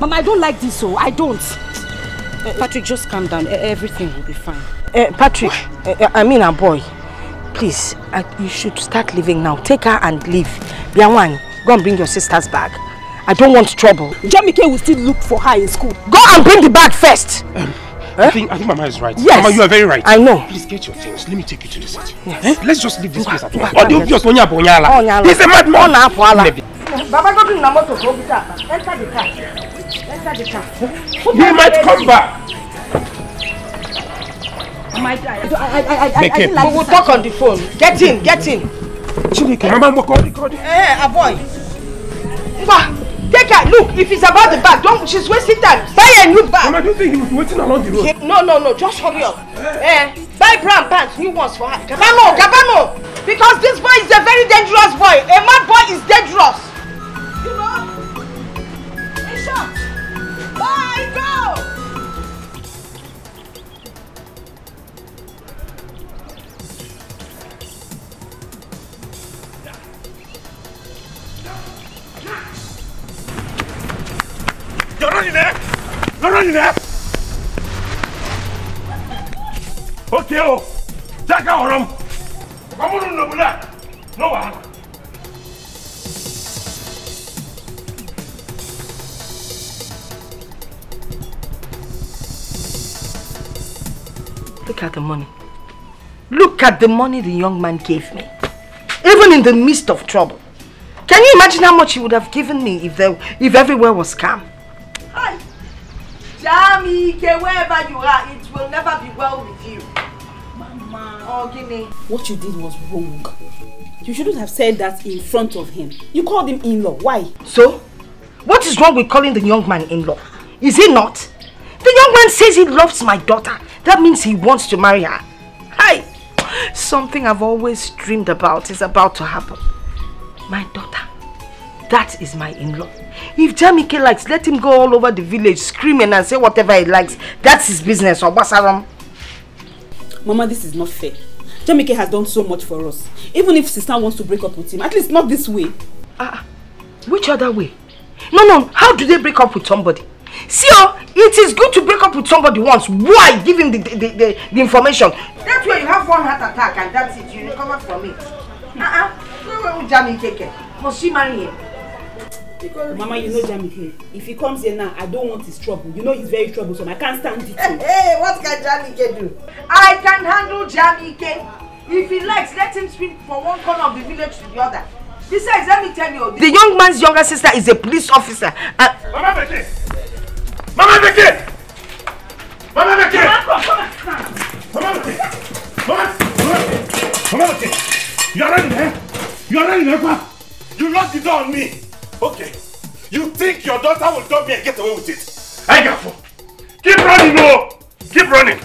Mama, I don't like this, so I don't. Uh, Patrick, just calm down. E- Everything will be fine. Uh, Patrick, uh, I mean a boy. Please, uh, you should start leaving now. Take her and leave. Bianwang, go and bring your sister's bag. I don't want trouble. Jamike will still look for her in school. Go and bring the bag first. I think I think Mama is right. Yes. Mama, you are very right. I know. Please get your things. Let me take you to the city. Eh? Yes. Let's just leave this place at once. Or the obvious Onya Bonyala. Onyala. He's a madman. Ọ na-apụ ala. Maybe. Baba go bring na motor go with her. Enter the car. Enter the car. He might come back. My guy. I, I, I, I, Make I like We will talk on the phone. Get in, get in. Chineke, Mama Moko, record it. Eh, a boy. Mba, take her. Look, if it's about the bag, don't. She's wasting time. Buy a new bag. Mama, do you think he was waiting along the road? He- no, no, no. Just hurry up. Eh, buy brown pants, new ones for her. Gabano, Gabano. Because this boy is a very dangerous boy. A mad boy is dangerous. You know. In short. Bye, go. You're running there! You're running there! Okay, oh! Jack out of him! Come on, no, no, no, no, Look at the money. Look at the money the young man gave me. Even in the midst of trouble. Can you imagine how much he would have given me if there, if everywhere was calm? Hi. Jamike, wherever you are, it will never be well with you. Mama. Oh, Guinea. What you did was wrong. You shouldn't have said that in front of him. You called him in-law. Why? So? What is wrong with calling the young man in-law? Is he not? The young man says he loves my daughter. That means he wants to marry her. Hi! Something I've always dreamed about is about to happen. My daughter. That is my in-law. If Jamike likes, let him go all over the village screaming and say whatever he likes. That's his business, or Basaram. Mama, this is not fair. Jamike has done so much for us. Even if sister wants to break up with him, at least not this way. Ah, which other way? No, no, how do they break up with somebody? See, oh, it is good to break up with somebody once. Why? Give him the, the, the, the, the information. That way you have one heart attack and that's it. You recover from it. Uh-uh. Where will Jamie Keke? Must she marry him? Mama, you know Jamike. If he comes here now, I don't want his trouble. You know he's very troublesome. I can't stand it. Hey, what can Jamike do? I can handle Jamike. If he likes, let him speak from one corner of the village to the other. Besides, let me tell you, the young man's younger sister is a police officer. And Mama Becky! Mama Becky! Mama Becky! Mama Becky! Mama! Mama! Mama Becky! You're running there? You're running there, Papa? You locked the door on me. Okay. You think your daughter will dump me and get away with it? I got fool. Keep running, no! Keep running.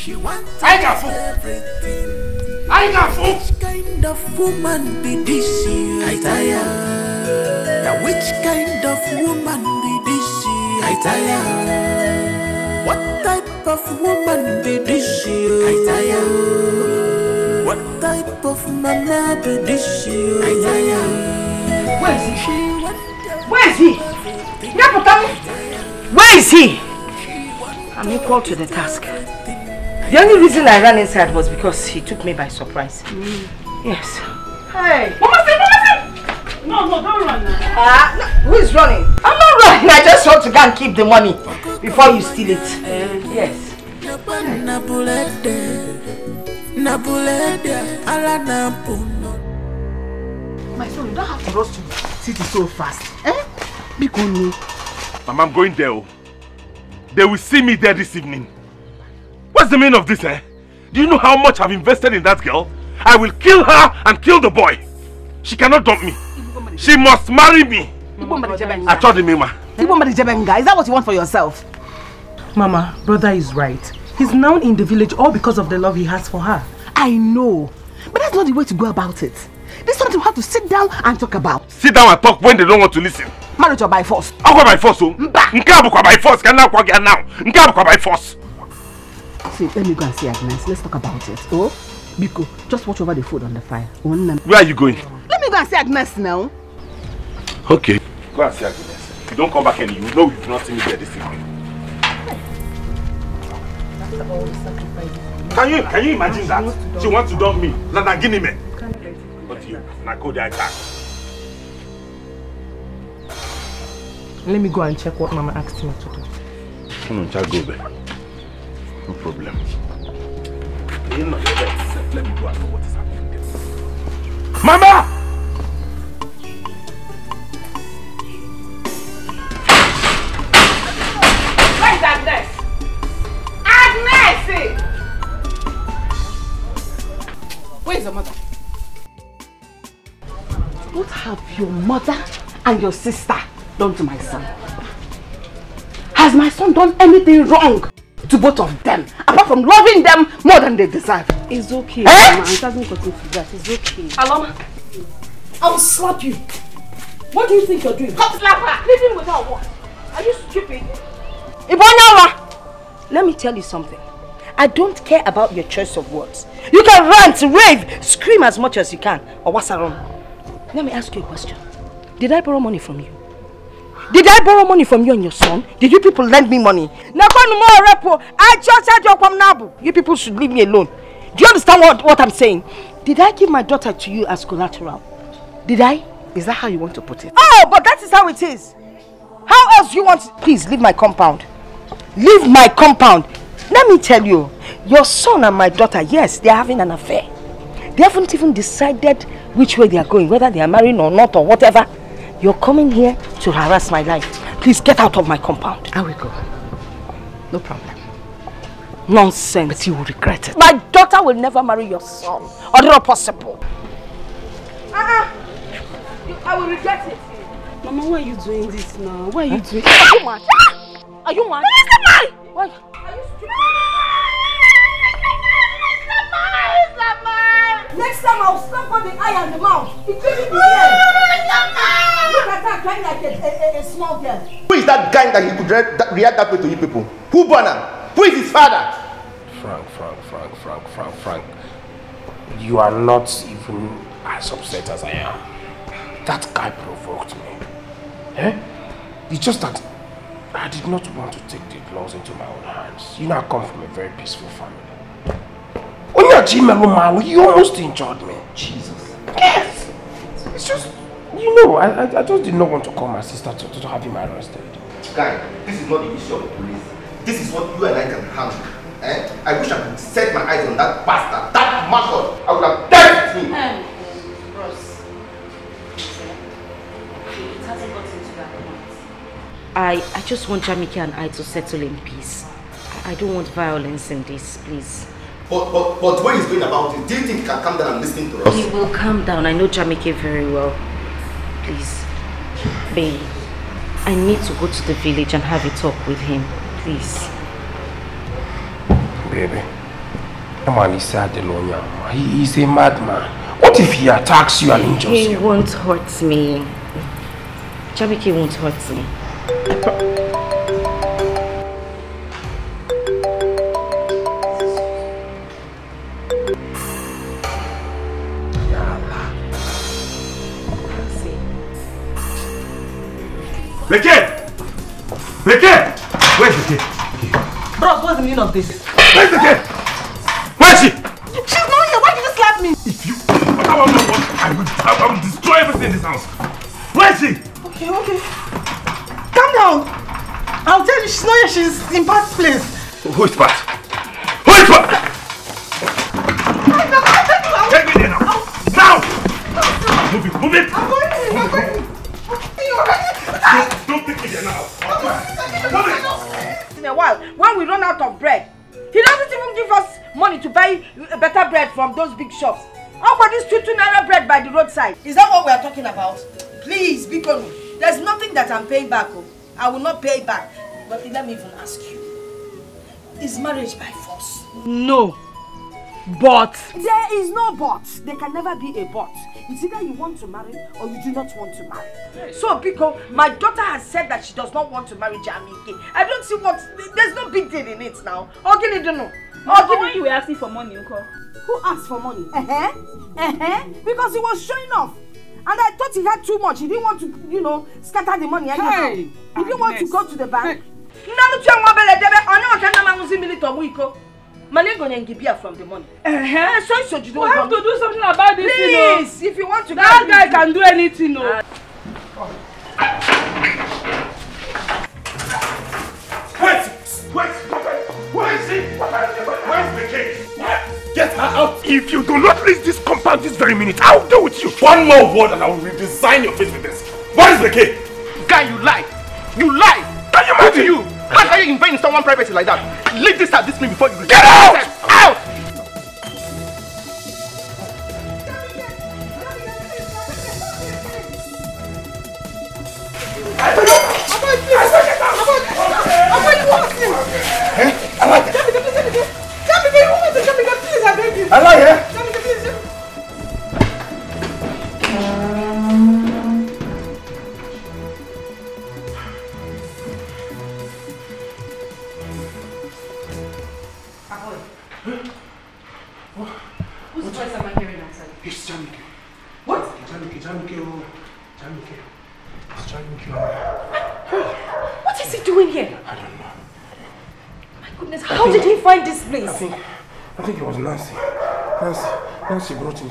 She wants I got everything. I got fool. Which kind of woman be this? I tell tire. Now which kind of woman be this? I tire. What type of woman be this? I tire. Type of be this? Tire. Where is he? Where is he? Where is he? I'm equal to the task. The only reason I ran inside was because he took me by surprise. Yes. Hey! Mama say, Mama say! No, no, don't run now. Ah, no, who is running? I'm not running. I just want to go and keep the money before you steal it. yes. Napulete, napulete, ala napuno. My son, you don't have to rush to the city so fast. Eh? Because no. Mama, I'm going there. oh. They will see me there this evening. What's the meaning of this, eh? Do you know how much I've invested in that girl? I will kill her and kill the boy. She cannot dump me. She must marry me. I told him, Mama. Is that what you want for yourself? Mama, brother is right. He's now in the village all because of the love he has for her. I know. But that's not the way to go about it. This is something we have to sit down and talk about. Sit down and talk when they don't want to listen. Marriage or by force. Ọkwa by force o. Nke a bụkwa by force na-akwa gị now. Nke a bụkwa by force. See, let me go and see Agnes. Let's talk about it. Oh, Biko, just watch over the food on the fire. One Where are you going? Let me go and see Agnes now. Okay. Go and see Agnes. If you don't come back and you know you've not seen me there this evening. Can you can you imagine that? She wants to dump me. Nana Guinea me. But you, na go there attack. Let me go and check what Mama asked me to do. No, no, go there. No problem. You know, let, me go and know what is happening. Mama! Agnes! Where is your mother? What have your mother and your sister done to my son? Has my son done anything wrong to both of them, apart from loving them more than they deserve? It's okay, Eh? Mama. It hasn't gotten to that. It's okay. Aloma, I will slap you. What do you think you're doing? Come slap her! Leave him without what? Are you stupid? Ibonyawa! Let me tell you something. I don't care about your choice of words. You can rant, rave, scream as much as you can. Or what's wrong? Let me ask you a question. Did I borrow money from you? Did I borrow money from you and your son? Did you people lend me money? Nabu. Oh. You people should leave me alone. Do you understand what, what I'm saying? Did I give my daughter to you as collateral? Did I? Is that how you want to put it? Oh, but that is how it is. How else you want? Please leave my compound. Leave my compound. Let me tell you, your son and my daughter, yes, they are having an affair. They haven't even decided which way they are going, whether they are marrying or not or whatever. You're coming here to harass my life. Please get out of my compound. I will go. No problem. Nonsense. But you will regret it. My daughter will never marry your son. Or not possible. Uh-uh. I will regret it. Mama, why are you doing this now? Why are you doing Are you mad? Ah! Are you mad? Why? Are you stupid? Next time I'll slap on the eye and the mouth. It couldn't be here. Look at her crying like a, a, a, a small girl. Who is that guy that he could re- that react that way to you people? Who born him? Who is his father? Frank, Frank, Frank, Frank, Frank, Frank. You are not even as upset as I am. That guy provoked me. Eh? It's just that I did not want to take the laws into my own hands. You know, I come from a very peaceful family. Onyachi Melumalu, you almost injured me. Jesus. Yes. It's just, you know, I, I, I just did not want to call my sister to, to have him arrested. Guy, this is not the issue of the police. This is what you and I can handle. Eh? I wish I could set my eyes on that bastard, that bastard. I would have dealt with him. Um, Bros, it hasn't gotten to that point. I, I just want Jamike and I to settle in peace. I, I don't want violence in this, please. But, but, but when he's going about it, do you think he can come down and listen to us? He will calm down. I know Jamike very well. Please, babe, I need to go to the village and have a talk with him. Please. Baby, that man is sad alone. yeah. He he's a madman. What if he attacks you and injures He you? He won't hurt me. Jamike won't hurt me. I pro- Beke! Beke! Where's Beke? Bros, what's the meaning of this? Where's Beke? Where is she? She's not here. Why did you slap me? If you... I will, I will, I will destroy everything in this house. Where is she? Okay, okay. Calm down. I'll tell you, she's not here. She's in Pat's place. Who is Pat? Who is Pat? Take me there now. Now! Move it, move it! I'm going in, I'm going in. Don't, don't take me there now. Move it! In a while, when we run out of bread, he doesn't even give us money to buy better bread from those big shops. How about this two two naira bread by the roadside? Is that what we are talking about? Please, Bikonu, there's nothing that I'm paying back. Oh. I will not pay back. But let me even ask you. Is marriage by force? No. But. There is no but. There can never be a but. It's either you want to marry or you do not want to marry. So, Biko, my daughter has said that she does not want to marry Jamike. I don't see what. There's no big deal in it now. Ogini don't know. Mama, when you were asking for money, Uncle. Who asked for money? Uh-huh. Uh-huh. Because he was showing off. And I thought he had too much. He didn't want to, you know, scatter the money anyhow. Hey, he didn't want to go to the bank. Nanu tia nwa bele debe onye oka na manguzi milito mu iko. Mane go nyengi bia from the money. Eh, so so you We have to do something about this, you know. Please, if you want to That guy please. can do anything, no. Where's Where's Where is he? Where's the cake? Get her out! If you do not leave this this very minute, I will deal with you! One more word and I will redesign your face with this. What is the key? Guy, you lie. You lie. Can you imagine? you? How can you invade in someone's privacy like that? Leave this at this minute before you Get out! Out!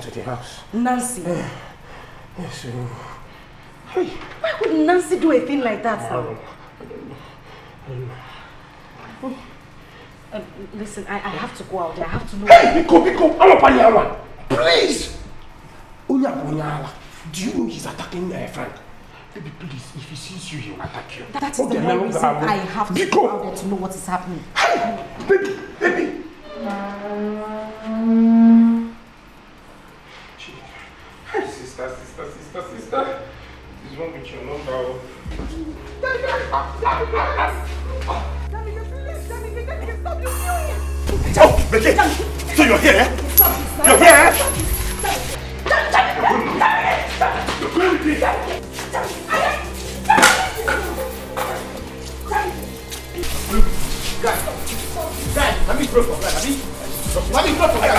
To the house. Nancy. Yes, uh, Why would Nancy do a thing like that now? Um, listen, I, I have to go out there. I have to know. Hey, Biko, Biko, I'm a Panyawa. Please. Onya Bonyawa. Do you know he's attacking uh, Frank? Baby, please, if he sees you, he will attack you. That is What the main hell reason I have to Biko. go out there to know what is happening. Baby, baby. Hey, wrong with your number? oh? Oh, Becky! So you're here, eh? You're here, eh? Guy, let me throw for that. Let me, let me throw for that.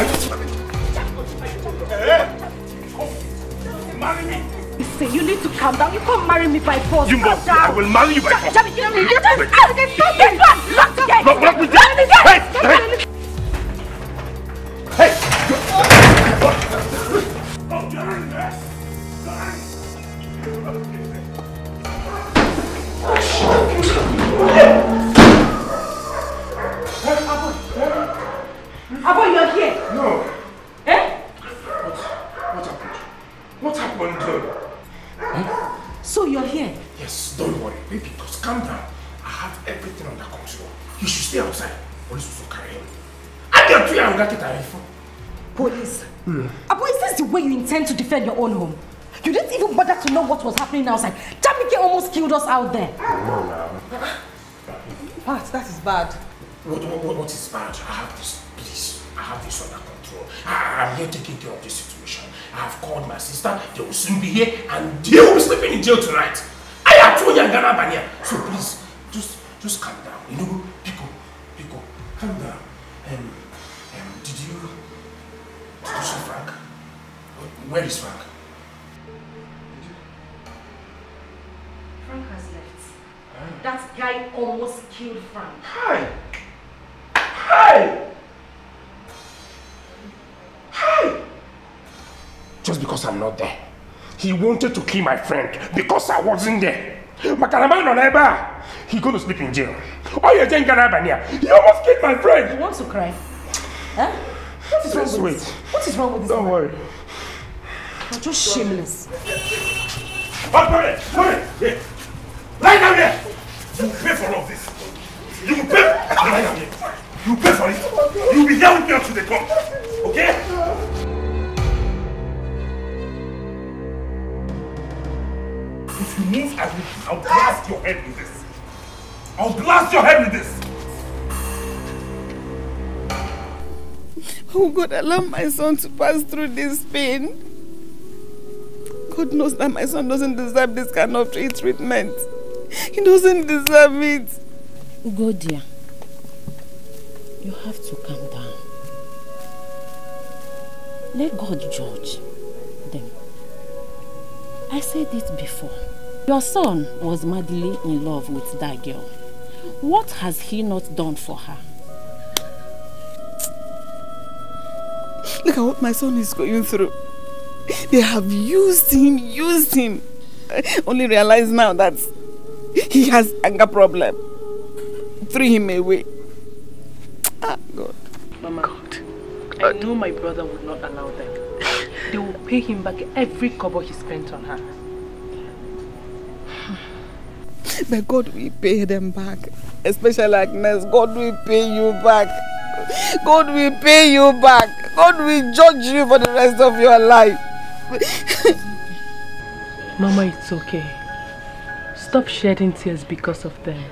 Marry me. Listen, you need to calm down. You can't marry me by force. You Calm must. down. I will marry you by force. Jamie, get me. Get me. Me. Me. Lock. Lock- lock me Lock the gate. Hey, Abo, defend your own home? You didn't even bother to know what was happening outside. Jamike almost killed us out there. No, now. Pat, that is bad. What, what, what, what is bad? I have this, please. I have this under control. I, I'm here taking care of this situation. I have called my sister. They will soon be here and they will be sleeping in jail tonight. I have told you Ghana Banya. So please, just just calm down. You know, Pico, Pico, calm down. Um, um, did you, did you see Frank? Where is Frank? Frank has left. That guy almost killed Frank. Hi! Hi! Hi! Just because I'm not there. He wanted to kill my friend because I wasn't there. Makarama no neighbor. He going to sleep in jail. Oh, you're saying Ganabania. He almost killed my friend. You want to cry? Huh? What is wrong with wait. this? What is wrong with this? Don't man? worry. You're just shameless. Oh, come here. Come here. Here. Lie down there. You will pay for all of this. You will pay. Lie down here. You will pay for it. You will be here with me until they come. Okay? If you move, I will, I'll blast your head with this. I'll blast your head with this. Oh God, allow my son to pass through this pain. God knows that my son doesn't deserve this kind of treatment. He doesn't deserve it. Go, dear. You have to calm down. Let God judge them. I said it before. Your son was madly in love with that girl. What has he not done for her? Look at what my son is going through. They have used him, used him. I only realize now that he has anger problem. Threw him away. Ah, God. Mama. God. I know my brother would not allow them. They will pay him back every kobo he spent on her. But God will pay them back. Especially Agnes, God will pay you back. God will pay you back. God will judge you for the rest of your life. Mama, it's okay. Stop shedding tears because of them.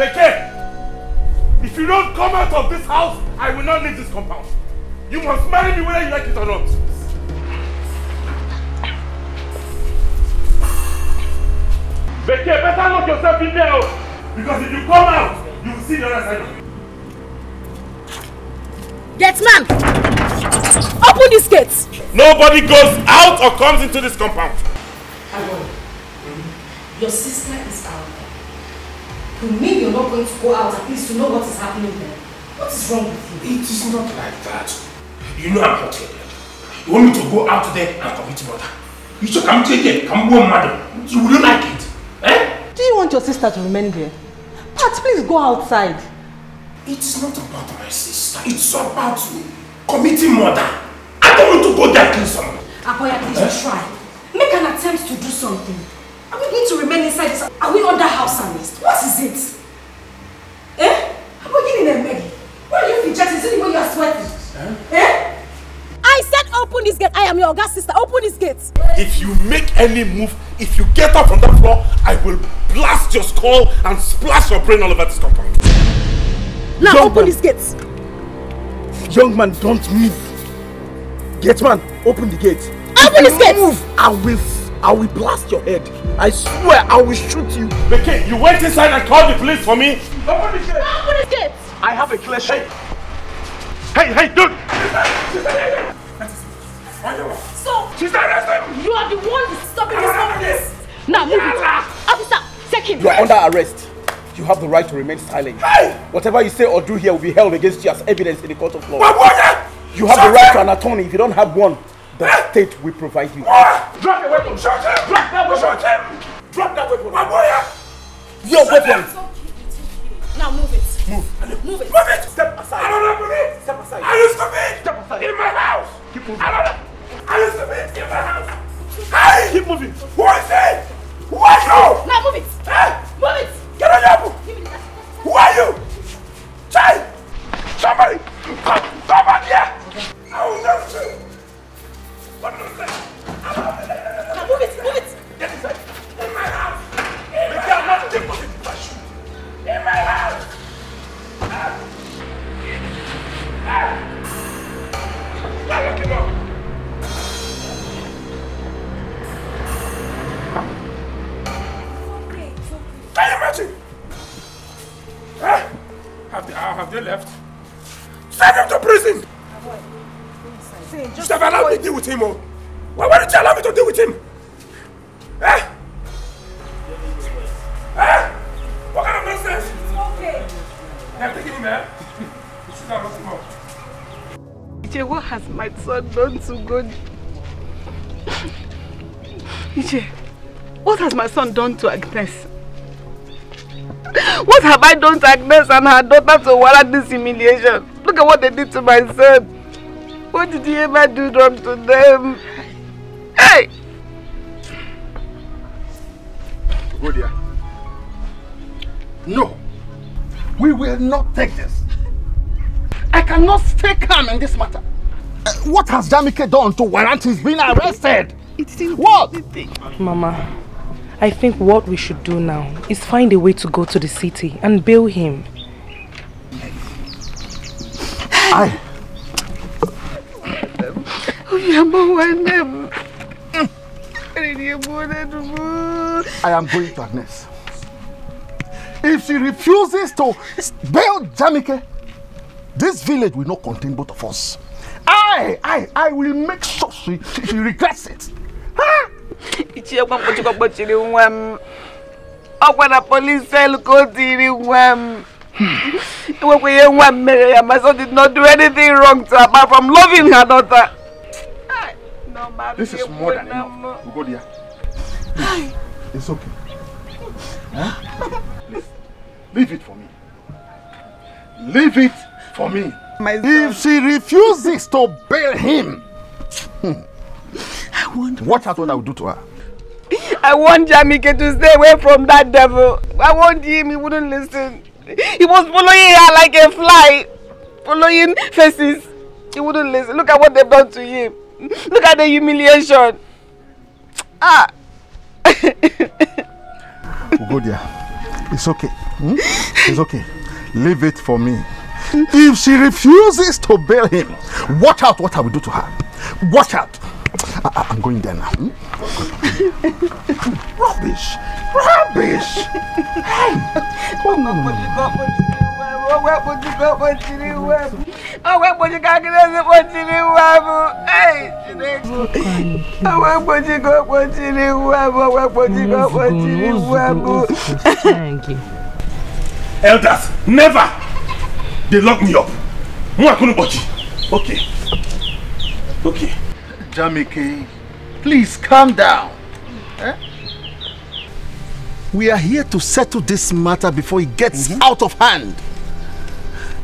Beke! If you don't come out of this house, I will not leave this compound. You must marry me whether you like it or not. Beke, better lock yourself in there. Oh. Because if you come out, you will see the other side of it. Get man! Open this gate! Nobody goes out or comes into this compound. Agony, your sister is out there. You mean you're not going to go out at least to know what is happening there? What is wrong with you? It is not like that. You know I'm hot-headed. You want me to go out there and commit murder? You should come to again, come go mad. You wouldn't like it. Eh? Do you want your sister to remain there? Pat, please go outside. It's not about my sister. It's about committing murder. I don't want to go there kill someone. Akoya, please Eh? try. Make an attempt to do something. Are we going to remain inside this? Are we under house arrest? What is it? Eh? Are we getting a Maggie? Why are you fidgeting? Is it the way you are sweating? Eh? I said open this gate. I am your God's sister. Open this gate. If you make any move, if you get up from that floor, I will blast your skull and splash your brain all over this compound. Now Young open man. this gate. Young man, don't move. Gate man, open the gate. Open this gate. Move. I will, I will blast your head. I swear, I will shoot you. Okay, you went inside and called the police for me. Open the gate. Open this gate. I have a clear shot. Hey, hey, dude. So, you are the one stopping this from this. Now move it. Officer, take him. You are under arrest. You have the right to remain silent. Whatever you say or do here will be held against you as evidence in the court of law. You have the right to an attorney. If you don't have one, the state will provide you. Drop the weapon. Shot him. Drop that weapon. Shot him. Drop that weapon. My boy. Your weapon. Now move it. Move. Move it. Move it. Step aside. I don't know believe. Step aside. I used to be. Step aside. In my house. Keep moving. I don't know. I used to be in my house. Hey. Keep moving. Who is it? Who are you? Now move it. Hey. Move it. Get on your book. Who are you? Chai. Somebody. Come. Somebody here. I will never say. What nonsense. Now move it. Move it. Get inside. In my house. In my house. Keep moving. In my house. Ah. Ah. Now look him Can you imagine? Huh? Have they, uh, have they left? Send him to prison! You should have allowed me to deal with him, oh. Why, did you allow me to deal with him? Eh? Eh? What kind of nonsense? Okay. I'm taking him, eh? You should have locked him up. Iche, what has my son done to God? Iche, what has my son done to Agnes? What have I done to Agnes and her daughter to warrant this humiliation? Look at what they did to my son. What did he ever do wrong to them? Hey! Go there. No. We will not take this. I cannot stay calm in this matter. Uh, what has Jamike done to warrant his being arrested? What? Mama, I think what we should do now is find a way to go to the city and bail him. I. I am going to Agnes. If she refuses to bail Jamike, this village will not contain both of us. I, I, I will make sure she, she, regrets it. Ichie kwa mkpochikwa kpochiri nwa m. Ọkwa na police cell ka o tiri nwa m. Enwekwa ihe nwa m mere ya. My son did not do anything wrong to apart from loving her daughter. This is more than enough. Go there. It's okay. Huh? Please, leave it for me. Leave it for me. If she refuses to bail him, I want. Watch out what I will do to her. I want Jamike to stay away from that devil. I want him, he wouldn't listen. He was following her like a fly, following faces. He wouldn't listen. Look at what they've done to him. Look at the humiliation. Ah. Ugodia, it's okay. Hmm? It's okay. Leave it for me. If she refuses to bail him, watch out what I will do to her. Watch out. I, I, I'm going there now. Hmm? Rubbish. Rubbish. Ọwọ́ ẹ̀pọ̀jù kan pọ̀ sí ní wẹ́ẹ̀bù. Ọwọ́ ẹ̀pọ̀jù kan kí ṣe pọ̀ sí ní wẹ́ẹ̀bù. Ọwọ́ ẹ̀pọ̀jù kan pọ̀ sí ní wẹ́ẹ̀bù. Ọwọ́ ẹ̀pọ̀jù kan pọ̀ sí ní wẹ́ẹ̀bù. Thank you. Elders, never! They lock me up. Akunu bochi. Okay. Okay. Jamike, please calm down. Eh? We are here to settle this matter before it gets out of hand.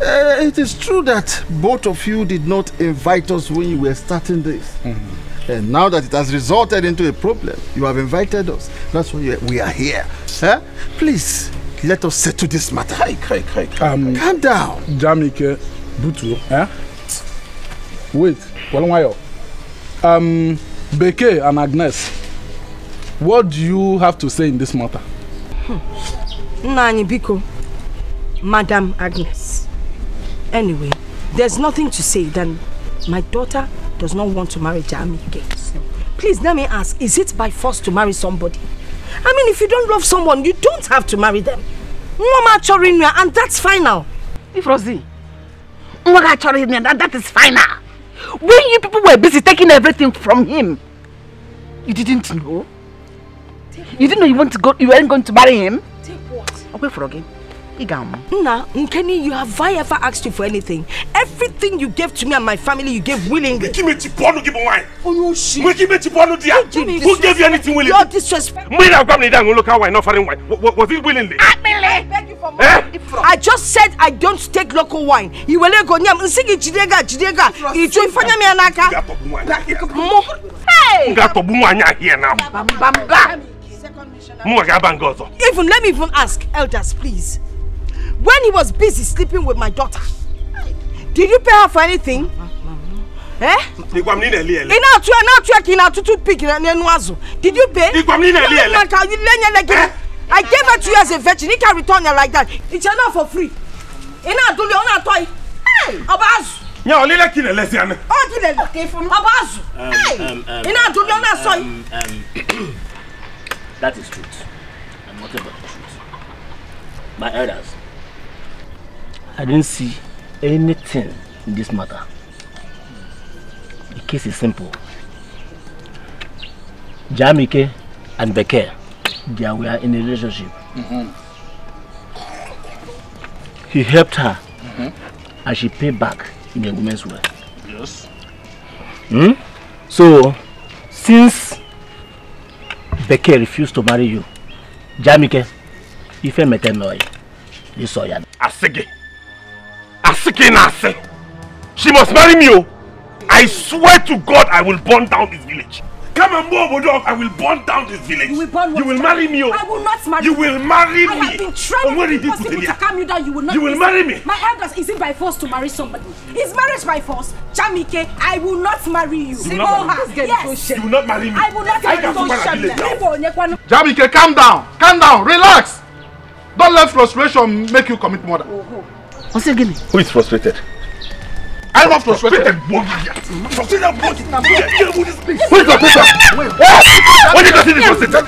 Uh, it is true that both of you did not invite us when you were starting this. And now that it has resulted into a problem, you have invited us. That's why we are- here. Eh? Please, let us settle this matter. Um, Calm down. Jamike, Butu, eh? Wait, Walanwayo. Um, Beke and Agnes, what do you have to say in this matter? Nna anyị biko, Madam Agnes. Anyway, there's nothing to say than my daughter does not want to marry Jami again. Please let me ask, is it by force to marry somebody? I mean, if you don't love someone, you don't have to marry them. Mama Chorinwa, and that's final. If Rosie, Mwaga Chorinwa, that, that is final. When you people were busy taking everything from him, you didn't know? You didn't know you want to go you weren't going to marry him? Take what? Okay for again. Igam. Nna, Nkeni, you have I ever asked you for anything? Everything you gave to me and my family, you gave willingly. Give me Chiponu, give me wine. Oh, no, shit. Give me Chiponu, dear. Who gave you anything willingly? You're disrespectful. Me now grab me down, look how wine, not foreign wine. Wa- wa- Was it willingly? I beg you for more. I just said I don't take local wine. Iwele go nyam nsigi jidega jidega. Ijo ifanya mi anaka. Mo. Hey. Nga tobu mwanya here now. Bam bam bam. Even let me even ask elders please. When he was busy sleeping with my daughter, did you pay her for anything? Eh? Igwa m ni na-eli ele. Ina atu ina atu eki na tutu pig na n'enu azụ. Did you pay? Igwa m ni na-eli ele. Maka you lenye legi. I gave her to you as a virgin. You can return her like that. It's enough for free. Ina aduli ona toy. Hey, ọba azụ. Nya olile ki na-elezi anya. Ọ dị lele ka ifu ọba azụ. Hey, ina aduli ona soy. Um, um, that is truth. And nothing but the truth. My elders, I didn't see anything in this matter. The case is simple. Jamike and Beke, they were in a relationship. He helped her and she paid back in a woman's way. Yes. Hmm? So, since Beke refused to marry you, Jamike, ife metemoi, you saw ya. Asige. Asige na ase. She must marry me oh. I swear to God I will burn down this village. Come and move Obodo, I will burn down this village. You will burn You will marry me oh. I will not marry You will marry I me. have been trying Oh, what you possible to here? calm you down. You will not You will listen. marry me. My elders, is it by force to marry somebody? Is marriage by force? Jamike, I will not marry you. You will not marry me. Yes. You will not marry me. I will not I marry can you. now. Simple Onyekwanu. Jamike, calm down. Calm down. Relax. Don't let frustration make you commit murder. What's it again? Who is frustrated? I'm not frustrated. Frustrated buggy. Who is frustrated? When you go see this frustrated?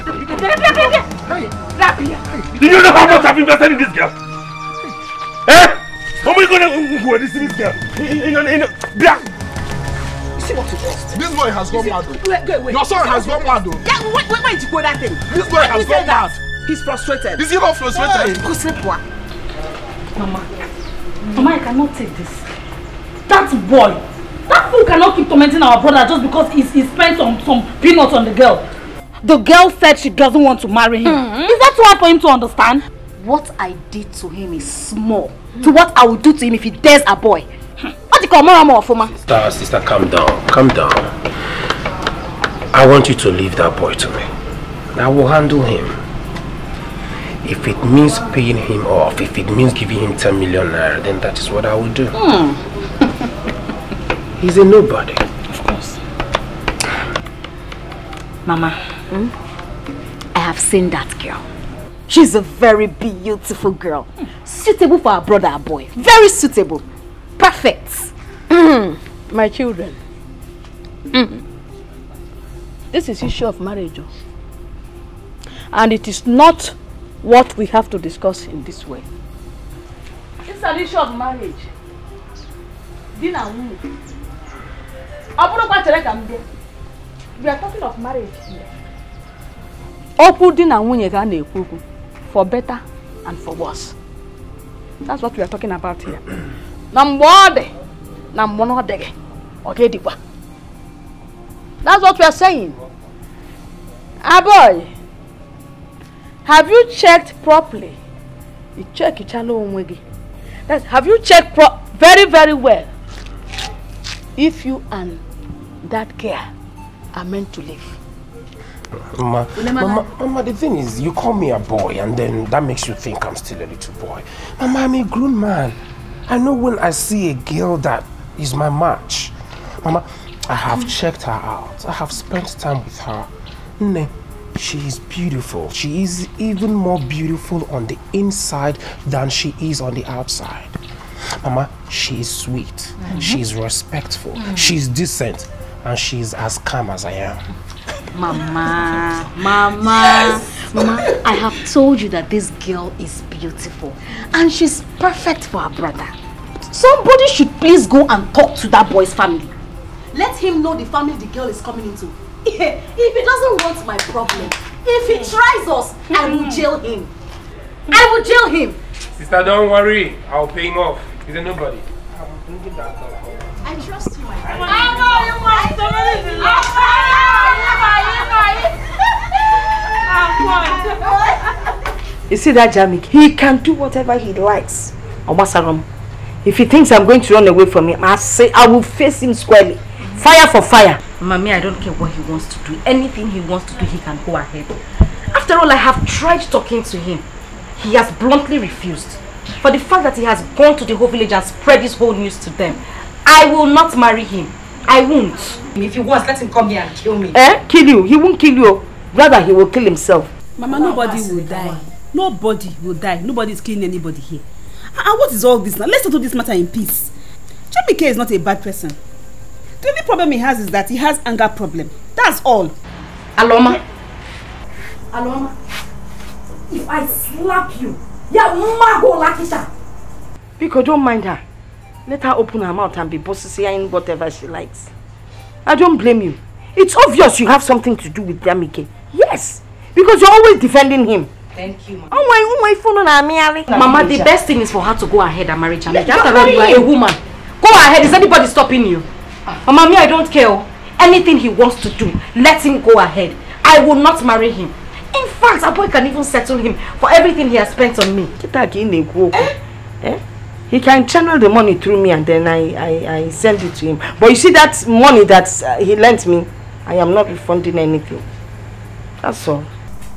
Do you know how much I've invested in this girl? Eh? How am I gonna go this this girl? In, in, in. See what. This boy has gone mad. though. Wait, wait, wait. Your son has gone mad. Yeah, wait, wait, wait, you go that thing. This boy has gone mad. He's frustrated. Is he not frustrated? Mama, Mama, I cannot take this. That boy, that fool cannot keep tormenting our brother just because he's, he spent some, some peanuts on the girl. The girl said she doesn't want to marry him. Is that too hard for him to understand? What I did to him is small to what I will do to him if he dares a boy. What do you call more Ofuma? Sister, sister, calm down. Calm down. I want you to leave that boy to me. I will handle him. If it means paying him off, if it means giving him 10 million naira, then that is what I will do. Hmm. He's a nobody. Of course. Mama, hmm? I have seen that girl. She's a very beautiful girl. Suitable for our brother and boy. Very suitable. Perfect. Hmm. My children, this is issue of marriage. oh. And it is not what we have to discuss in this way. It's an issue of marriage. Di na nwunye. Ọ bụrụkwa chere ka m bịa. We are talking of marriage here. Okwu di na nwunye ka a na-ekwu okwu for better and for worse. That's what we are talking about here. Na mgbe ọ dị na mgbe ọ dịghị ọ ga-edikwa. That's what we are saying. Aboy, have you checked properly? You check ichala onwe gị. That's, have you checked pro very very well if you and that girl are meant to live? Mama, Mama, Mama, the thing is, you call me a boy and then that makes you think I'm still a little boy. Mama, I'm a grown man. I know when I see a girl that is my match. Mama, I have checked her out. I have spent time with her. Nne, she is beautiful. She is even more beautiful on the inside than she is on the outside. Mama, she is sweet. Mm-hmm. She is respectful. Mm. She is decent. And she is as calm as I am. Mama, Mama, Mama, I have told you that this girl is beautiful and she's perfect for her brother. Somebody should please go and talk to that boy's family. Let him know the family the girl is coming into. if he doesn't want my problem, if he tries us, I will jail him. I will jail him. Sister, don't worry. I'll pay him off. He's a nobody. I trust you, my You see that Jamike? He can do whatever he likes. Obasaram. If he thinks I'm going to run away from him, I say I will face him squarely. Fire for fire. Mommy, I don't care what he wants to do. Anything he wants to do, he can go ahead. After all, I have tried talking to him. He has bluntly refused. For the fact that he has gone to the whole village and spread this whole news to them, I will not marry him. I won't. If he wants, let him come here and kill me. Eh? Kill you. He won't kill you. Rather, he will kill himself. Mama, Mama, nobody nobody will will die. Nobody will die. Nobody is killing anybody here. And what is all this now? Let's settle this matter in peace. Jamike is not a bad person. The only problem he has is that he has anger problem. That's all. Aloma. Aloma. If I slap you, yeah, mago lakisha. Biko, don't mind her. Let her open her mouth and be bossy whatever she likes. I don't blame you. It's obvious you have something to do with Jamike. Yes, because you're always defending him. Thank you, Mama. Oh my, oh my phone on Amiali. Mama, the best thing is for her to go ahead and marry. Let- After all, you are a woman. Go ahead. Is anybody stopping you? Mama, me, I don't care. oh. Anything he wants to do, let him go ahead. I will not marry him. In fact, a boy can even settle him for everything he has spent on me. Eh? He can channel the money through me and then I, I, I send it to him. But you see that money that uh, he lent me, I am not refunding anything. That's all.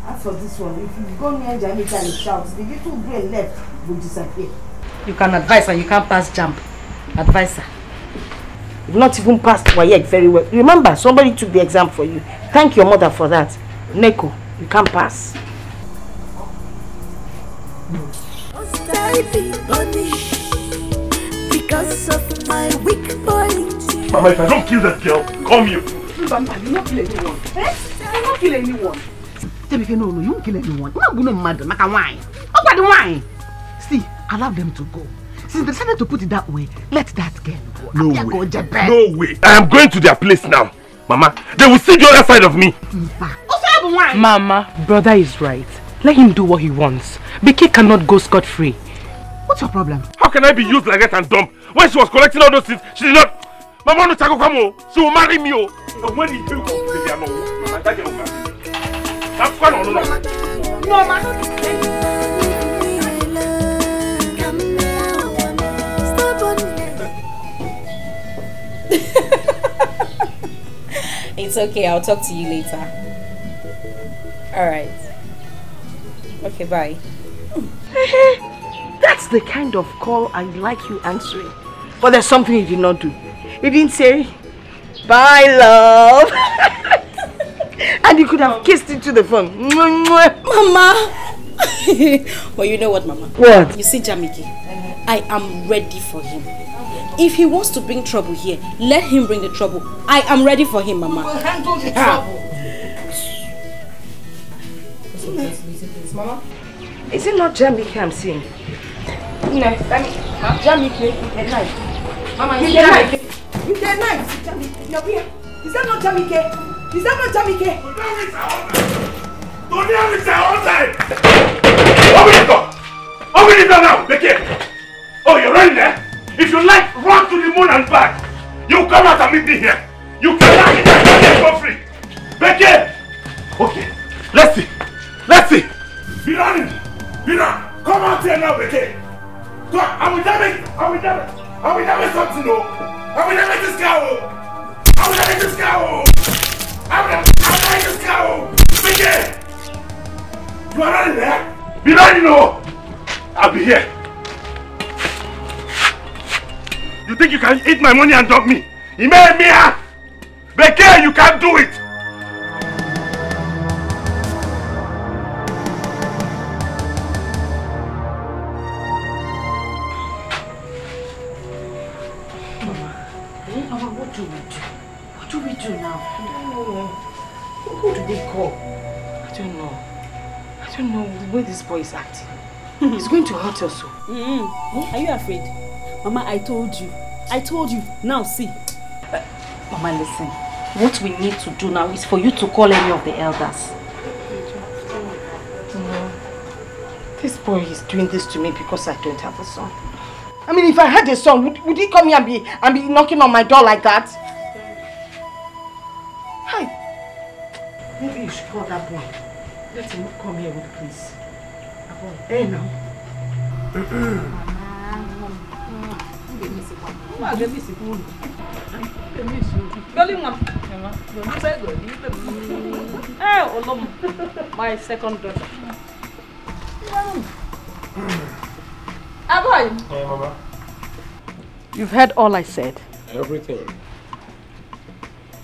As for this one, if you go near Jamaica and shout, the little brain left will disappear. You can advise her, you can't pass jump. Advise her. You've not even passed WAEC very well. Remember, somebody took the exam for you. Thank your mother for that. Neko, you can't pass. Must I be punished because of my weak point? Mama, if I don't kill that girl, call me a fool. Mama, you not kill anyone. Eh? You not kill anyone. Jamike, no, no, you won't kill anyone. You not gonna mad like a wine. How about the wine? See, allow them to go. Since they decided to put it that way, let that girl. No way. No way. I am going to their place now. Mama, they will see the other side of me. Mama, brother is right. Let him do what he wants. Biki cannot go scot-free. What's your problem? How can I be used like that and dumb? When she was collecting all those things, she did not. Mama no chago kamo. She will marry me. Oh. And when he up, baby, I know. Mama, that girl will marry me. Akwa no no no. Nneoma. It's okay, I'll talk to you later. Alright. Okay, bye. That's the kind of call I like you answering. But there's something you did not do. You didn't say, bye love. and you could have kissed into the phone. Mama! well, you know what, Mama? What? You see, Jamike, I am ready for him. If he wants to bring trouble here, let him bring the trouble. I am ready for him, Mama. We'll handle the Ah. trouble. Is it not Jamike I'm seeing? No, I mean, Jamike with a knife. Mama, With with a a knife. knife. With a knife. Jamike, you're here. Is that not Jamike? Is that not Jamike? Don't hear me say all time. Open the door. Open the door now. Look here. Oh, you're running there? If you like, run to the moon and back. You come out and meet me here. You cannot that for free. Becky! Okay, let's see. Let's see. Be running. Be running. Come out here now, Becky. Come, I will damage. I will damage. I will damage something, no. I will damage this cow. I will damage this cow. I will damage, I will damage this cow. Becky! You are running there? Be running, no. I'll be here. You think you can eat my money and dump me? Ime Mia! Becky, you can't do it! Mama, what do we do? What do we do now? I don't know. Who who do we call? I don't know. I don't know the way this boy is acting. He's going to hurt us. oh. Mm-hmm. Are you afraid? Mama, I told you. I told you. Now see. Uh, Mama, listen. What we need to do now is for you to call any of the elders. Mm-hmm. This boy is doing this to me because I don't have a son. I mean, if I had a son, would, would he come here and be, and be knocking on my door like that? Hi. Maybe you should call that boy. Let him come here with please. Hey now. Eh, Olom, my second daughter. Aboy, Hey, Mama. you've heard all I said. Everything.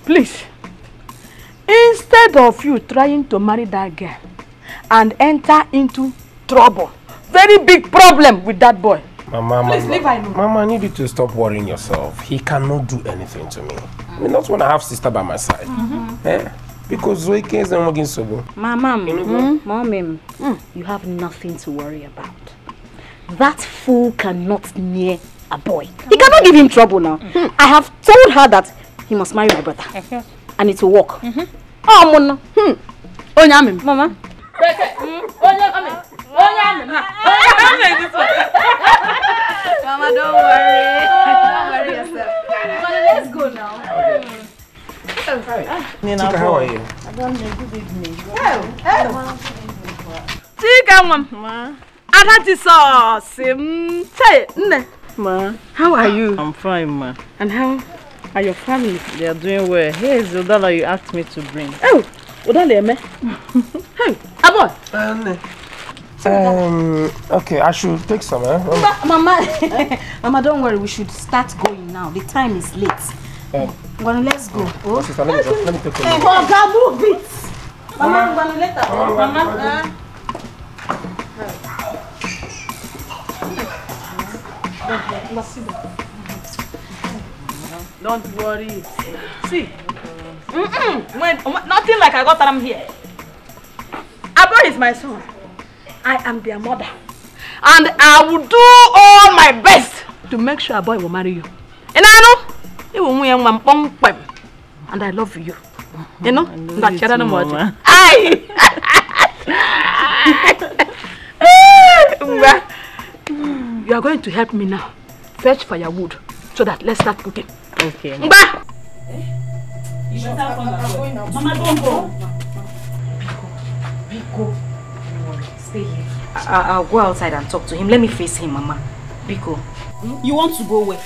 Please, instead of you trying to marry that girl and enter into trouble, very big problem with that boy. Mama, Please Mama. leave I know. Mama, I need you to stop worrying yourself. He cannot do anything to me. I mean, not when I have sister by my side. Eh? Because Zoe is not working so good. Mama, Mhm. mm, mommy, mm, you have nothing to worry about. That fool cannot near a boy. He cannot give him trouble now. I have told her that he must marry my brother. And it will work. Oh, Mona. Hmm. Onyame. Mama. Mama, don't worry. don't worry yourself. Mama, let's go now. Chika, how are you? I don't know. Good evening. Chika nwa Ada Jesus. Mm, Say, nne. Ma. How are you? I'm fine, ma. And how are your family? They are doing well. Here is the dollar you asked me to bring. Oh, Udale eme. Hey, Aboy. Um, okay, I should take some, eh? Ma- Mama, Mama, don't worry. We should start going now. The time is late. Um, Well, let's go. Oh. sister, let me, just, let me take a look. Oga, move it. Mama, I'm gonna later. Mama, Mama. Don't worry. See. Mm-mm. When, nothing like I got them here. Aboy is my son. I am their mother. And I will do all my best to make sure a boy will marry you. And I know you will win one pom pom. And I love you. You know? love you That too, Mama. Aye. Ngwa. you are going to help me now. Fetch firewood so that let's start cooking. Okay. Ngba. Eh? You better come back. Mama, don't go. I I'll go outside and talk to him. Let me face him, Mama. Biko. You want to go where?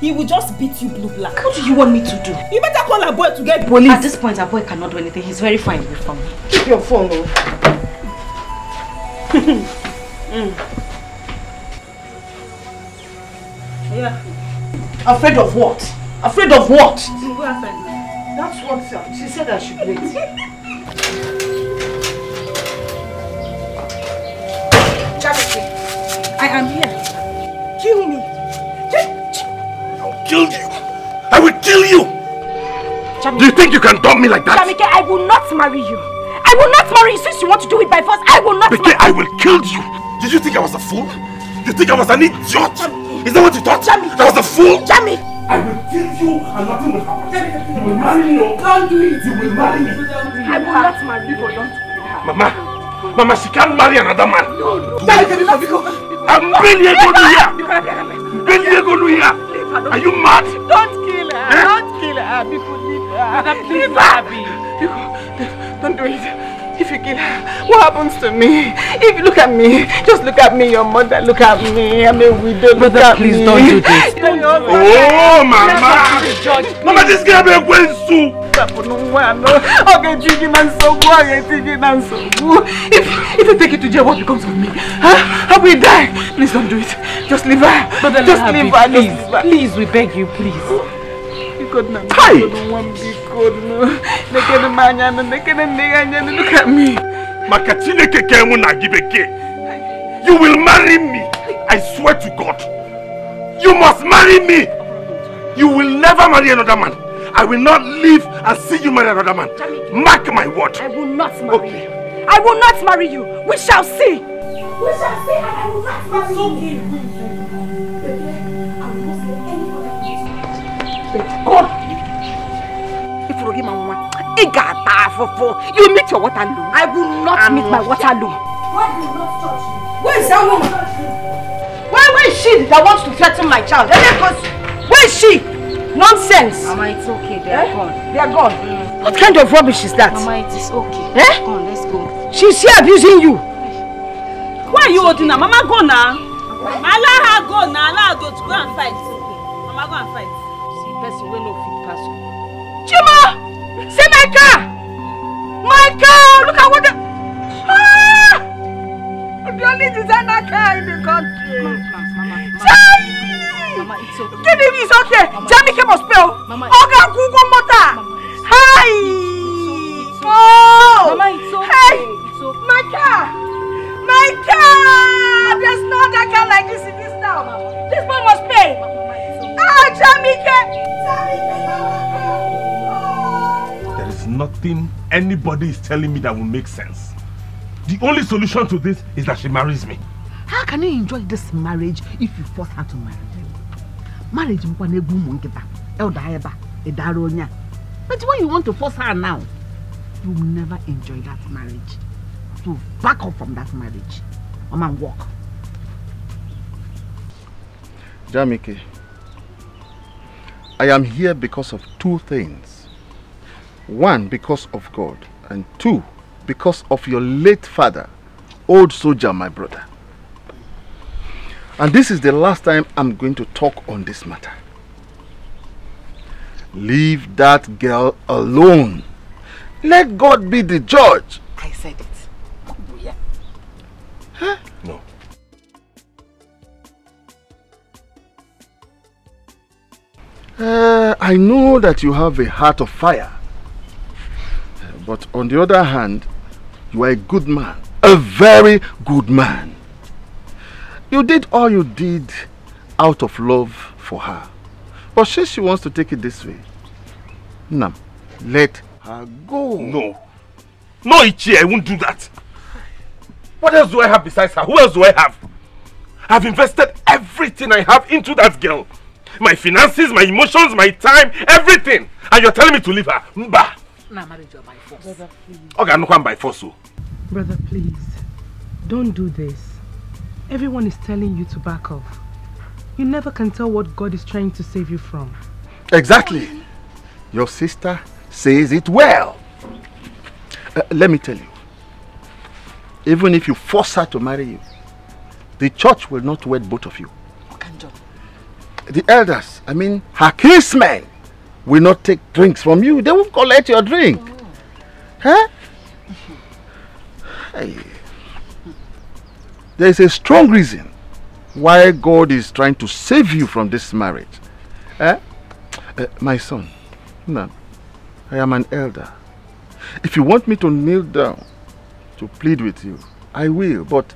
He will just beat you blue black. What do you want me to do? You better call our boy to get Police. At this point, our boy cannot do anything. He's very fine with from me. Keep your phone, oh. mm. Yeah. Afraid of what? Afraid of what? That's what she said I should wait. Charity, I am here. Kill me. I'll kill you. I will kill you. Do you think you can dump me like that? Jamike, I will not marry you. I will not marry you since you want to do it by force. I will not Beke, I will kill you. Did you think I was a fool? You think I was an idiot? Is that what you thought? Jamie. I was a fool? Jamie. I will kill you and nothing will happen. You will marry me. oh. Don't do it. You will marry me. I will not marry you. Mama, Mama, she can't marry another man. Biko, Biko. I'm Benny Egoluya. Benny Egoluya. Are you mad? Don't kill her. Don't kill her. Biko, leave her. Leave her. Don't do it. If you kill her, what happens to me? If you look at me, just look at me, your mother, look at me. I'm a widow. Look Brother, at please me. don't do this. Don't- Oh, Mama. Mama, this girl be going to. Okay, Chigi Nansobu, okay, Chigi Nansobu. If, if I take you to jail, what becomes of me? Huh? I will die. Please don't do it. Just leave her. Brother, just leave her. please. Just leave her. Please, we beg you, please. Oh, because now, Hi. Look at me. Maka Chineke ke mụ na gị bekee. You will marry me. I swear to God. You must marry me. You will never marry another man. I will not live and see you marry another man. Mark my word. I will not marry you. I will not marry you. We shall see. We shall see and I will not marry you. God. You give my one, it got afofo. You meet your Waterloo. I will not meet my Waterloo. God will not touch you. Where is that woman? Where, where is she that wants to threaten my child? Let me go. Where is she? Nonsense. Mama, it's okay. They are Eh? gone. They are gone. What kind of rubbish is that? Mama, it is okay. Eh? Come on, let's go. She's here abusing you. Why are you holding her? Mama, go now. Allow her go now. Allow her go to go and fight. Mama, go and fight. See, person wey no fit pass. Chima! See my car! My car! Look at what the... Ah! The only designer car in the country. Chai! Mama, it's okay. Give him it's okay. Jamike must pay. Mama, Oga Google motor. Hi! Oh! Mama, it's okay. Hey! It's okay. My car! My car! There's no other car like this in this town. This one must pay. Ah, Jamike! There is nothing anybody is telling me that will make sense. The only solution to this is that she marries me. How can you enjoy this marriage if you force her to marry? Marriage nkwa na-egwu ụmụ nkịta. Elda ebe a, ịdara onye a. But when you want to force her now, you will never enjoy that marriage. So back up from that marriage. Come and walk. Jamike, I am here because of two things. One, because of God, and two, because of your late father, old soldier, my brother. And this is the last time I'm going to talk on this matter. Leave that girl alone. Let God be the judge. I said it. Uh, I know that you have a heart of fire. But on the other hand, you are a good man. A very good man. You did all you did out of love for her. But since she wants to take it this way, Nam, let her go. No. No, Ichie, I won't do that. What else do I have besides her? Who else do I have? I've invested everything I have into that girl. My finances, my emotions, my time, everything. And you're telling me to leave her? Mba. Na marriage or by force. Brother, please. Okay, I'm not by force. oh. Brother, please. Don't do this. Everyone is telling you to back off. You never can tell what God is trying to save you from. Exactly. Your sister says it well. Uh, let me tell you. even if you force her to marry you, the church will not wed both of you. The elders, I mean her kinsmen, will not take drinks from you. They will collect your drink. Huh? Hey. There is a strong reason why God is trying to save you from this marriage. Eh? Uh, my son, no, I am an elder. If you want me to kneel down to plead with you, I will, but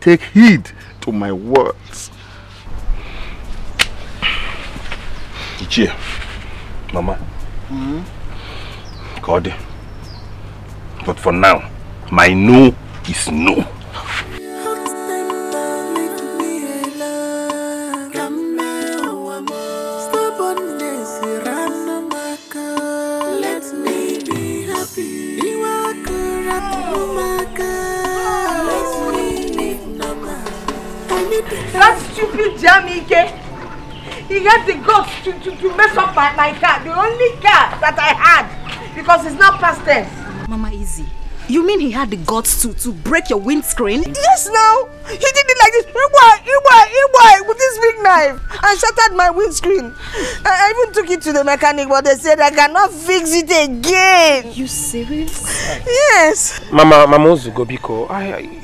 take heed to my words. Ichie, Mama, mm-hmm. God. But for now, my no is no. Stubbornness, random Let me be happy. Iwakura kumaka. Let me live normal. I need to That stupid Jamike. He had the guts to, to, to mess up my, my car. The only car that I had. Because it's not past tense. Mama Easy, you mean he had the guts to, to break your windscreen? Yes, now. He did it like this. Iwa, Iwa, Iwa, with this big knife. And shattered my windscreen. I, I even took it to the mechanic, but they said I cannot fix it again. You serious? Yes. Mama, Mama Ozugobiko, I, I,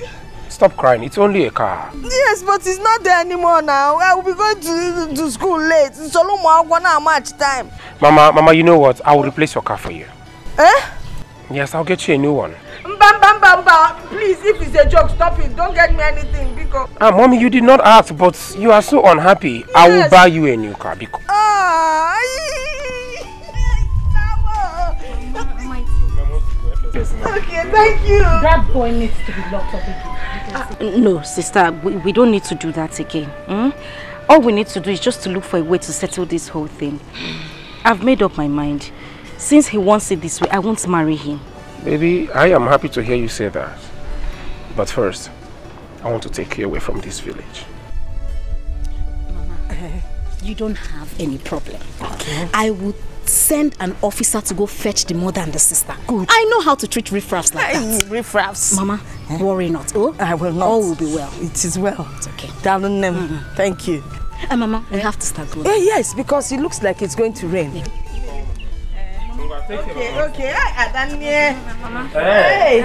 stop crying. It's only a car. Yes, but it's not there anymore now. I will be going to, to school late. Solomo Agwana much time. Mama, Mama, you know what? I will replace your car for you. Eh? Yes, I'll get you a new one. Mba, mba, mba, mba. Please, if it's a joke, stop it. Don't get me anything because. Ah, mommy, you did not ask, but you are so unhappy. I will buy you a new car because. Ah, okay, thank you. That boy needs to be locked up again. No, sister, we, we don't need to do that again. hmm? All we need to do is just to look for a way to settle this whole thing. I've made up my mind. Since he wants it this way, I won't marry him. Baby, I am happy to hear you say that. But first, I want to take you away from this village. Mama, you don't have any problem. I would send an officer to go fetch the mother and the sister. Good. I know how to treat riffraffs like that. Riffraffs. Mama, worry not. Oh, I will not. All will be well. It is well. It's okay. Darling, um, thank you. Uh, Mama, we have to start going. Eh, yes, because it looks like it's going to rain. Okay, okay. Hi, Adanye. Hey.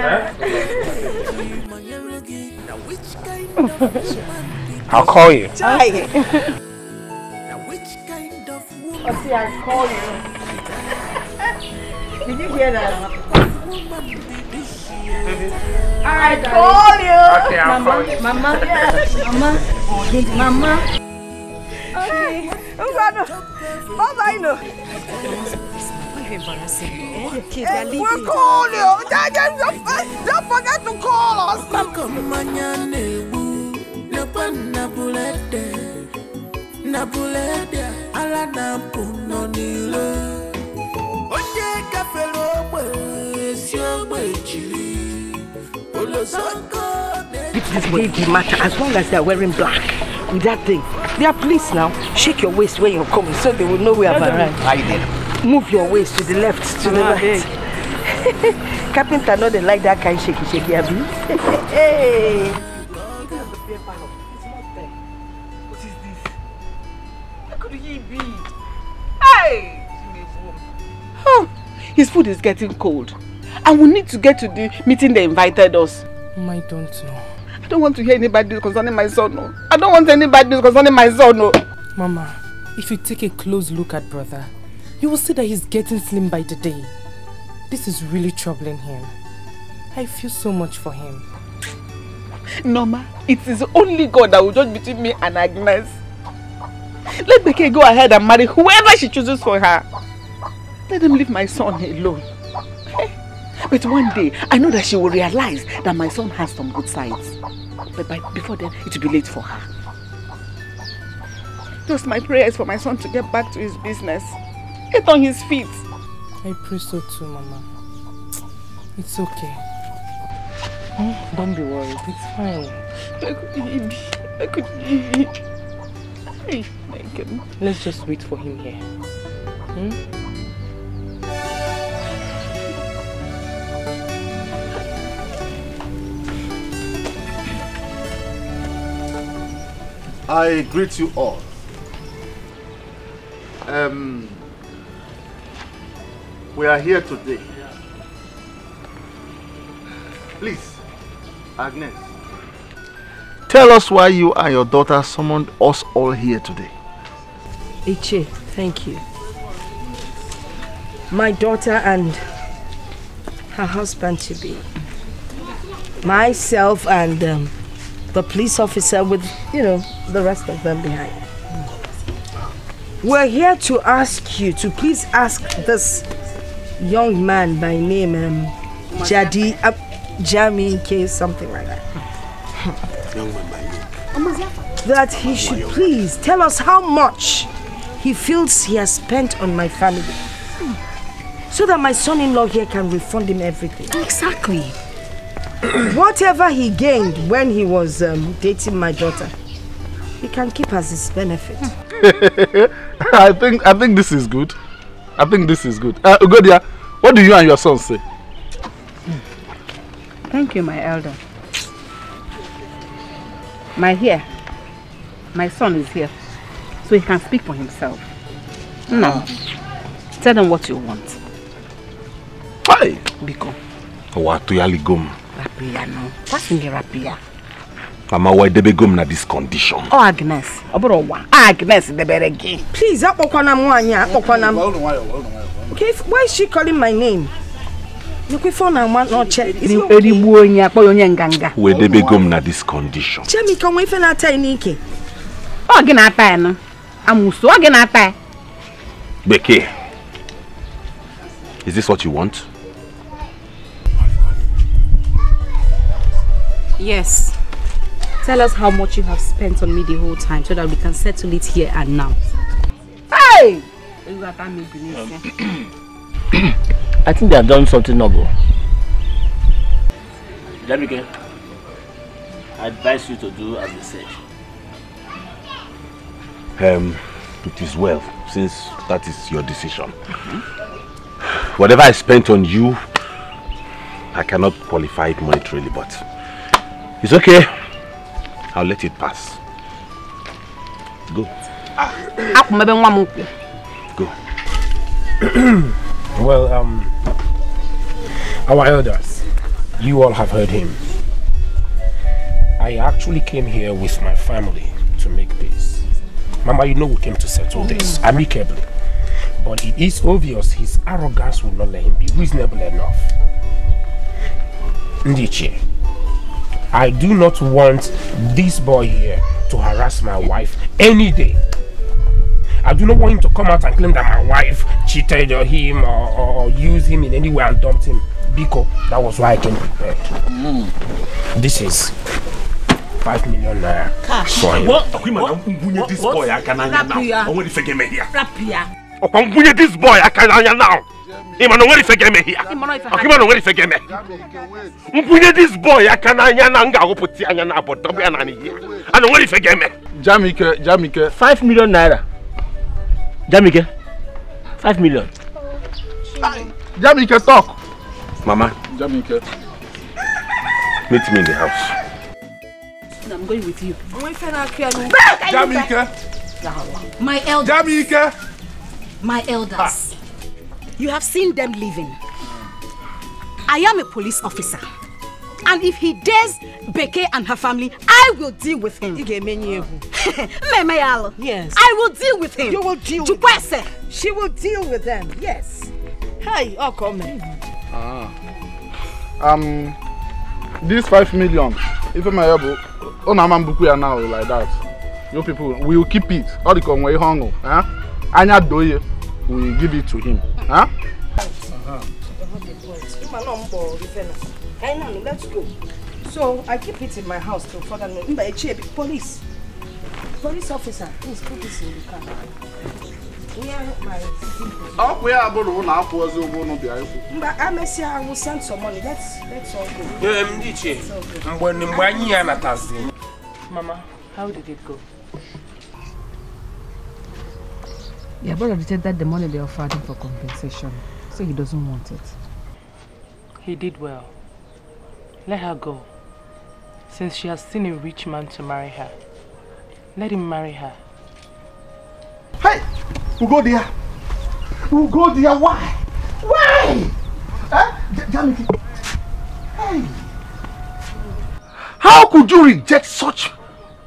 I'll call you. Hi. that? I call you. Okay, I'll call you. Mama, Yes. Mama, Mama. Okay. Mama, you know. Kids Eh, We'll call you. Don't, don't, don't forget to call us. Nabulede ala na puno nile Onye gafere ogbe si ogbe jiri Olosoko If this baby matter, as long as they're wearing black with that thing. They are police now. Shake your waist when you're coming so they will know we have arrived. Move your waist to the left, to the Ah, right. Carpenter know they like that kind shaky shaky, Abi. hey. Hey! Oh, his food is getting cold. And we need to get to the meeting they invited us. I don't know. I don't want to hear anybody concerning my son, no. I don't want anybody concerning my son, no. Mama, if you take a close look at brother, you will see that he's getting slim by the day. This is really troubling him. I feel so much for him. Norma, it is only God that will judge between me and Agnes. Let Becky go ahead and marry whoever she chooses for her. Let them leave my son alone. Eh? But one day, I know that she will realize that my son has some good sides. But by, before then, it will be late for her. Just my prayers for my son to get back to his business. Get on his feet. I pray so too, Mama. It's okay. Hmm? Don't be worried. It's fine. I could eat. I could eat. Let's just wait for him here. Hmm? I greet you all. Um, we are here today. Please, Agnes, tell us why you and your daughter summoned us all here today. Ichie, thank you. My daughter and her husband to be. Myself and um, the police officer with, you know, the rest of them behind. We're here to ask you to please ask this young man by name um, Jadi uh, Jami K something like that. That he should please tell us how much he feels he has spent on my family. So that my son-in-law here can refund him everything. Exactly. Whatever he gained when he was um, dating my daughter, he can keep as his benefit. I think I think this is good. I think this is good. Uh, Ugodia, what do you and your son say? Thank you, my elder. My here, my son is here, so he can speak for himself. Now, tell them what you want. Hi. Biko, Watu yali gum. rapia no. What's in the rapia? Mama, why debe gum na this condition? Oh, Agnes. Oboro one. Agnes, the better game. Please, akpọkwana m nwaanyị a, akpọkwana m. Okay, why is she calling my name? Nekwe phone ama it okay? Erigbu onye akpọ ya onye nganga. We debe gum na this condition. Chemi, ka nwe ife na-ata ya n'ike. Ọ gị na-ata ya nụ. Amusu, ọ gị na-ata ya. Bekee. Is this what you want? Yes. Tell us how much you have spent on me the whole time so that we can settle it here and now. Hey! I think they have done something noble. Jamike, I advise you to do as they said. Um, it is well, since that is your decision. Whatever I spent on you, I cannot qualify it monetarily, but it's okay. I'll let it pass. Go. Go. Well, um, our elders, you all have heard him. I actually came here with my family to make peace. Mama, you know we came to settle this amicably. But it is obvious his arrogance will not let him be reasonable enough. Ndiche, I do not want this boy here to harass my wife any day. I do not want him to come out and claim that my wife cheated on him or, or, or used him in any way and dumped him. Biko, that was why I came prepared. This is five million naira Cash. for him. Mpunye this boy aka n'anya now. O nwere ife ga-eme here. Rapia. Ọkwa mpunye this boy aka n'anya now. Ịma na o nwere ife ga-eme here. Ọkwa ịma na o nwere ife ga-eme. Mpunye this boy aka n'anya na m ga-aghọpụta anya na abọ dọba ya n'anị here. Ana o nwere ife ga-eme. Jamike, Jamike. Five million naira. Jamike, five million. Jamike, talk. Mama, Jamike. meet me in the house. I'm going with you. Jamike. My elders. Jamike. My elders. You have seen them leaving. I am a police officer. And if he dares Beke and her family, I will deal with him. Memayalo. Yes. I will deal with him. You will deal with Chukwese. She will deal with them, yes. Hey, oh come Ah. Um, this five million, if I'm able, on a man ya now like that. You people, we will keep it. All the come way hungry, huh? Anya doye, we give it to him, huh? Let's go. So I keep it in my house till further notice. Mba, Echie, police. Police officer, please put this in the car. Near my Ọ ya abụrụ ụlọ akwụ ọzọ ụgwọ ụnụ bịa ịkwụ. Mba, Amesia, I will send some money. Let's let's all go. Ee, ndị ichie, mgbe mgbe anyị ya natazi. Mama, how did it go? Your brother rejected the money they offered him for compensation, so he doesn't want it. He did well. Let her go, since she has seen a rich man to marry her. Let him marry her. Hey, we'll go there. We'll go there. Why? Why? Eh? J- Jamike. Hey. How could you reject such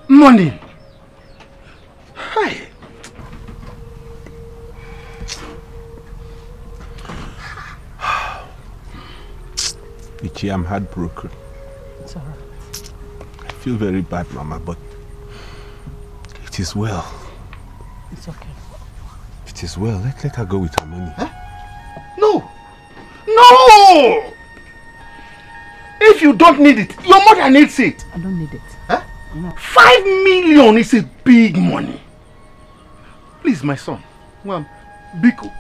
money? Hey. Ichie, I'm heartbroken. It's alright. I feel very bad, Mama, but it is well. It's okay. It is well. Let, let her go with her money. No. No! If you don't need it, your mother needs it. I don't need it. Huh? Five million is a big money. Please, my son. Well, Biko,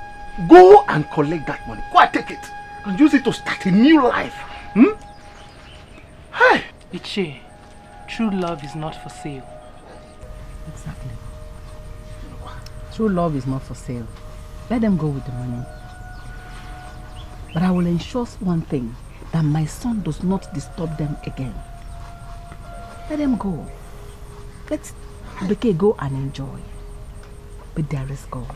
go and collect that money. Go and take it. And use it to start a new life. Hmm? Hey! Ichie, true love is not for sale. Exactly. True love is not for sale. Let them go with the money. But I will ensure one thing that my son does not disturb them again. Let them go. Let Beke go and enjoy. But there is God.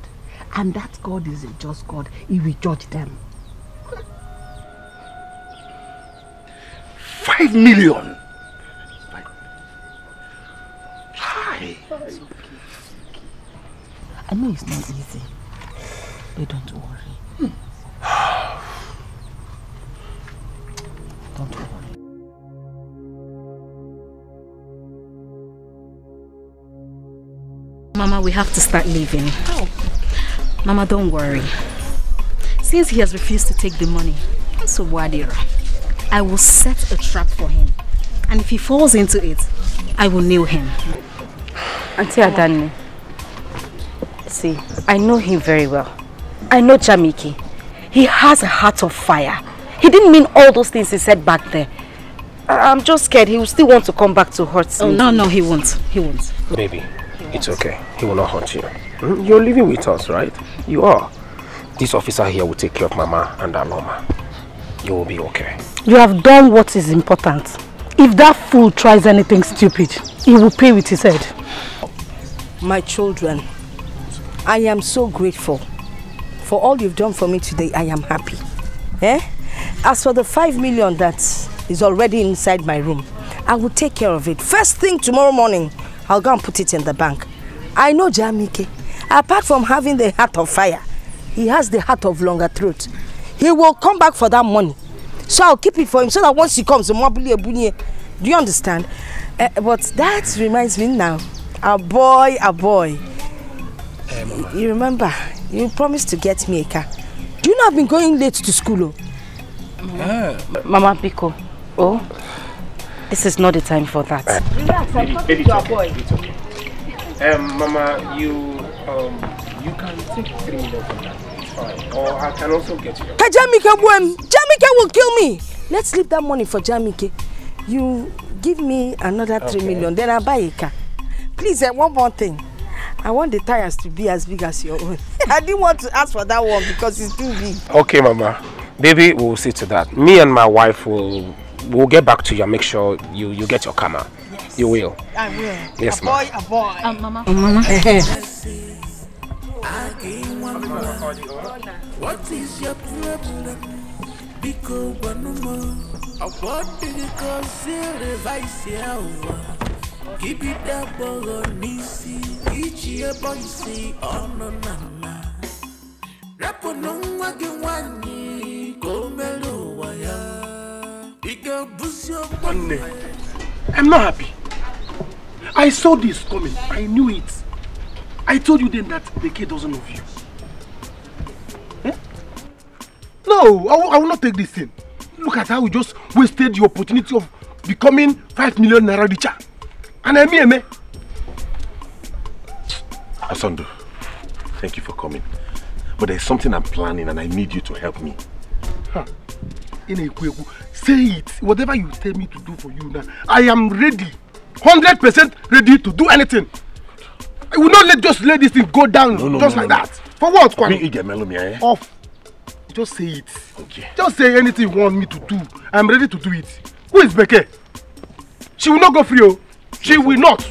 And that God is a just God. He will judge them. Five million. Hi. I know it's not easy. But don't worry. Don't worry. Mama, we have to start leaving. How? Mama, don't worry. Since he has refused to take the money, I'm so Wadira, I will set a trap for him. And if he falls into it, I will nail him. Auntie Adani, see, I know him very well. I know Jamike. He has a heart of fire. He didn't mean all those things he said back there. I- I'm just scared he will still want to come back to hurt Oh, no, no, he won't. He won't. Baby, it's okay. He will not hurt you. Hmm? You're living with us, right? You are. This officer here will take care of Mama and Uloma. You will be okay. You have done what is important. If that fool tries anything stupid, he will pay with his head. My children, I am so grateful for all you've done for me today. I am happy. Eh? As for the five million that is already inside my room, I will take care of it. First thing tomorrow morning, I'll go and put it in the bank. I know Jamike. Apart from having the heart of fire, he has the heart of longer throat. He will come back for that money. So I'll keep it for him so that once he comes, Ebunye. Do you understand? Eh, but that reminds me now. A boy, a boy. You remember, you promised to get me a car. Do you know I've been going late to school? Oh? Mama Pico, oh, this is not the time for that. Relax, I'm talking to a boy. It's okay. Um, Mama, you um, you can take three million from that. It's fine. Or I can also get you. Hey, Jamike, boy, Jamike will kill me. Let's leave that money for Jamike. You give me another three Okay. million, then I'll buy a car. Please, eh, one more thing. I want the tires to be as big as your own. I didn't want to ask for that one because it's too big. Okay, Mama. Baby, we'll see to that. Me and my wife will will get back to you and make sure you you get your camera. Yes. You will. I will. Yes, a ma'am. boy, a boy. Um, Mama. Mama. What is your problem? Biko Guanuma. I want to consider vice Keep it up on Nisi. Each year, boy, see on no nana. Rapo no wagi wani. Go melo waya. Bika busyo One I'm not happy. I saw this coming. I knew it. I told you then that the kid doesn't love you. Eh? No, I will, I will not take this thing. Look at how we just wasted the opportunity of becoming 5 million naira richer. And I mean, me. Asondo, thank you for coming. But there's something I'm planning and I need you to help me. Huh. Say it. Whatever you tell me to do for you now, I am ready. 100% ready to do anything. I will not let just let this thing go down No, no, just no, like no. that. For what, Me Kwame? ige melo mi eh? Off. Just say it. Okay. Just say anything you want me to do. I'm ready to do it. Who is Beke? She will not go free. Oh. She will not.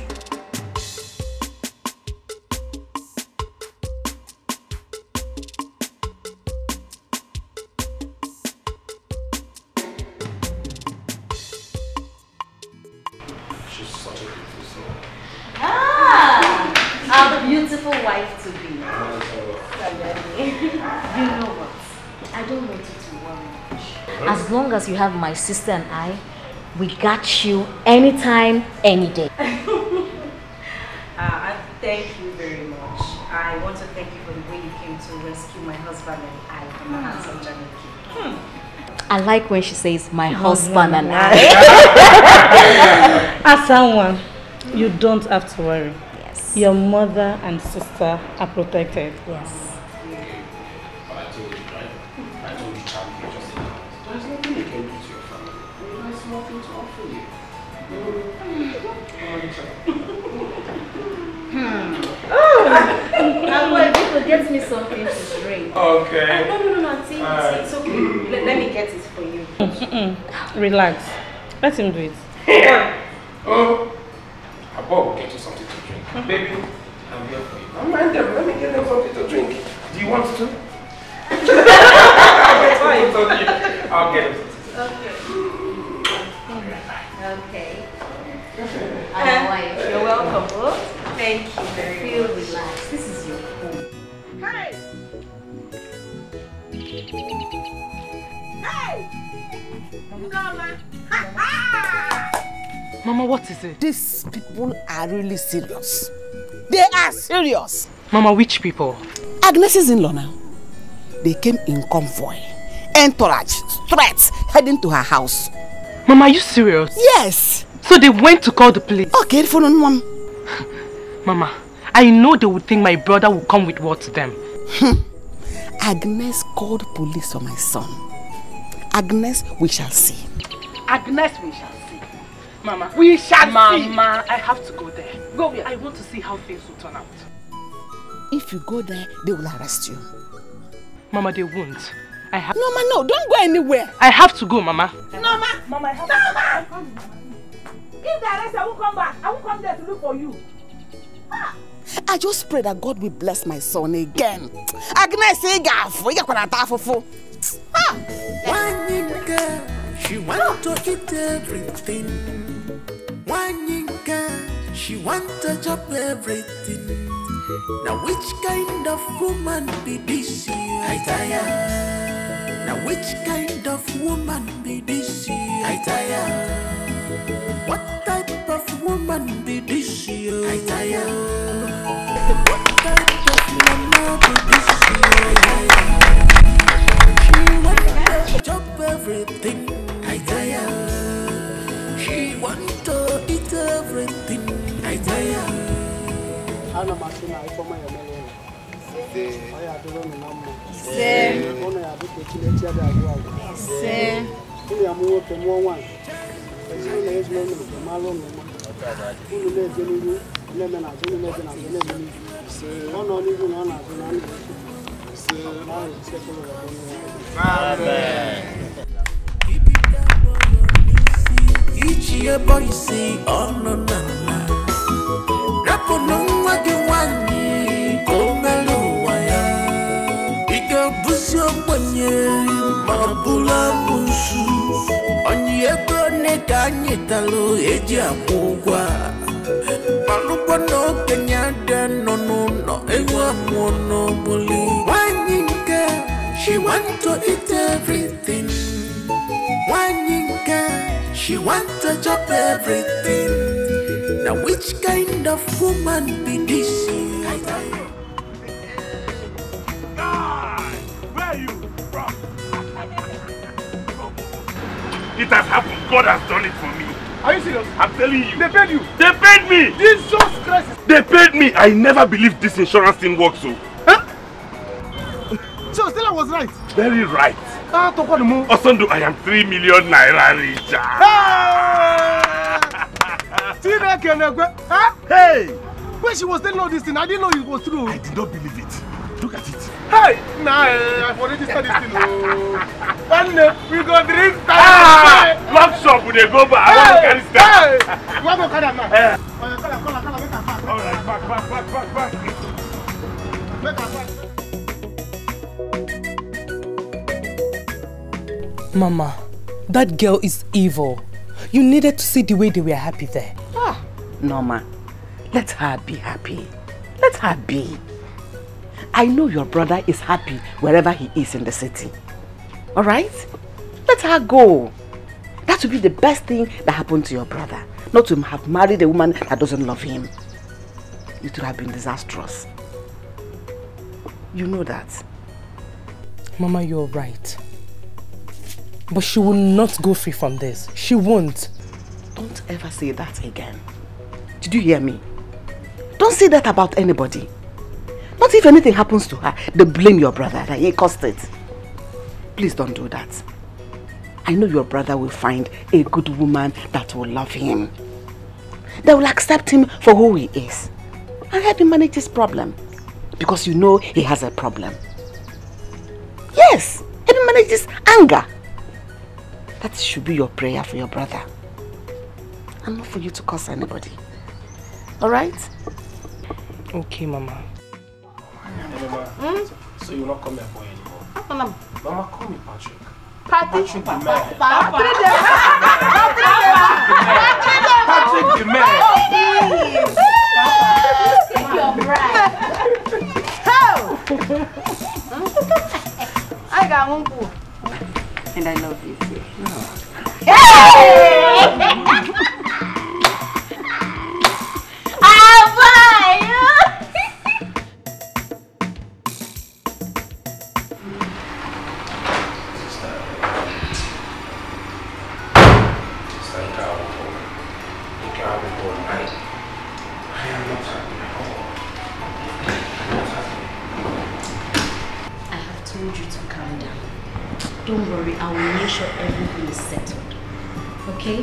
You have my sister and I, we got you anytime, any day. Uh, thank you very much. I want to thank you for the way you came to rescue my husband and I from the hands of Jamike. I like when she says my husband and I. As someone, you don't have to worry. Yes. Your mother and sister are protected. Yes. Get me something to drink. Okay. no, no, no, no, Auntie, Alright. it's okay. Let, let me get it for you. Mm-mm. Relax. Let him do it. Oh, I will get you something to drink. Baby, I'm here for you. Don't mind them. Let me get them something to drink. Do you want to? I'll get something to drink. I'll get them Okay. Uh, My wife, you're welcome. Thank you very Feel much. relaxed. Mama, what is it? These people are really serious. They are serious. Mama, which people? Agnes is in-law now. They came in convoy, entourage, threats, heading to her house. Mama, are you serious? Yes. So they went to call the police? Okay, for one. Mama, I know they would think my brother will come with what to them. Hmm. Agnes called police on my son. Agnes, we shall see. Agnes, we shall see. Mama, We shall Mama, see. I have to go there. Go where? I want to see how things will turn out. If you go there, they will arrest you. Mama, they won't. I have. No, ma, no, don't go anywhere. I have to go, Mama. No, ma. Mama, I have no, ma. If they arrest, I won't come back. I won't come there to look for you. I just pray that God will bless my son again. Agnes, you got you got fufu. One girl, she want to eat everything. One girl, she want to chop everything. Now which kind of woman be this? I tire. Now which kind of woman be this? I tire. What type of woman be this? I tire. What type of mama be everything. I tire. She want to eat everything. I tire. ana m asị na ifeọma ya emere ụlọ ọ ya adịrị ụnụ na mma Ise. ụnụ ya dị ka echinechi adị agwụ agwụ Ise. ụnụ ya mụ nwoke mụọ nwaanyị ezinụlọ ezigbo ụnụ nke mara ụnụ mma unu na-eje n'ihu na-eme na azụ unu na-eje na azụ na-eme n'ihu ọ nọ n'ihu na ọ na-azụ na ndụ ahụ ise kwụrụ ya bụ Ichie boy si ọnụ na nna rapụnụ nwa gị nwanyị ka o mere ụwa ya ị ga-abụzi ogbenye ma ọ bụla amụsụ onye ego one ka anyị talụ eji akwụ ụgwọ a. malụkwa na okenye ada nọ n'ụlọ ewu amụọ n'ogbuli nwanyị nke she want to eat everything she want to chop everything now which kind of woman be this Where are you from? It has happened. God has done it for me. Are you serious? I'm telling you. They paid you? They paid me. Jesus Christ. They paid me. I never believed this insurance thing works so. Huh? so Stella was right. Very right. Ah, to the moon? Osondo, I am 3 million naira richer. Chineke na-ekwe. Huh? Hey! When she was telling all this thing, I didn't know it was true. I did not believe it. Look at it. Hey! Nah, eh, I've already started this thing. Oh. One day, we go drink Ah! Lock shop, we dey go back. I want to carry stuff. Hey! You want to carry now? Eh. Yeah. All right, back, back, back, back, back. Make am fast. Mama, that girl is evil. You needed to see the way they were happy there. Ah, Norma, let her be happy. Let her be. I know your brother is happy wherever he is in the city. Alright? Let her go. That would be the best thing that happened to your brother. Not to have married a woman that doesn't love him. It would have been disastrous. You know that. Mama, you're right. But she will not go free from this. She won't. Don't ever say that again. Did you hear me? Don't say that about anybody. Not if anything happens to her, they blame your brother that he caused it. Please don't do that. I know your brother will find a good woman that will love him. That will accept him for who he is. And help him manage his problem. Because you know he has a problem. Yes, help him manage this anger. That should be your prayer for your brother. And not for you to curse anybody. Alright? Okay, Mama. Mama, so you're not coming for anymore? Mama, call me Patrick. Patrick. Patrick the man. Patrick Patrick the man. Your bride. I got one boo. And I love you too. worry, I will make sure everything is settled. Okay?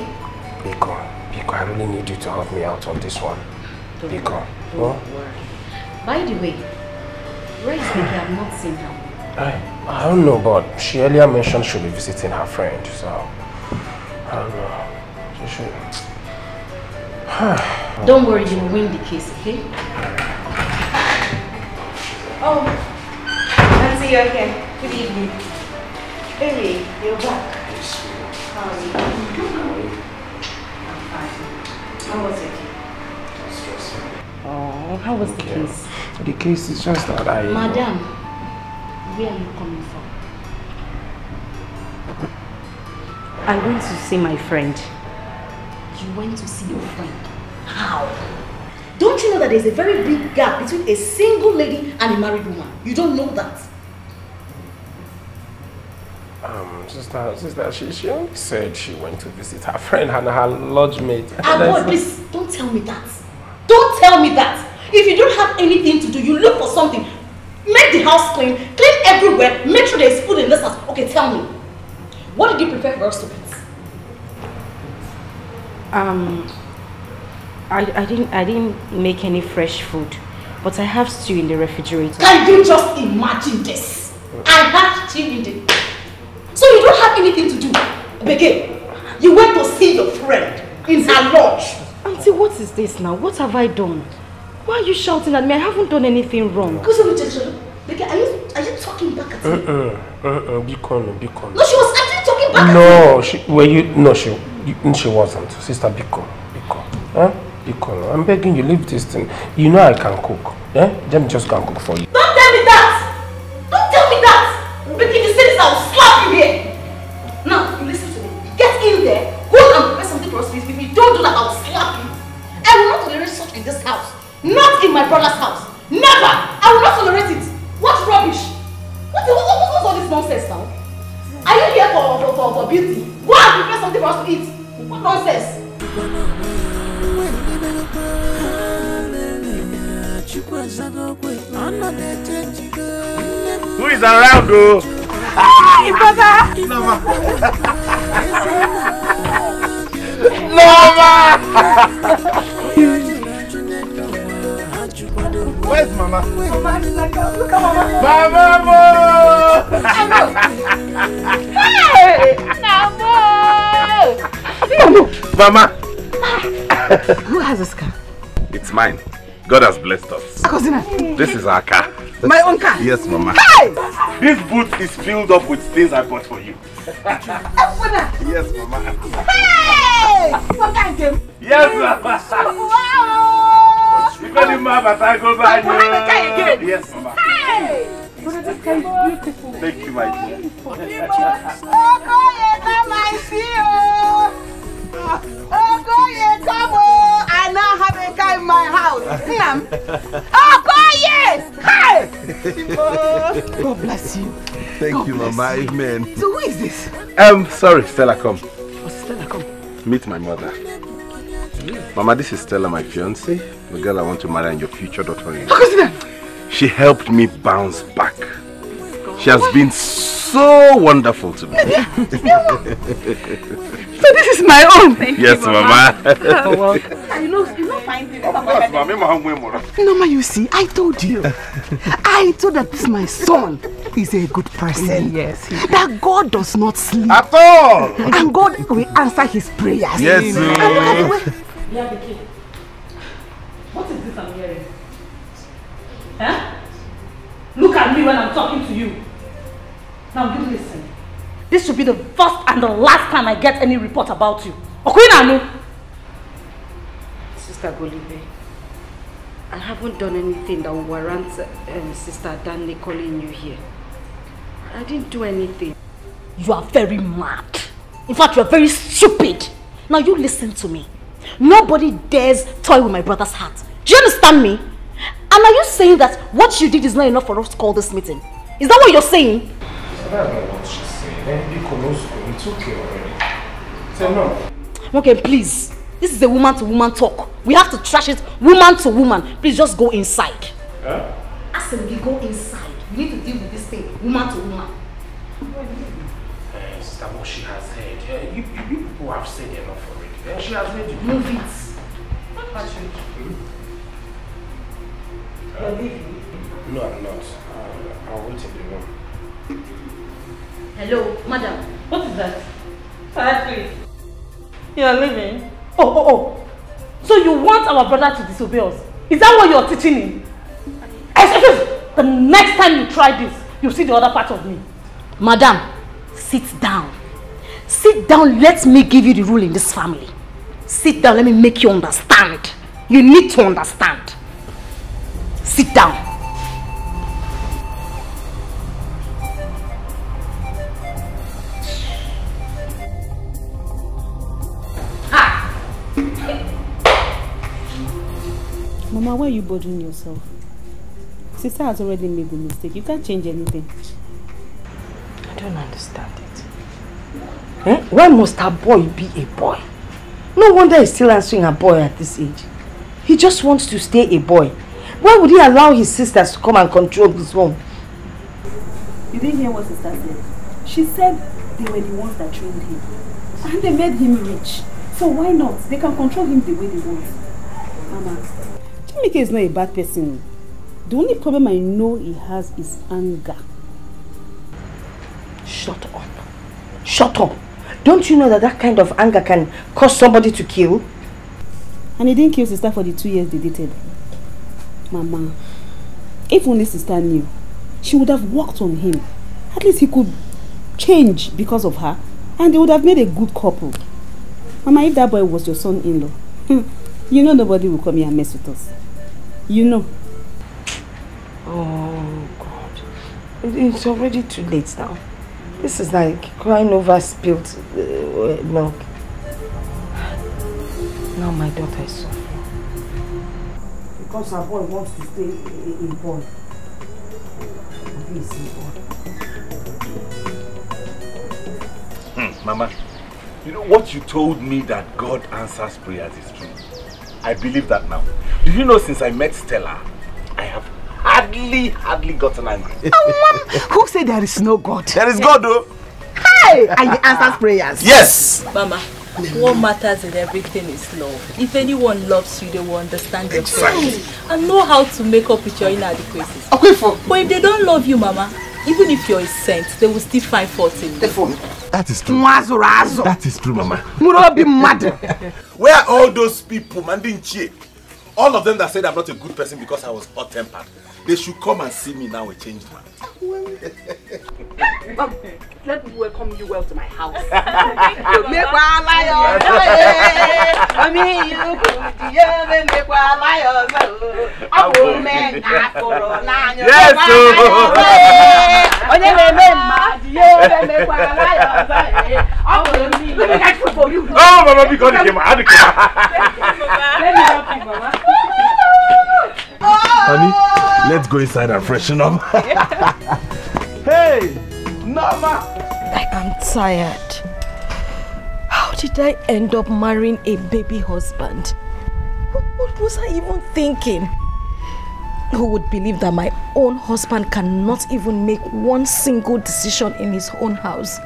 Biko, Biko, I really need you to help me out on this one. Don't Biko, worry. huh? Don't worry. By the way, where is Vicky? I've not seen her. I, I don't know, but she earlier mentioned she'll be visiting her friend, so I don't know. She should. Don't worry, you will win the case, okay? Oh, Nancy, you're here. Good evening. Baby, you're back. How are you? I'm fine. How was it? Oh, how was the case? The case is just that I. Uh, Madam, where are you coming from? I went to see my friend. You went to see your friend. How? Don't you know that there's a very big gap between a single lady and a married woman? You don't know that. Sister, sister, she, she only said she went to visit her friend and her lodge mate. Avoid, please, don't tell me that. Don't tell me that. If you don't have anything to do, you look for something. Make the house clean, clean everywhere, make sure there's food in this house. Okay, tell me. What did you prepare for us to eat? Um, I, I didn't I didn't make any fresh food, but I have stew in the refrigerator. Can you just imagine this? I have stew in the... Have anything to do. Begin. You went to see your friend in her lodge. Auntie, what is this now? What have I done? Why are you shouting at me? I haven't done anything wrong. Because of the Begin, are you, are you talking back at me? Uh-uh, uh-uh, be calm, be calm. No, she was actually talking back at me. No, she, well, you, no, she, you, she wasn't. Sister, be calm, be calm. Huh? Be calm. I'm begging you, leave this thing. You know I can cook. Eh? Let me just go and cook for you. Don't is around, though? Hi, brother! Where's Mama? Look at Mama. Mama! Hey! Namo! Mama! Who has this car? It's mine. God has blessed us. Cousin, This is our car. my own car. Yes, Mama. Hey! This boot is filled up with things I bought for you. yes, Mama. Hey! What kind of Yes, Mama. Wow! You got him, Mama, I go by again. Yes, Mama. Hey! Thank you, my dear. Okoye, come and see you. Okoye, come on. I now have a guy in my house. Nam. Hi! God bless you. Thank God you, Mama. Amen. So who is this? Um, sorry, Stella, come. Oh, Stella, come. Meet my mother. Mama, this is Stella, my fiance, the girl I want to marry and your future daughter-in-law. She helped me bounce back. She has been so wonderful to me. So this is my own. yes, Mama. Oh, well. You know, you know fine thing. Mama, No, Mama, you see, I told you. I told that this my son is a good person. Yes. That God does not sleep. At all. And God will answer his prayers. Yes, And sir. look the way- What is this I'm hearing? Huh? Look at me when I'm talking to you. Now you listen. This should be the first and the last time I get any report about you. Okwinanu! Sister Golibe, I haven't done anything that warrants um, Sister Danny calling you here. I didn't do anything. You are very mad. In fact, you are very stupid. Now you listen to me. Nobody dares toy with my brother's heart. Do you understand me? And are you saying that what you did is not enough for us to call this meeting? Is that what you're saying? That's not what she's saying. Then Biko knows it's okay already. Say no. Okay, please. This is a woman to woman talk. We have to trash it woman to woman. Please just go inside. Huh? I said we go inside. We need to deal with this thing woman to woman. Uh, sister, what she has heard. Uh, you, you, you people have said enough already. Uh, she has heard you. Move it. You're leaving. No, I'm not. I'll wait in the room. Hello, madam. What is that? Fire, please. You're leaving? Oh, oh, oh. So you want our brother to disobey us? Is that what you're teaching him? Excuse me. The next time you try this, you'll see the other part of me. Madam, sit down. Sit down. Let me give you the rule in this family. Sit down. Let me make you understand. You need to understand. Sit down. Mama, why are you bothering yourself? Sister has already made the mistake. You can't change anything. I don't understand it. Eh? Why must a boy be a boy? No wonder he's still answering a boy at this age. He just wants to stay a boy. Why would he allow his sisters to come and control his home? You didn't hear what sister said. She said they were the ones that trained him. And they made him rich. So why not? They can control him the way they want. Mama, Jamike is not a bad person. The only problem I know he has is anger. Shut up. Shut up. Don't you know that that kind of anger can cause somebody to kill? And he didn't kill sister for the two years they dated. Mama, if only sister knew, she would have worked on him. At least he could change because of her. And they would have made a good couple. Mama, if that boy was your son-in-law, you know nobody will come here and mess with us. You know. Oh, God. It- It's already too late now. This is like crying over spilled uh, milk. Now my daughter is suffering. Because her boy wants to stay in a, a boy. Maybe he's a boy. Hmm, Mama, you know what you told me that God answers prayers is true. I believe that now. Do you know since I met Stella, I have hardly, hardly gotten angry. Who said there is no God? There is God though. Hey! And he answers prayers. Yes! Mama, what matters in everything is love. If anyone loves you, they will understand your Exactly. feelings and know how to make up with your inadequacies. But if they don't love you, Mama, even if you're a saint, they will still find fault in you. That is true. Mwazurazo. That is true, Mama. Murobi mad. Where are all those people, Mandinchi? All of them that said I'm not a good person because I was hot tempered. They should come and see me now a changed man. Mom, let me welcome you well to my house. Make one lion. Mommy, you could hear make one lion. I will make a corona. Yes, Onye na-eme mma, die make one lion. I will get food for you. Oh, Mama, because you came out. Let me help you, Mama. Honey, let's go inside and freshen up. hey, I am tired. How did I end up marrying a baby husband? What, what was I even thinking? Who would believe that my own husband cannot even make one single decision in his own house?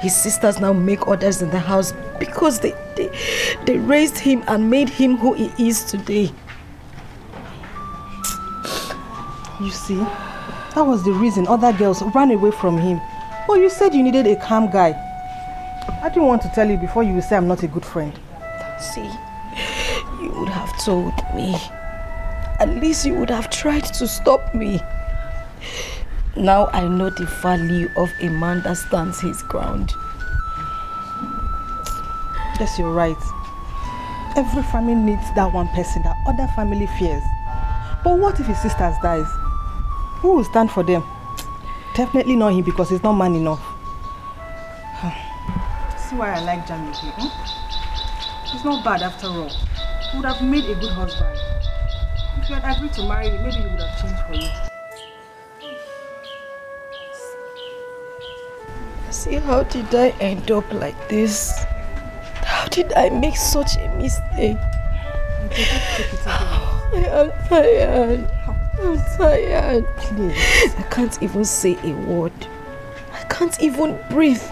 His sisters now make orders in the house because they, they, they raised him and made him who he is today. You see, that was the reason other girls ran away from him. But you said you needed a calm guy. I didn't want to tell you before you say I'm not a good friend. See, you would have told me. At least you would have tried to stop me. Now I know the value of a man that stands his ground. Yes, you're right. Every family needs that one person that other family fears. But what if his sisters dies? Who will stand for them? Definitely not him because he's not man enough. See why I like Jamike, hmm? He's not bad after all. He would have made a good husband. If you had agreed to marry him, maybe he would have changed for you. See, how did I end up like this? How did I make such a mistake? I am tired. I'm tired. Please. I can't even say a word. I can't even breathe.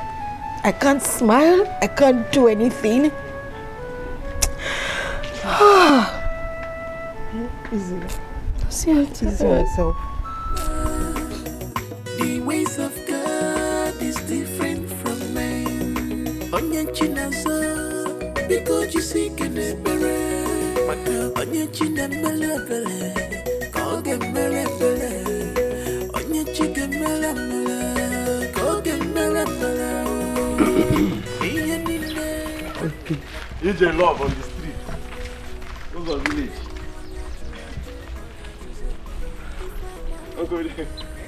I can't smile. I can't do anything. Easy. See how it is Easy on yourself. The ways of God is different from men. Onye chinazo, because you seek an ebere. Maka onye chinemele ebele, ka ọ. Onye chi ga-emere ebele, ka ọ. Ihe niile. EJ love on the street. Are village.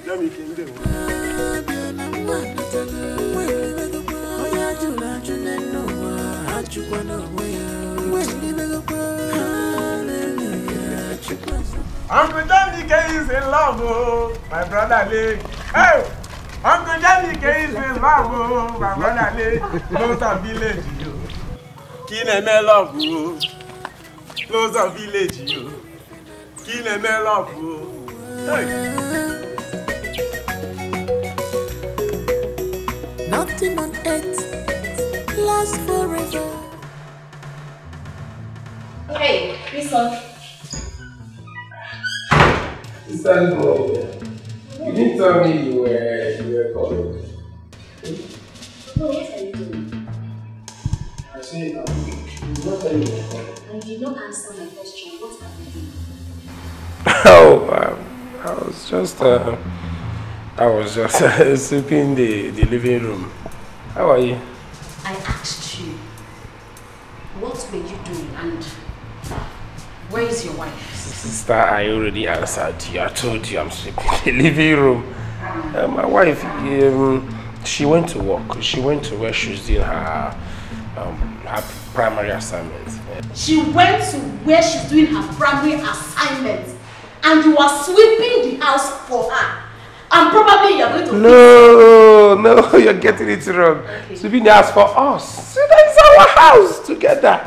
Jamie, can you Onye ajụrụ ajụ n'elu ajụkwa n'onwe ya. Hallelujah, ajụkwa Uncle Jamike is in love, oh, my brother Lee. Hey, Uncle Jamike is in love, oh, my brother Lee. Close of village, yo. Kí na-eme love, oh. Close of village, yo. Kí na-eme love, oh. Hey. Nothing on earth lasts forever. Hey, this one. Sister boy, you didn't tell me you were you were coming. No, what are you doing? I said I'm you not tell me you were coming. And did not answer my question. What are you doing? Oh, um, I was just uh, I was just uh, sweeping the the living room. How are you? I asked you, what were you doing and where is your wife? Sister, I already answered you. I told you I'm sleeping in the living room. Uh, my wife, um, she went to work. She went to where she's doing her um, her primary assignment. She went to where she's doing her primary assignment and you are sweeping the house for her. And probably you're going to No, no, you're getting it wrong. Sweeping the house for us. See, that's our house together.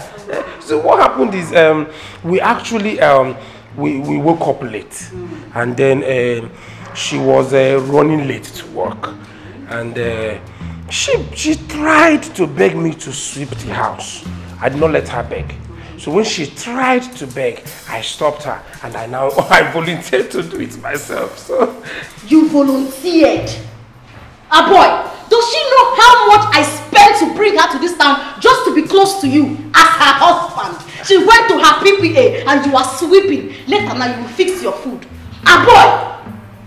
So what happened is um, we actually um, we, we woke up late and then um she was uh, running late to work and uh, she she tried to beg me to sweep the house. I did not let her beg. So when she tried to beg, I stopped her and I now I volunteered to do it myself. So You volunteered. Ah boy, does she know how much I spent to bring her to this town just to be close to you as her husband? She went to her PPA and you are sweeping. Later now you will fix your food. A boy!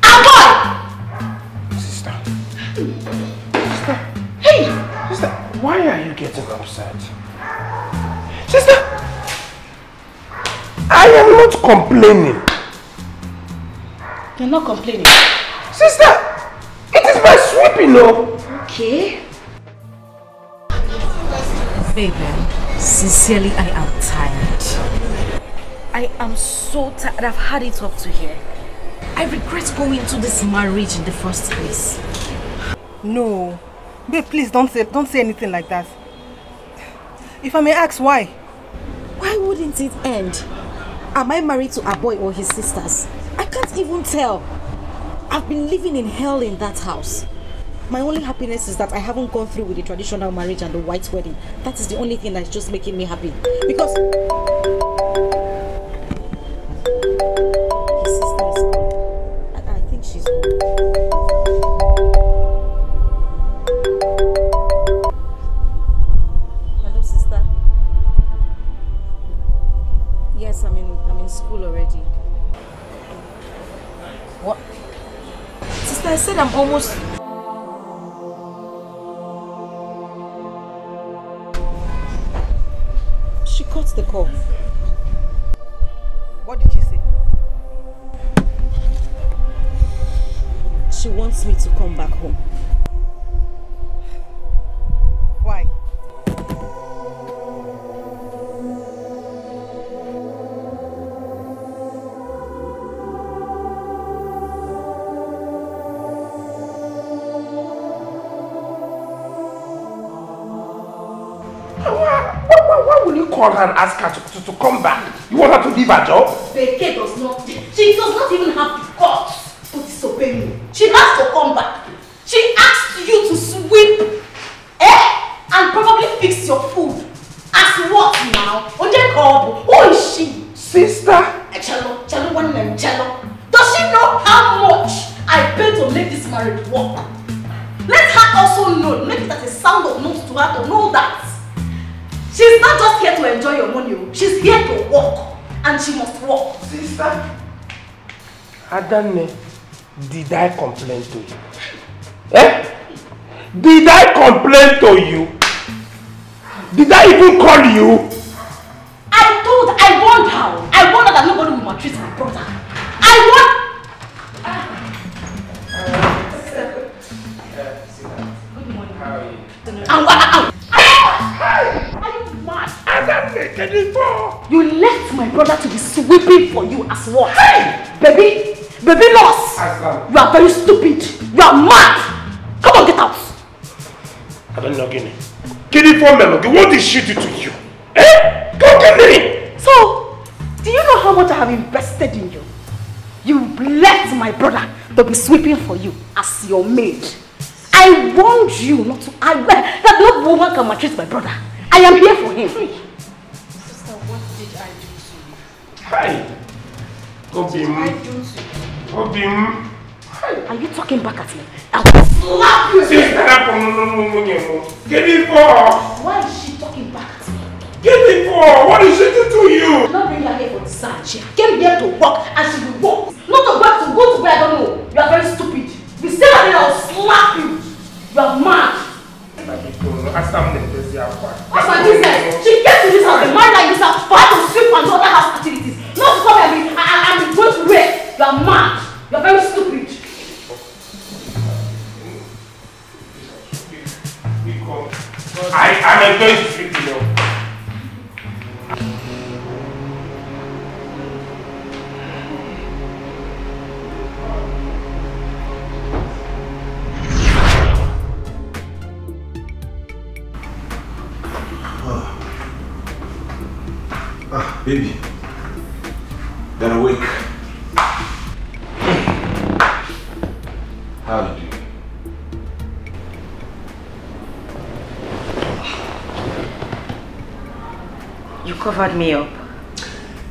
a boy! Sister. Sister. Hey! Sister, why are you getting upset? Sister! I am not complaining. You're not complaining. Sister! It is my sweeping, no? Okay. Baby. Sincerely, I am tired. I am so tired. I've had it up to here. I regret going into this marriage in the first place. No. Babe, please don't say don't say anything like that. If I may ask why? Why wouldn't it end? Am I married to a boy or his sisters? I can't even tell. I've been living in hell in that house. My only happiness is that I haven't gone through with the traditional marriage and the white wedding. That is the only thing that's just making me happy. Because. Hello, sister. Yes, I'm in I'm in school already. What? Sister, I said I'm almost cut the call. What did she say? She wants me to come back home. Why? Call her and ask her to, to, to come back? You want her to leave her job? Beke does not, she does not even have the guts to disobey me. She has to come back. She asked you to sweep, eh? And probably fix your food. As what now? Oje Kobu, who is she? Sister. Cello, Cello, one name, Cello. Does she know how much I pay to make this marriage work? Let her also know, make it as a sound of note to her to know that she's not just here to enjoy your money, oh. she's here to work. And she must work. Sister. Adane, did I complain to you? Eh? Did I complain to you? Did I even call you? I told, I warned her. I warned her that nobody will maltreat my brother. I warned. Can you fall? You left my brother to be sweeping for you as what? Baby, baby loss. You are very stupid. You are mad. Come on, get out. Adane Nogini. Kini for Melogi, what did she do to you? Eh? Go get me! So, do you know how much I have invested in you? You left my brother to be sweeping for you as your maid. I warned you not to. I that no woman can maltreat my brother. I am here for him. Hi. Obim. Obim. Are you talking back at me? I will slap you. Sister, get it for. Why is she talking back at me? Get it for. What did she do to you? I'm not bringing her here for desire. She came here to work and she will work. Not to work to go to where I don't know. You are very stupid. You say that then I will slap you. You are mad. What's my business? She came to this house, a man like this house, for her to sweep and do other house activities. Not to come and be, and, and and go to where? You are mad. You are very stupid. I am enjoying to speak to you. Ah, baby. You're awake. How are you? You covered me up.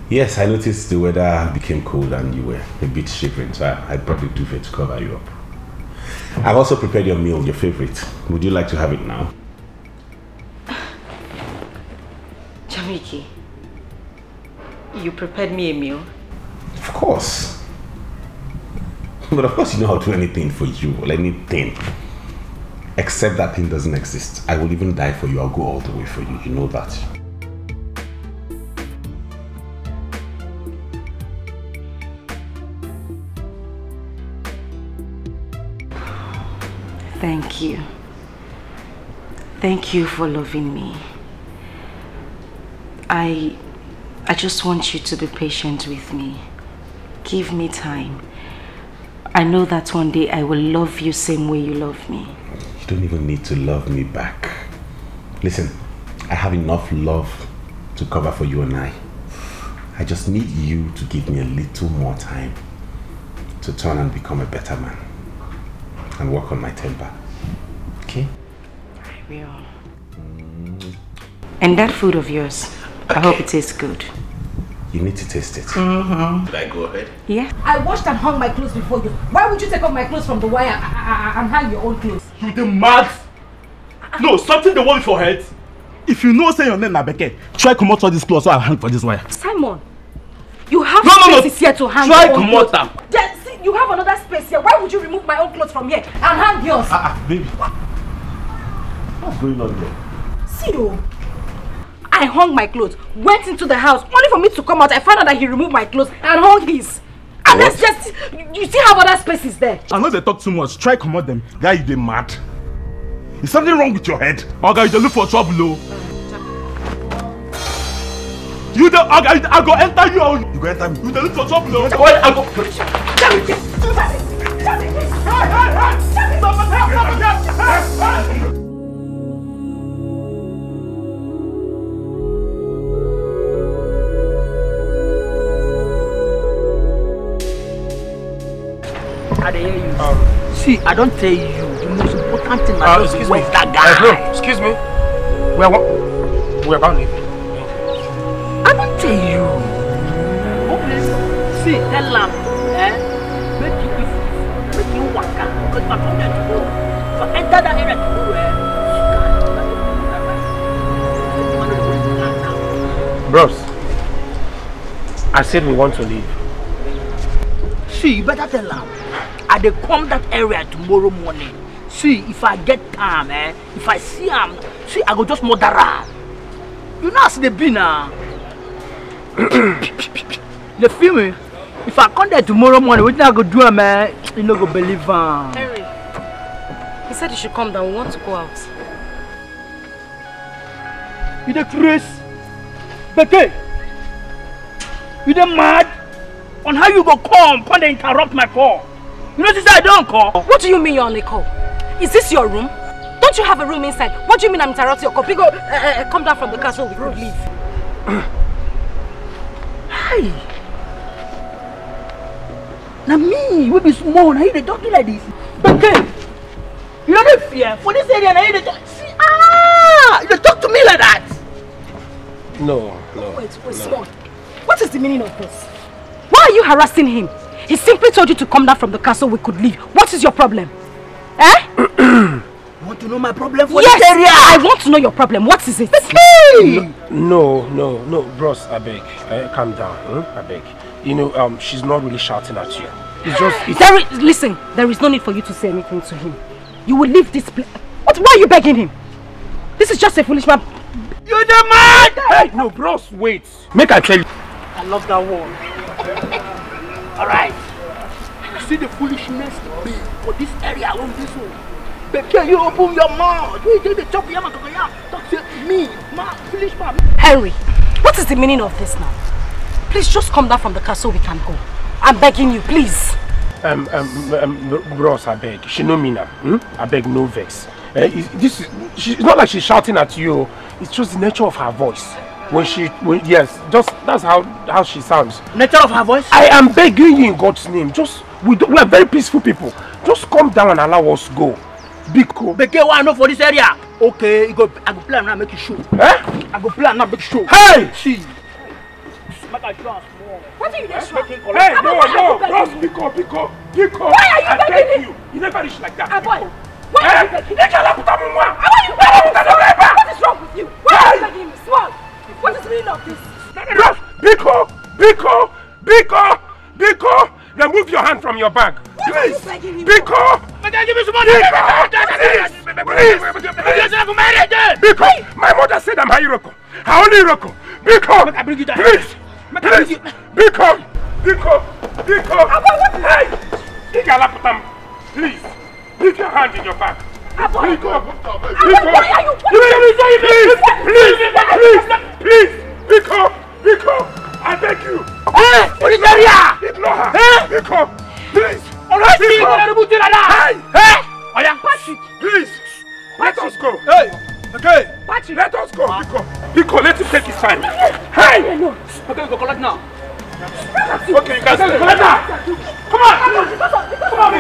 Yes, I noticed the weather became cold and you were a bit shivering, so I, I brought the duvet to cover you up. I've also prepared your meal, your favorite. Would you like to have it now? Jamike, you prepared me a meal. Of course. But of course you know how to do anything for you, anything. Except that thing doesn't exist. I will even die for you. I'll go all the way for you. You know that. Thank you. Thank you for loving me. I I just want you to be patient with me. Give me time. I know that one day I will love you same way you love me. You don't even need to love me back. Listen, I have enough love to cover for you and I. I just need you to give me a little more time to turn and become a better man and work on my temper. Okay? I will. And that food of yours, I hope it tastes good. You need to taste it. Mm-hmm. Should I go ahead? Yeah. I washed and hung my clothes before you. Why would you take off my clothes from the wire and, hang your own clothes? You the mad? No, something the one for head. If you know say your name na Beke, try comot all these clothes so I hang for this wire. Simon, you have No, no, no. spaces here to hang Try your own comot clothes. am. Then, see, you have another space here. Why would you remove my own clothes from here and hang yours? Ah, ah, baby. What's going on there? See you. I hung my clothes, went into the house, only for me to come out. I found out that he removed my clothes and hung his. And that's just, you still have other spaces there. I know they talk too much. Try comot them. Guy, you dey mad. Is something wrong with your head? Oga, you dey look for trouble o. You dey Oga, I go enter you. Oh. You go enter me. You dey look for trouble o. Wait, I go. I dey See, I don't tell you. The most important thing Uh, I excuse is me. where's that Uh, guy. bro, excuse me. We're, we're about leaving. I don't tell you. See, tell am, eh? Make you make you waka, because if I come there to go, I enter that area to go, eh? Bros, I said we want to leave. See, you better tell am. I dey come that area tomorrow morning. See, if I get time, eh? If I see am, see, I go just murder am. You know as they be now. you feel me? If I come there tomorrow morning, wetin I go do am, eh? You no go believe am. Henry, he said you should come down. We want to go out. You dey craze? Beke, you dey mad? On how you go come, come dey interrupt my call? You know this I don't call. What do you mean you're on a call? Is this your room? Don't you have a room inside? What do you mean I'm interrupting your call? Pico, uh, uh, come down from the castle so we could leave. Hi. Now me wey be small, na you dey talk to like this. Beke, you no dey fear for this area na you dey talk. See, ah, you dey talk to me like that. No, no. Wait, wait, small. What is the meaning of this? Why are you harassing him? He simply told you to come down from the castle, we could leave. What is your problem? Eh? You want to know my problem for yes, this area? I want to know your problem. What is it? No, no, no, bros, I beg. Uh, calm down, hmm? I beg. You know, um, she's not really shouting at you. It's just, it's... There is, listen, there is no need for you to say anything to him. You will leave this place. What? Why are you begging him? This is just a foolish man. You're the mad! Hey, no, bros, wait. Make I tell you. I love that one. Alright. You see the foolishness be for this area around this one. Beke, you open your mouth. You take the chop yam and yam. Talk to me, man, foolish man. Henry, what is the meaning of this now? Please just come down from the car so we can go. I'm begging you, please. Um, um, um, bros, I beg. She know me now. Hmm? I beg, no vex. Uh, this is, she, it's not like she's shouting at you. It's just the nature of her voice. When she, when, yes, just that's how how she sounds. Nature of her voice? I am begging you in God's name. Just we do, we are very peaceful people. Just come down and allow us go. Biko. Beke, I know for this area? Okay, you go. I go plan now, make you show. Eh? I go plan now, make you show. Hey! See. Make I show am small. What are you doing? Hey, no, no, bros, Biko, Biko, Biko. Why are you I begging you. You never reach like that. Why mu mwa. Why are you begging him? What is wrong with you? Why are you begging? Small. What is the meaning of this? Bros, Biko, Biko, Biko, Biko. Remove your hand from your bag. Please. Biko. Biko. Please! Biko! My mother said I'm her Iroko. Her only Iroko. Biko! I bring you down. Please! Please! Biko! Biko! Biko! Hey! Please! Leave your hand in your back. Biko! Biko! why are you- Please! Please! Please! Please! Biko! Biko! I beg you! Hey! Ignore Ignore her! Biko! Please! Alright, Biko! see, you're gonna do Hey! Hey! Oya! Please! Let us go! Hey! Okay! Let us go! Biko! Biko, let him take his time! Hey! Okay, we go collect now. Okay, you guys collect now. Come on! Come on!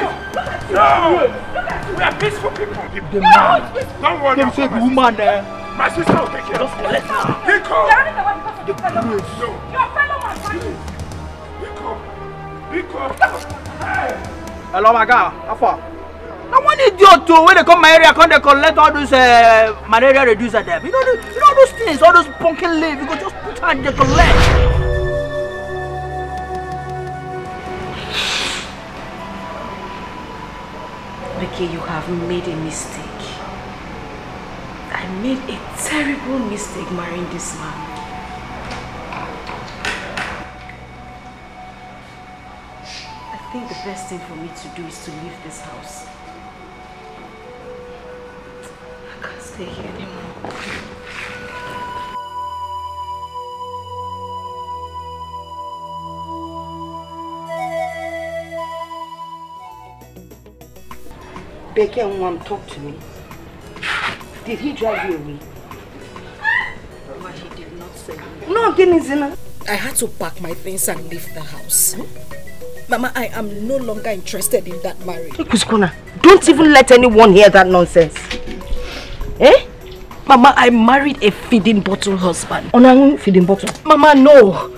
No! We are peaceful people. The man. Don't worry. Don't say woman there. My sister will take care of you. Biko! The grace. No. Your fellow man. Biko! Biko! Hey! Hello, my guy. How far? Now one idiot too when they come my area, come they collect all those uh, malaria reducer them. You know, you know those things, all those pumpkin leaf. You go just put hand they collect. Becky, you have made a mistake. I made a terrible mistake marrying this man. I think the best thing for me to do is to leave this house. I can't stay here anymore. Becky and Mom, talk to me. Did he drive you away? Mama, he did not say No, Genizina. I had to pack my things and leave the house. Mama, I am no longer interested in that marriage. Kuskona, don't even let anyone hear that nonsense. Eh? Mama, I married a feeding bottle husband. Onang feeding bottle? Mama, no.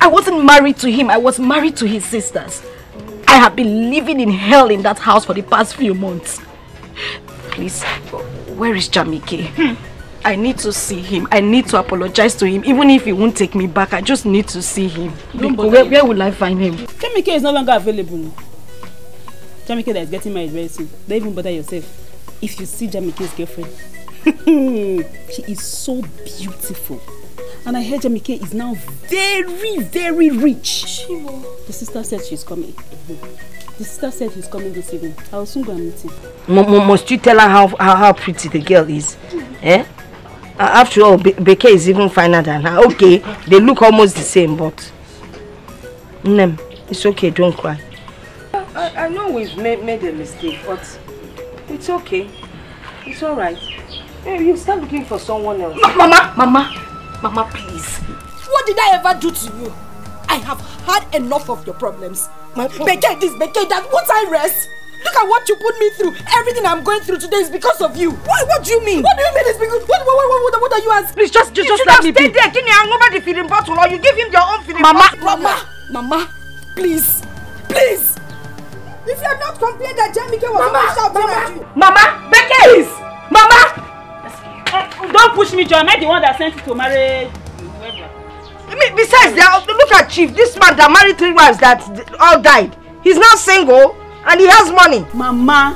I wasn't married to him. I was married to his sisters. I have been living in hell in that house for the past few months. Please, where is Jamike? I need to see him. I need to apologize to him. Even if he won't take me back, I just need to see him. Don't where, where will I find him? Jamike is no longer available. Jamike that is getting married very soon. Don't even bother yourself. If you see Jamike's girlfriend, she is so beautiful. And I heard Jamike is now very, very rich. The sister said she's coming. The sister said he's coming this evening. I will soon go and meet him. M- m- must you tell her how, how, how pretty the girl is? Eh? Uh, after all, Be- Beke is even finer than her. Okay, they look almost the same, but... Nem, it's okay, don't cry. I, I know we've made, made a mistake, but it's okay. It's alright. Hey, you start looking for someone else. Mama, Mama, Mama, please. What did I ever do to you? I have had enough of your problems. My Beke this, Beke that. Won't I rest? Look at what you put me through. Everything I'm going through today is because of you. What, what do you mean? What do you mean it's because... What, what, what, what, what are you asking? Please, just, just, just let me be. there, give me over the feeding bottle, or you give him your own feeding Mama, bottle. Mama, Mama, please, please. If you're not complaining that Jamike was Mama, you. Mama, Beke! Please, Mama! Uh, don't push me, John. Am I the one that sent you to marry whoever? Besides, are, look at Chief, this man that married three wives that all died. He's now single and he has money. Mama.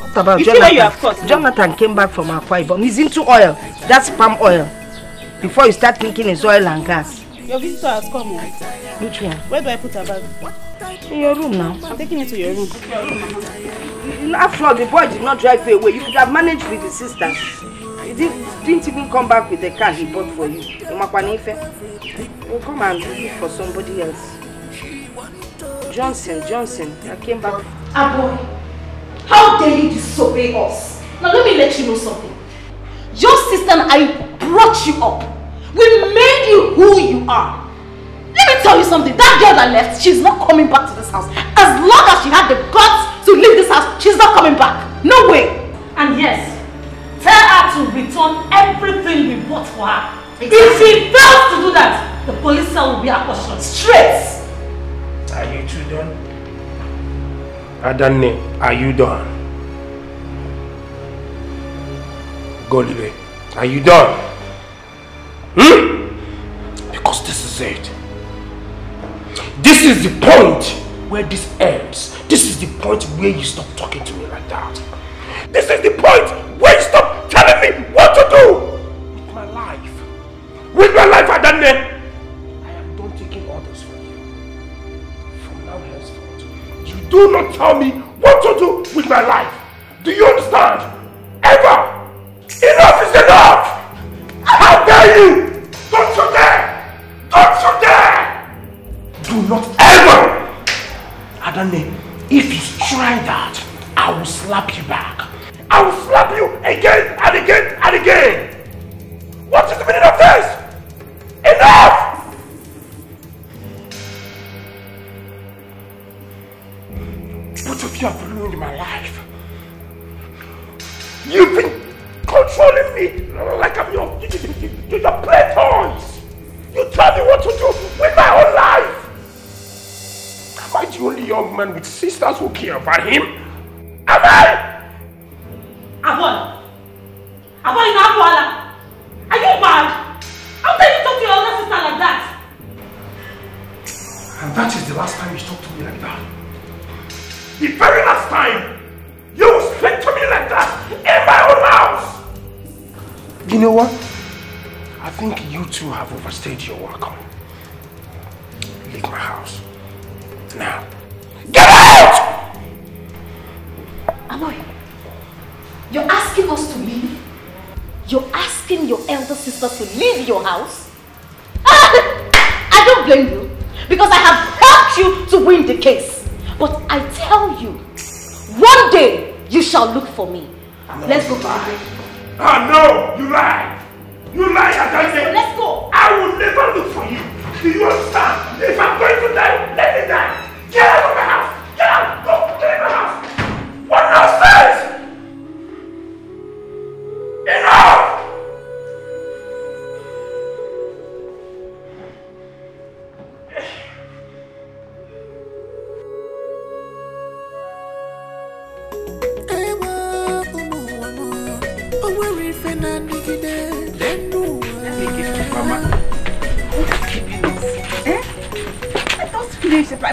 What about You Jonathan? you caught me? Jonathan came back from Akwa Ibom. He's into oil. That's palm oil. Before you start thinking it's oil and gas. Your visitor has come. oh. Which one? Where do I put her bag? In your room now. I'm taking it to your room. You know, After all, the boy did not drive you away. You could have managed with the sisters. He didn't, didn't even come back with the car he bought for you. Umakwanife. We'll come and look for somebody else. Johnson, Johnson. I came back. Aboy, how dare you disobey us? Now let me let you know something. Your sister and I brought you up. We made you who you are. Let me tell you something. That girl that left, she's not coming back to this house. As long as she had the guts to leave this house, she's not coming back. No way. And yes, tell her to return everything we bought for her. If she fails to do that, the police cell will be her portion. Straight. Are you two done? Adanne, are you done? Golibe, are you done? Hmm? Because this is it. This is the point where this ends. This is the point where you stop talking to me like that. This is the point where you stop telling me what to do with my life. With my life, Adanne. I am done taking orders from you. From now henceforth, you do not tell me what to do with my life. Do you understand? Ever! Enough is enough! How dare you! Don't you dare! Don't you dare! Do not ever! Adanne, if you try that, I will slap you back. I will slap you again and again and again. What is the meaning of this? Enough! Both of you have ruined my life. You've been controlling me like I'm your, you, you, you, you, your play toys. You tell me what to do with my whole life. Am I the only young man with sisters who care about him? Am I? Avon! Avon, you know Abuala! Are you mad? How can you talk to your older sister like that? And that is the last time you talk to me like that. The very last time you speak to me like that in my own house. You know what? I think you two have overstayed your welcome. Leave my house. Now. Get out! Aloy, you're asking us to leave? You're asking your elder sister to leave your house? I don't blame you because I have helped you to win the case. But I tell you, one day you shall look for me. Let's go. Ah, no! You lie! You lie, Adanne! Let's go! I will never look for you! Do you understand? If I'm going to die, let me die! Get out of my house! Get out! Go! Get out of my house! What nonsense! Enough!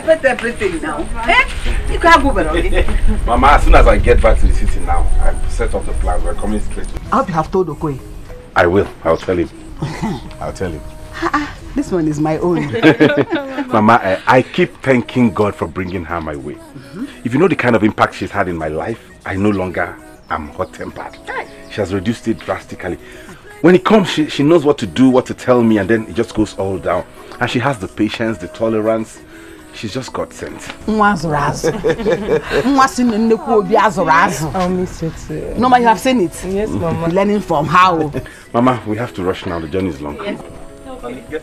Finish, everything now. Eh? You can't move already. Mama, as soon as I get back to the city now, I've set up the plans. We're coming straight. I hope you have told Okoye. I will. I'll tell him. I'll tell him. Ah, ah, this one is my own. Mama, I, I keep thanking God for bringing her my way. Mm-hmm. If you know the kind of impact she's had in my life, I no longer am hot-tempered. She has reduced it drastically. When it comes, she, she knows what to do, what to tell me, and then it just goes all down. And she has the patience, the tolerance. She's just got sent. Nwa azụrụ azụ. Nwa si na nnekwu obi azụrụ azụ. I'll miss it too. No, ma, you have seen it. Yes, Mama. Learning from how. Mama, we have to rush now. The journey is long. Please.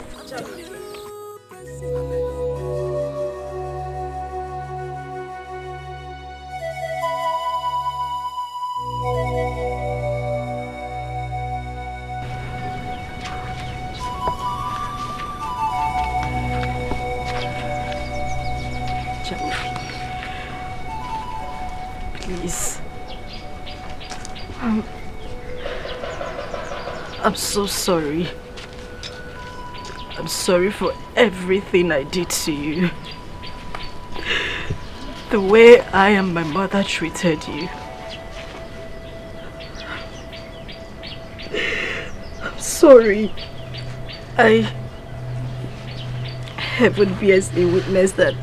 So sorry. I'm sorry for everything I did to you. The way I and my mother treated you. I'm sorry. I... Heaven bears a witness that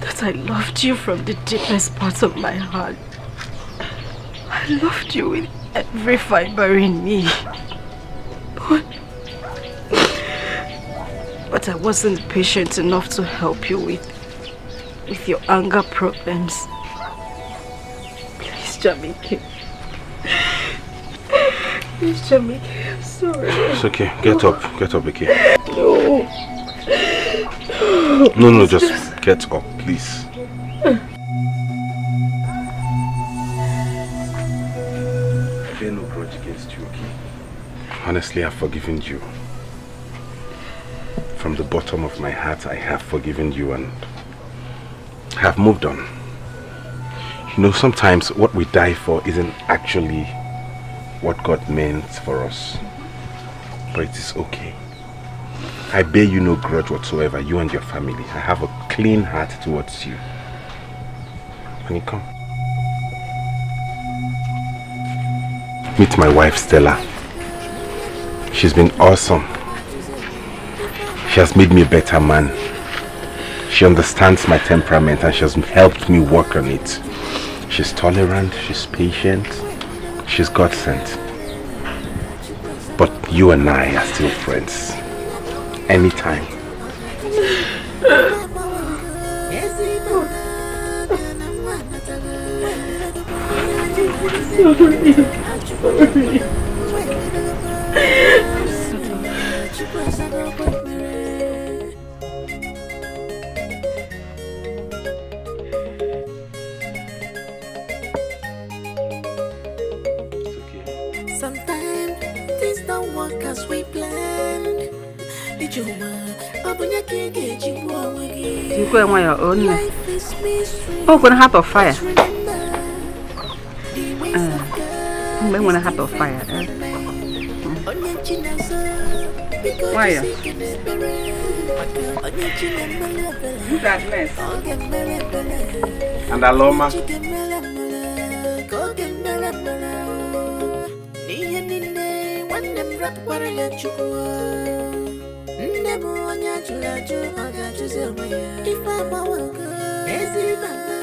that I loved you from the deepest parts of my heart. I loved you with every fiber in me. But, but I wasn't patient enough to help you with, with your anger problems. Please, Jamike. Please, Jamike, I'm sorry. It's okay. Get up. Get up, Vicky. No. No, no, just get up, please. Honestly, I've forgiven you. From the bottom of my heart, I have forgiven you and have moved on. You know, sometimes what we die for isn't actually what God meant for us. But it is okay. I bear you no grudge whatsoever, you and your family. I have a clean heart towards you. Honey, come. meet my wife Stella. She's been awesome. She has made me a better man. She understands my temperament and she has helped me work on it. She's tolerant, she's patient, she's God sent. But you and I are still friends. Anytime. Sometimes Ikwe nwa ya o nne. Life is mystery. O kwere heart of fire. Eh, Mgbe nwere heart of fire. eh. Onye chi na-azọ, biko Nwayọ. jisi ike n'ekpere. Onye chi na-emere ebere, ka ọ ga-emere ebere. And Aloma. Chi ga-emere ebere, ka ọ ga-emere ebere. N'ihe niile, nwanne m rapụkwara ya Chukwu. Nne m onye ajụrụ ajụ, ọ ga-ajụzi onwe ya. Ife agbawago. Ezi mama,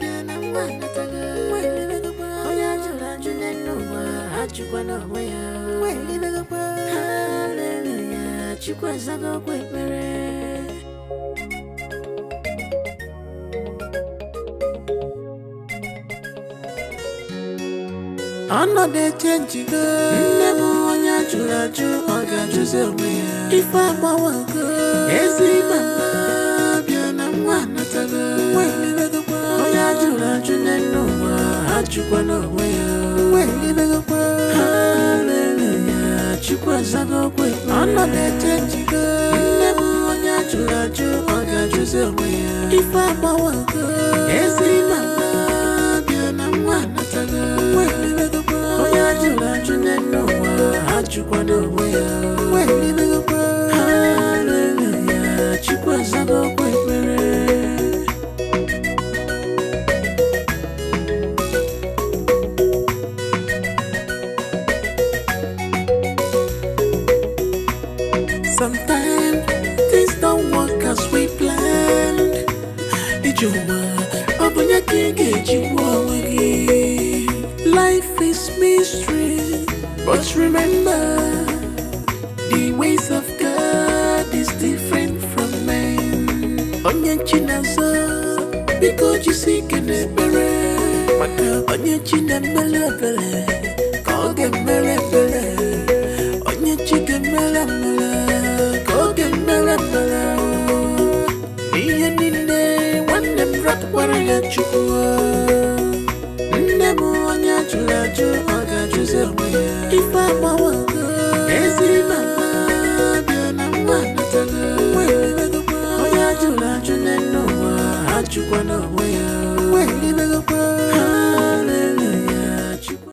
bịa na nwa anatago. Nwa elebegokwa. Onye ajụrụ ajụ n'elu ụwa, ajụkwana onwe ya. Nwa elebegokwa. Hallelujah, Chukwu azago okwu ekpere. ọnọdụ echenjigo nne m onye ajụrụ ajụ ọ ga-ajụzi onwe ya ife agbawago ezi mama bịa na nwa anatago nwa elebegokwa onye ajụrụ ajụ n'elu ụwa ajụkwa n'onwe ya nwa elebegokwa haleluya chukwu azago okwu ekpere ọnọdụ echenjigo nne m onye ajụrụ ajụ ọ ga-ajụzi onwe ya ife agbawago ezi mama bịa na nwa anatago nwa but remember, the ways of God is different from men. Onye chi na-azọ, biko jisi ike n'ekpere. Maka onye chi na-emere ebere, ka ọ ga-emere ebere. Onye chi ga-emere emere, ka ọ ga-emere emere. N'ihe niile, nwanne m rapụkwara ya Chukwu. you wanna win.